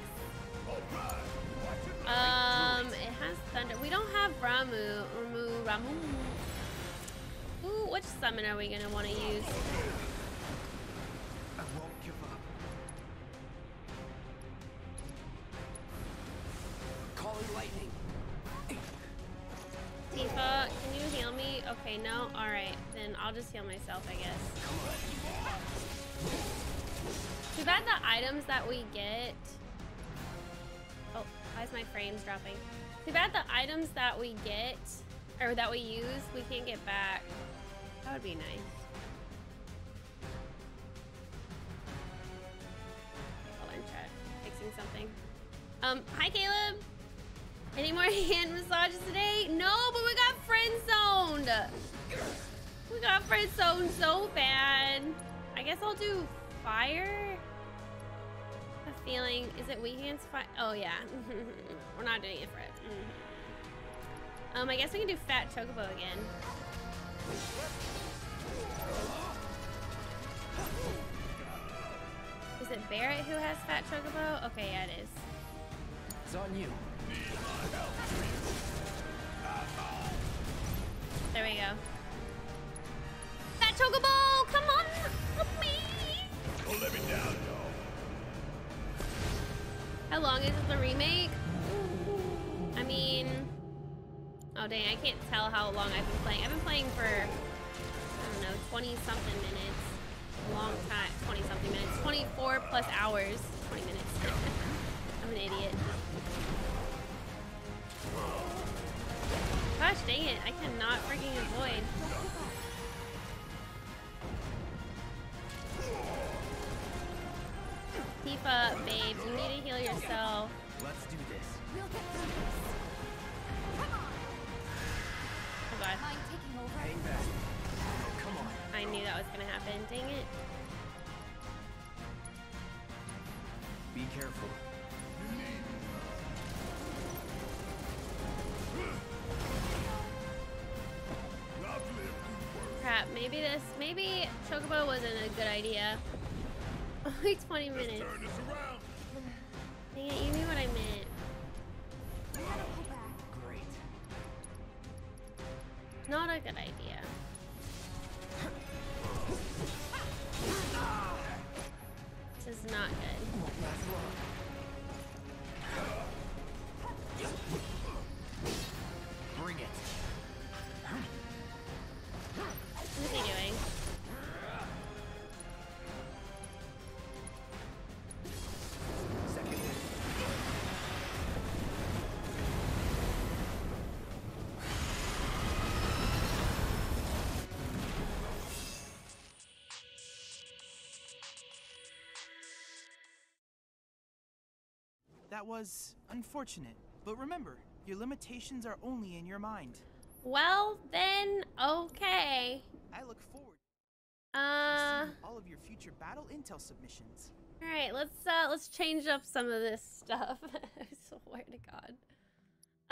Um, it has thunder. We don't have Ramuh. Ramuh. Ramuh. Which summon are we gonna want to use? I won't give up. Calling lightning. Tifa, can you heal me? Okay, no? Alright, then I'll just heal myself, I guess. Too bad the items that we get... Oh, why is my frames dropping? Too bad the items that we get, or that we use, we can't get back. That would be nice. On, chat. Fixing something. Um, hi Caleb! Any more hand massages today? No, but we got friend zoned. We got friend zoned so bad. I guess I'll do fire. A feeling. Is it weak hands fire? Oh yeah. We're not doing it for it. Mhm. Um, I guess we can do fat chocobo again. Is it Barret who has fat chocobo? Okay, yeah, it is. It's on you. There we go. Fat chocobo, come on, help me. Don't let me down, y'all. How long is it the remake? I mean, oh dang, I can't tell how long I've been playing. I've been playing for, I don't know, 20 something minutes. Long time, 20 something minutes. 24 plus hours, 20 minutes. I'm an idiot. Gosh dang it, I cannot freaking avoid. Keep up, babe, you need to heal yourself. Let's do this. Come on. Oh god. Hang back. Come on. I knew that was gonna happen. Dang it. Be careful. Crap, maybe this, maybe Chocobo wasn't a good idea. Only 20 minutes. Dang it, you knew what I meant. Not a good idea. This is not good. Bring it. What is he doing? That was unfortunate, but remember, your limitations are only in your mind. Well, then, okay. I look forward Uh, all of your future battle intel submissions. all right, let's uh, let's change up some of this stuff. I swear to God.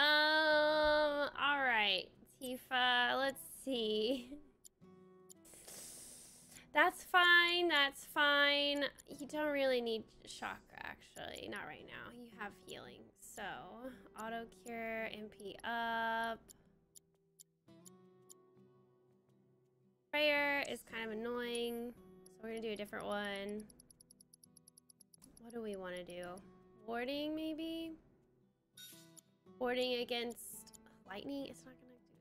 Um, all right, Tifa. Let's see. That's fine. That's fine. You don't really need chakra, actually. Not right now. You have healing. So, auto cure, MP up. Prayer is kind of annoying. So, we're to do a different one. What do we want to do? Warding, maybe? Warding against lightning? It's not to do anything.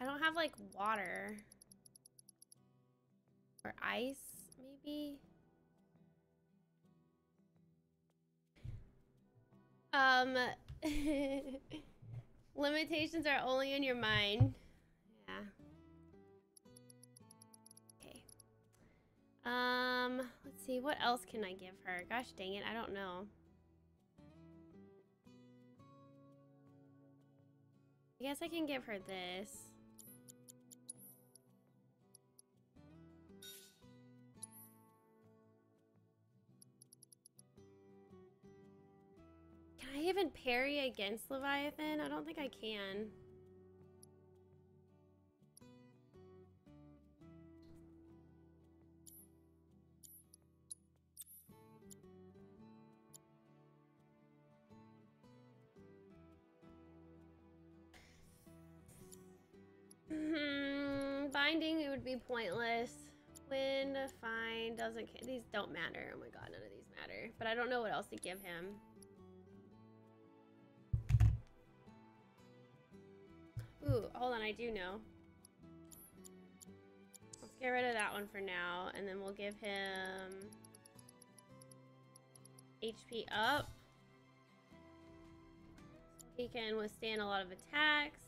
I don't have, like, water. Or ice, maybe? Um, limitations are only in your mind. Yeah. Okay. Um, let's see, what else can I give her? Gosh dang it, I don't know. I guess I can give her this. I even parry against Leviathan? I don't think I can. Hmm, binding it would be pointless. Win, fine, doesn't ca- these don't matter. Oh my god, none of these matter. But I don't know what else to give him. Ooh, hold on, I do know. Let's get rid of that one for now, and then we'll give him HP up. He can withstand a lot of attacks.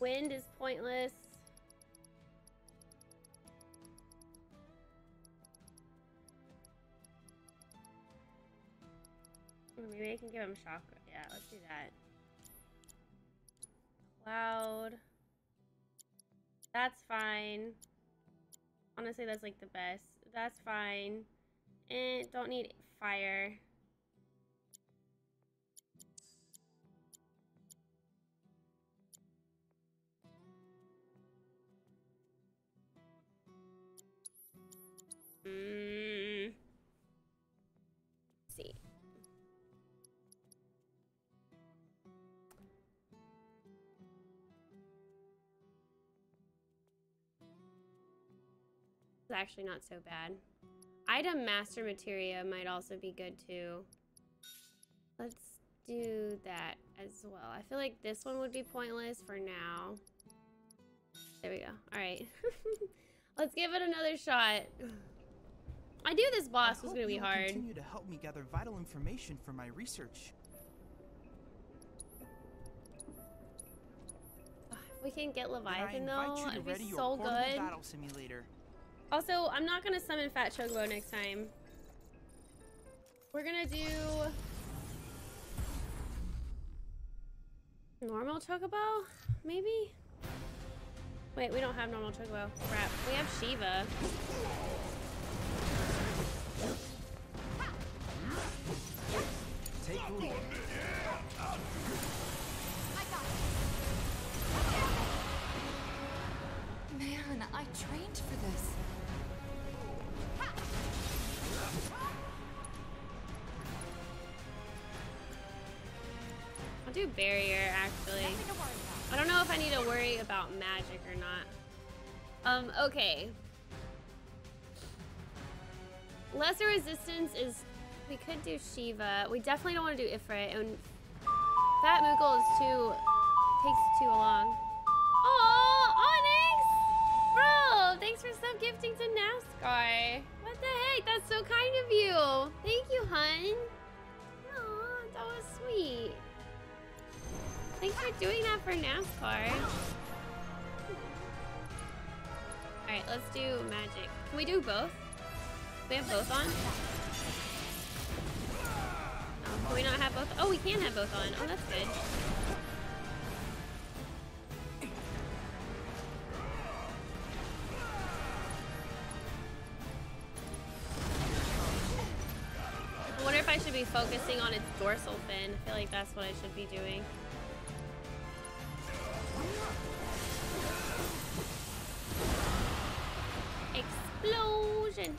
Wind is pointless. Maybe I can give him shock. Yeah, let's do that. Cloud. That's fine. Honestly, that's like the best. That's fine. And don't need fire. Mm. Actually not so bad. Item master materia might also be good too. Let's do that as well. I feel like this one would be pointless for now. There we go. All right. Let's give it another shot. I knew this boss was gonna be hard. Continue to help me gather vital information for my research. If we can get Leviathan though, it'd be so good. battle simulator. Also, I'm not gonna summon Fat Chocobo next time. We're gonna do normal Chocobo, maybe. Wait, we don't have normal Chocobo. Crap, we have Shiva. Take the. Man, I trained for this. Do barrier actually. I don't know if I need to worry about magic or not. Um, okay. Lesser resistance is we could do Shiva. We definitely don't want to do Ifrit and Fat Moogle is too takes too long. Oh, Onyx! Bro, thanks for sub gifting to NASCAR. What the heck? That's so kind of you. Thank you, hun. Aw, that was sweet. Thanks for doing that for NASCAR. Alright, let's do magic. Can we do both? We have both on? Oh, can we not have both? Oh, we can have both on. Oh, that's good. I wonder if I should be focusing on its dorsal fin. I feel like that's what I should be doing. Explosion!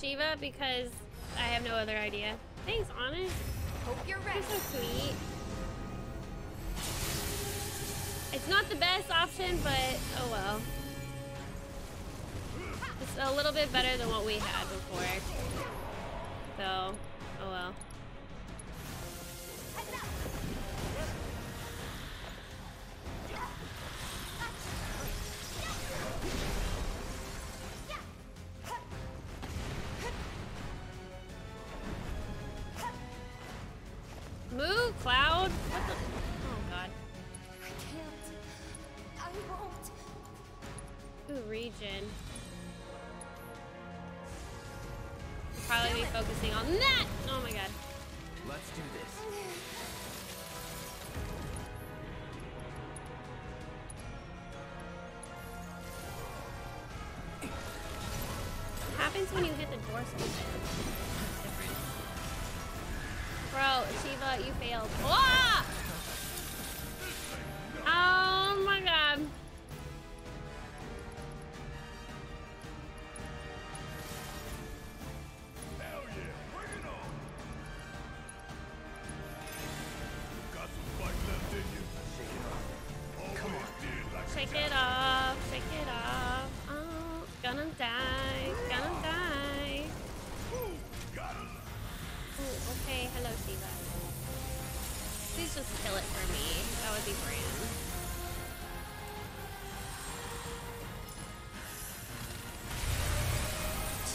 Shiva because I have no other idea. Thanks, Honest. Hope you're You're ready. so sweet. It's not the best option, but oh well. It's a little bit better than what we had before. So,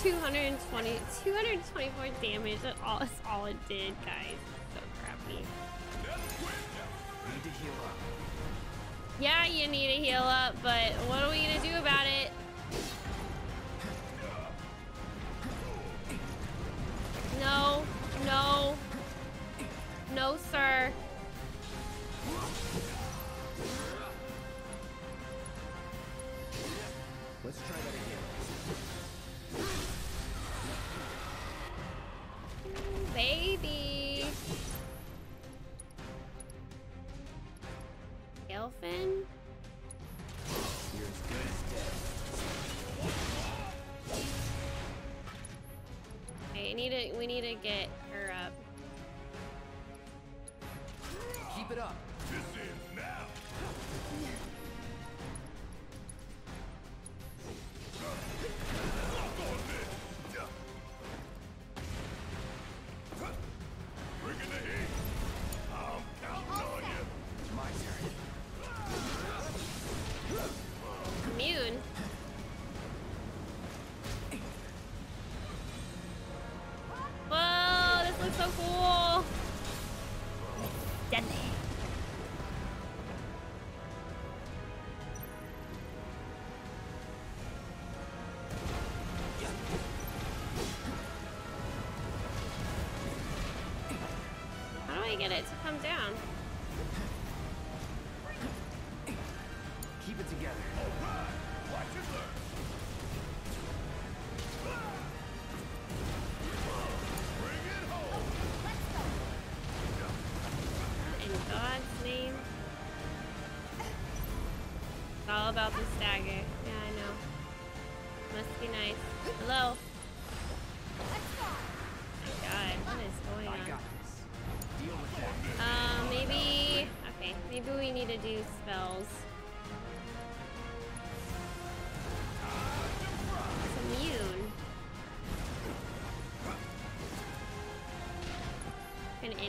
220, 224 damage. That's all, that's all it did, guys. So crappy. Yeah, you need to heal up, but what are we gonna do about it? We need to get Deadly. How do I get it to come down?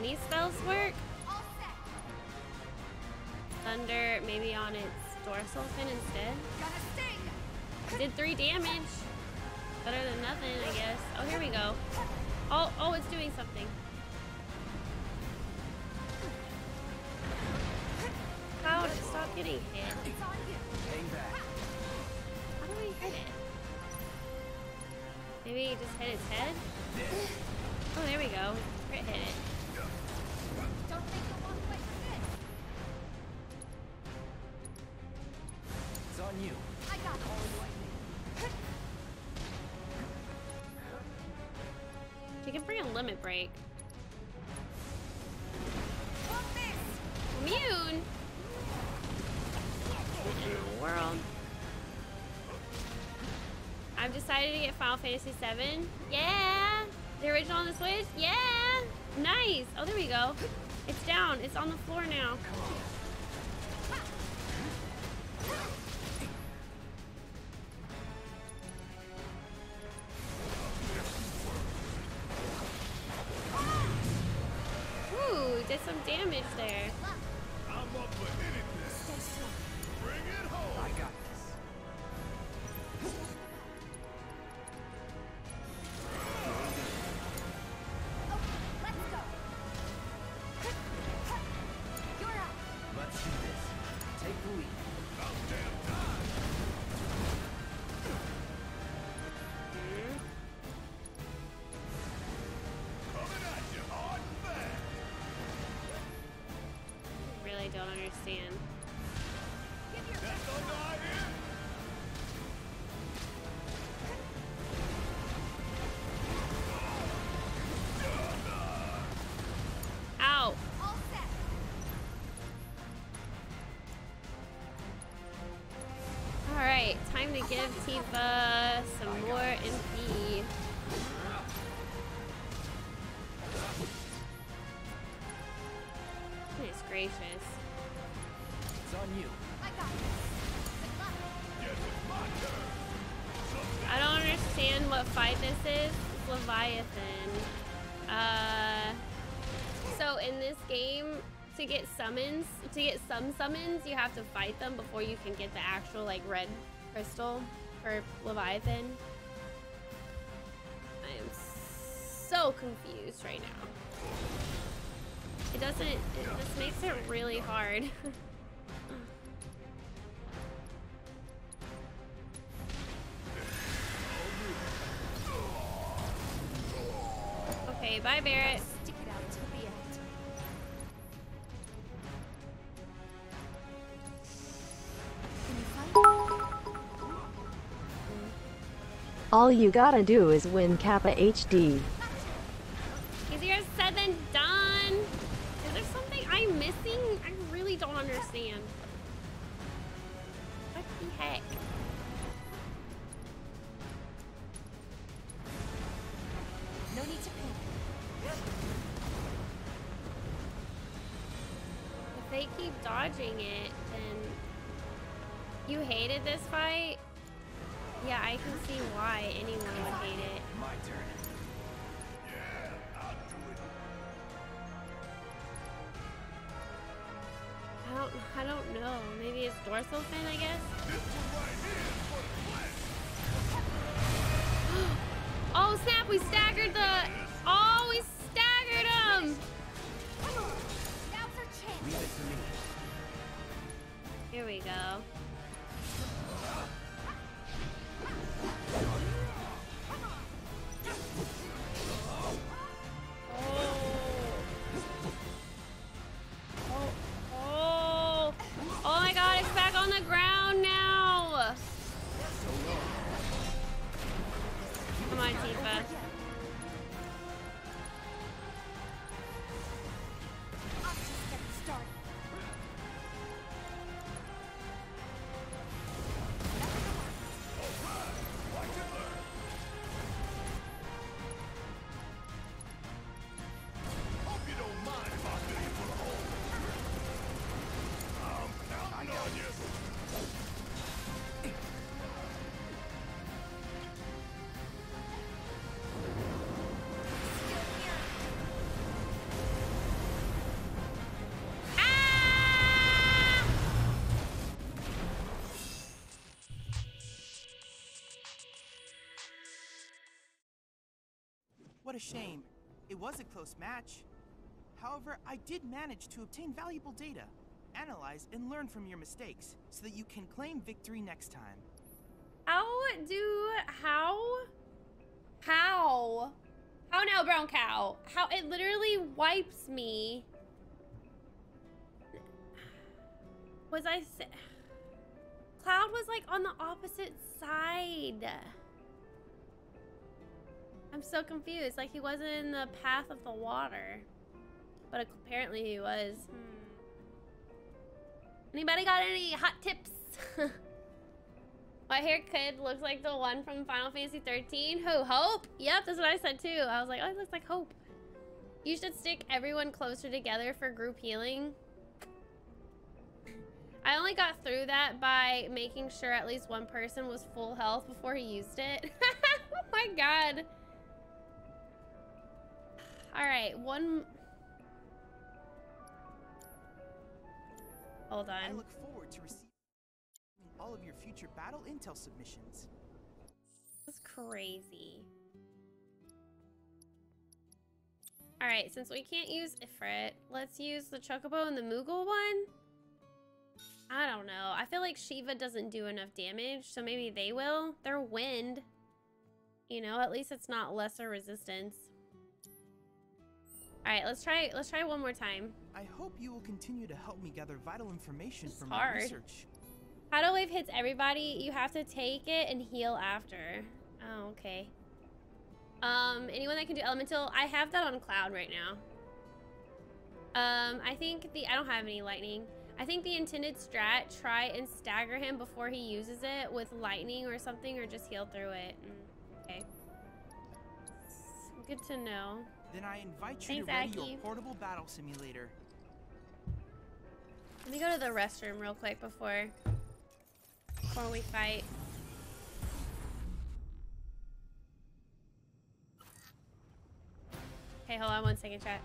Any spells work? Thunder, maybe on its dorsal fin instead. Did three damage. Better than nothing, I guess. Oh, here we go. Oh, oh, it's doing something. How to stop getting hit? How do I hit it? Maybe just hit its head? Oh, there we go. Crit hit it. Limit break. Immune? World? I've decided to get Final Fantasy VII. Yeah! The original on the Switch? Yeah! Nice! Oh, there we go. It's down. It's on the floor now. Time give Tifa some more MP. Goodness gracious. It's on you. I got this. Good luck. Yes, my turn. I don't understand what fight this is. It's Leviathan. Uh, so in this game, to get summons, to get some summons, you have to fight them before you can get the actual like red crystal for Leviathan. I am so confused right now. It doesn't, it just makes it really hard. All you gotta do is win Kappa HD. What a shame. It was a close match. However, I did manage to obtain valuable data, analyze and learn from your mistakes, so that you can claim victory next time. How do how how how now brown cow how it literally wipes me was I Cloud was like on the opposite side I'm so confused like he wasn't in the path of the water but apparently he was hmm. anybody got any hot tips My hair kid looks like the one from Final Fantasy 13. Who? Hope? Yep, that's what I said too. I was like, oh, it looks like Hope. You should stick everyone closer together for group healing. I only got through that by making sure at least one person was full health before he used it. oh my god. All right, one. hold on. I look forward to receiving all of your future battle intel submissions. This is crazy. Alright, since we can't use Ifrit, let's use the Chocobo and the Moogle one. I don't know. I feel like Shiva doesn't do enough damage, so maybe they will. They're wind. You know, at least it's not lesser resistance. Alright, let's try let's try one more time. I hope you will continue to help me gather vital information from hard. my research. Tidal Wave hits everybody. You have to take it and heal after. Oh, okay. Um, anyone that can do elemental, I have that on cloud right now. Um, I think the I don't have any lightning. I think the intended strat try and stagger him before he uses it with lightning or something, or just heal through it. Mm, okay. Good to know. Then I invite you Thanks, to ready Aki. your portable battle simulator. Let me go to the restroom real quick before before we fight. Okay, hold on one second, chat.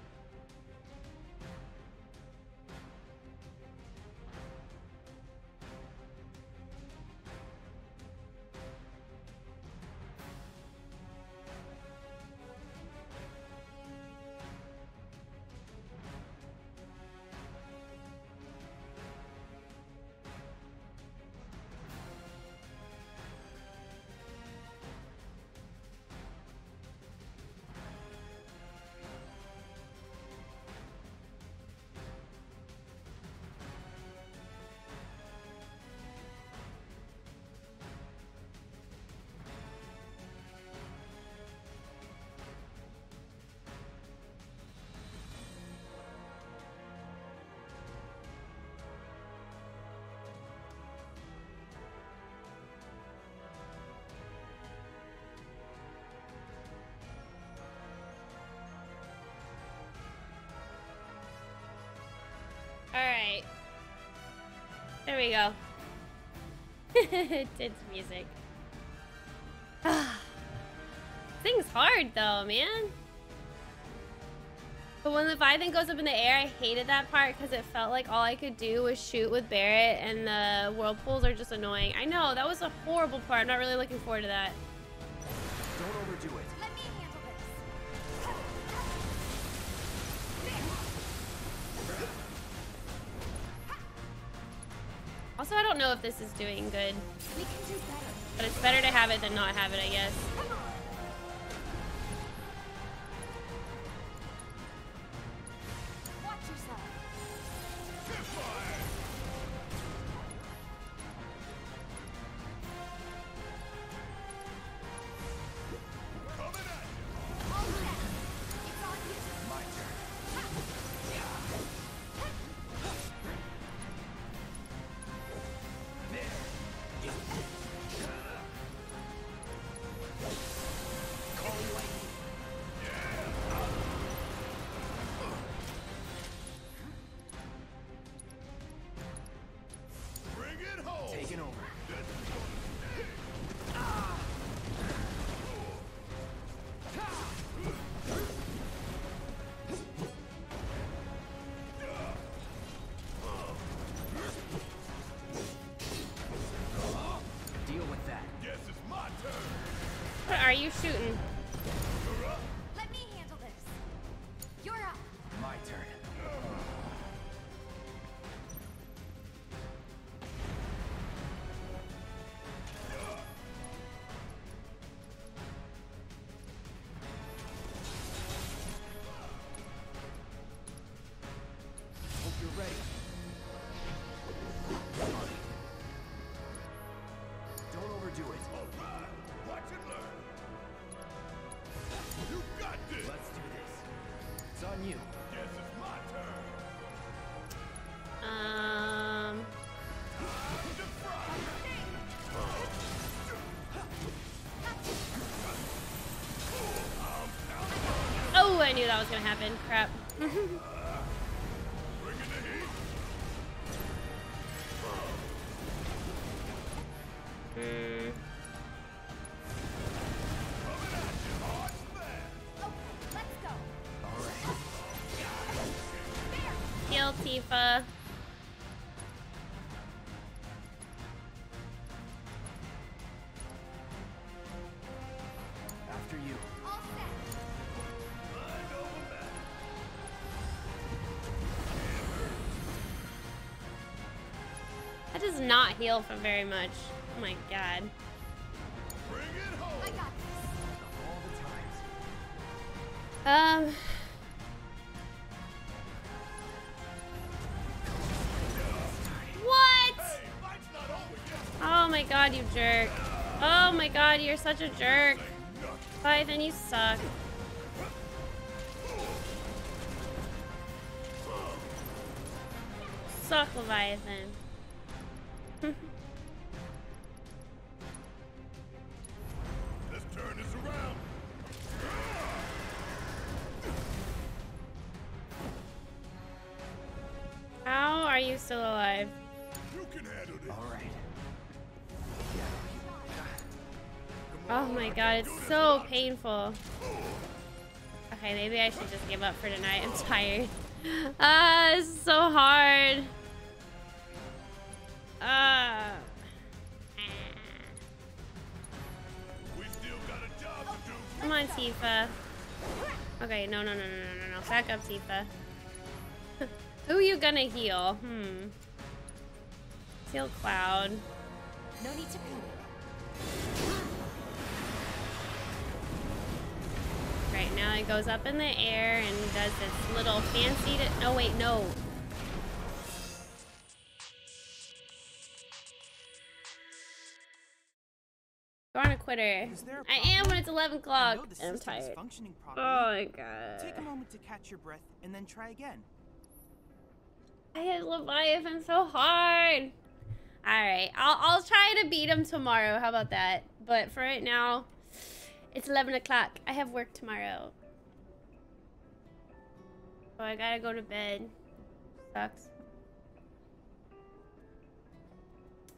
Alright. There we go. Tense music. Thing's hard though, man. But when the Leviathan goes up in the air, I hated that part because it felt like all I could do was shoot with Barret and the whirlpools are just annoying. I know, that was a horrible part. I'm not really looking forward to that. If this is doing good, but it's better to have it than not have it, I guess. Knew that was gonna happen. Crap. heal for very much. Oh my god. Um. What? Oh my god, you jerk. Oh my god, you're such a jerk. Python, you suck. Suck, Leviathan. I should just give up for tonight. I'm tired. Ah, this is so hard. Ah. Come on, Tifa. Okay, no, no, no, no, no, no, no. Back up, Tifa. Who are you gonna heal? Hmm. Heal Cloud. No need to it goes up in the air and does its little fancy to- Oh wait, no. Darn a quitter. I am when it's 11 o'clock. I know the and I'm tired. functioning Oh my god. Take a moment to catch your breath and then try again. I hit Leviathan so hard. Alright, I'll, I'll try to beat him tomorrow. How about that? But for right now, it's 11 o'clock. I have work tomorrow. So I gotta go to bed. Sucks.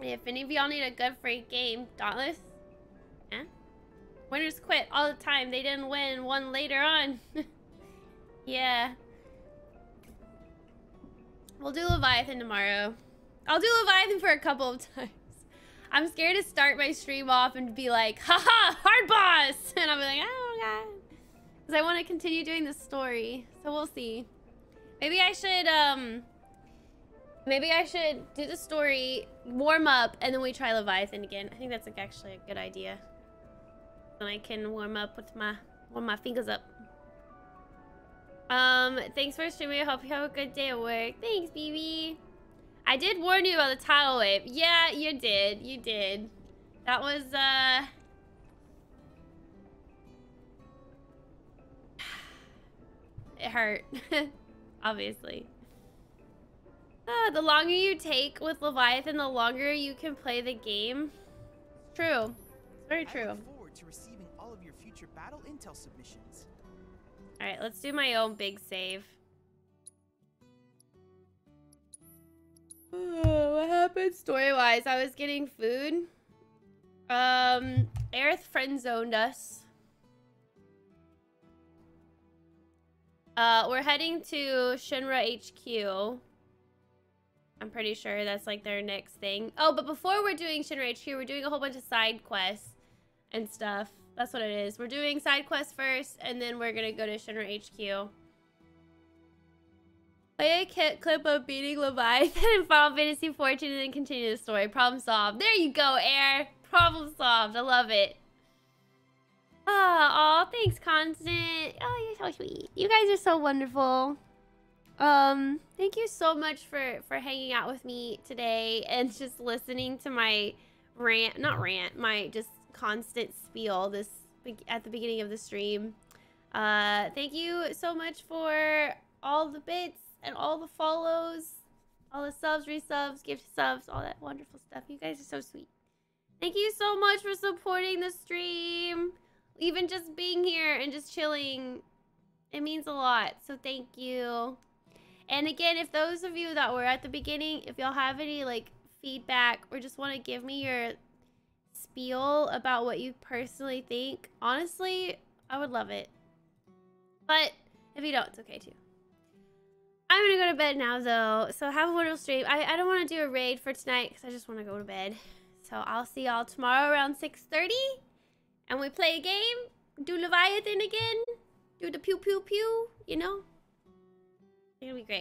If any of y'all need a good free game, Dauntless? Yeah? Winners quit all the time. They didn't win one later on. yeah. We'll do Leviathan tomorrow. I'll do Leviathan for a couple of times. I'm scared to start my stream off and be like, haha, hard boss! And I'll be like, oh god. Because I want to continue doing the story. So we'll see. Maybe I should, um... Maybe I should do the story, warm up, and then we try Leviathan again. I think that's like actually a good idea. Then I can warm up with my, warm my fingers up. Um, thanks for streaming. I hope you have a good day at work. Thanks, BB. I did warn you about the tidal wave. Yeah, you did. You did. That was, uh... It hurt. Obviously. Uh, the longer you take with Leviathan, the longer you can play the game. True. It's very I true. look forward to receiving all of your future battle intel submissions. Alright, let's do my own big save. Oh, what happened story-wise? I was getting food. Um, Aerith friend zoned us. Uh, we're heading to Shinra HQ. I'm pretty sure that's like their next thing. Oh, but before we're doing Shinra HQ, we're doing a whole bunch of side quests and stuff. That's what it is. We're doing side quests first, and then we're gonna go to Shinra HQ. Play a clip of beating Leviathan in Final Fantasy 14 and then continue the story. Problem solved. There you go, Air. Problem solved. I love it. Oh, thanks, Constant. Oh, you're so sweet. You guys are so wonderful. Um, thank you so much for for hanging out with me today and just listening to my rant, not rant, my just constant spiel this at the beginning of the stream. Uh, thank you so much for all the bits and all the follows, all the subs, resubs, gift subs, all that wonderful stuff. You guys are so sweet. Thank you so much for supporting the stream. Even just being here and just chilling, it means a lot. So thank you. And again, if those of you that were at the beginning, if y'all have any like feedback or just want to give me your spiel about what you personally think, honestly, I would love it. But if you don't, it's okay too. I'm gonna go to bed now though, so have a wonderful stream. I, I don't want to do a raid for tonight because I just want to go to bed. So I'll see y'all tomorrow around 6.30 and we play a game, do Leviathan again, do the pew pew pew, you know? Gonna be great.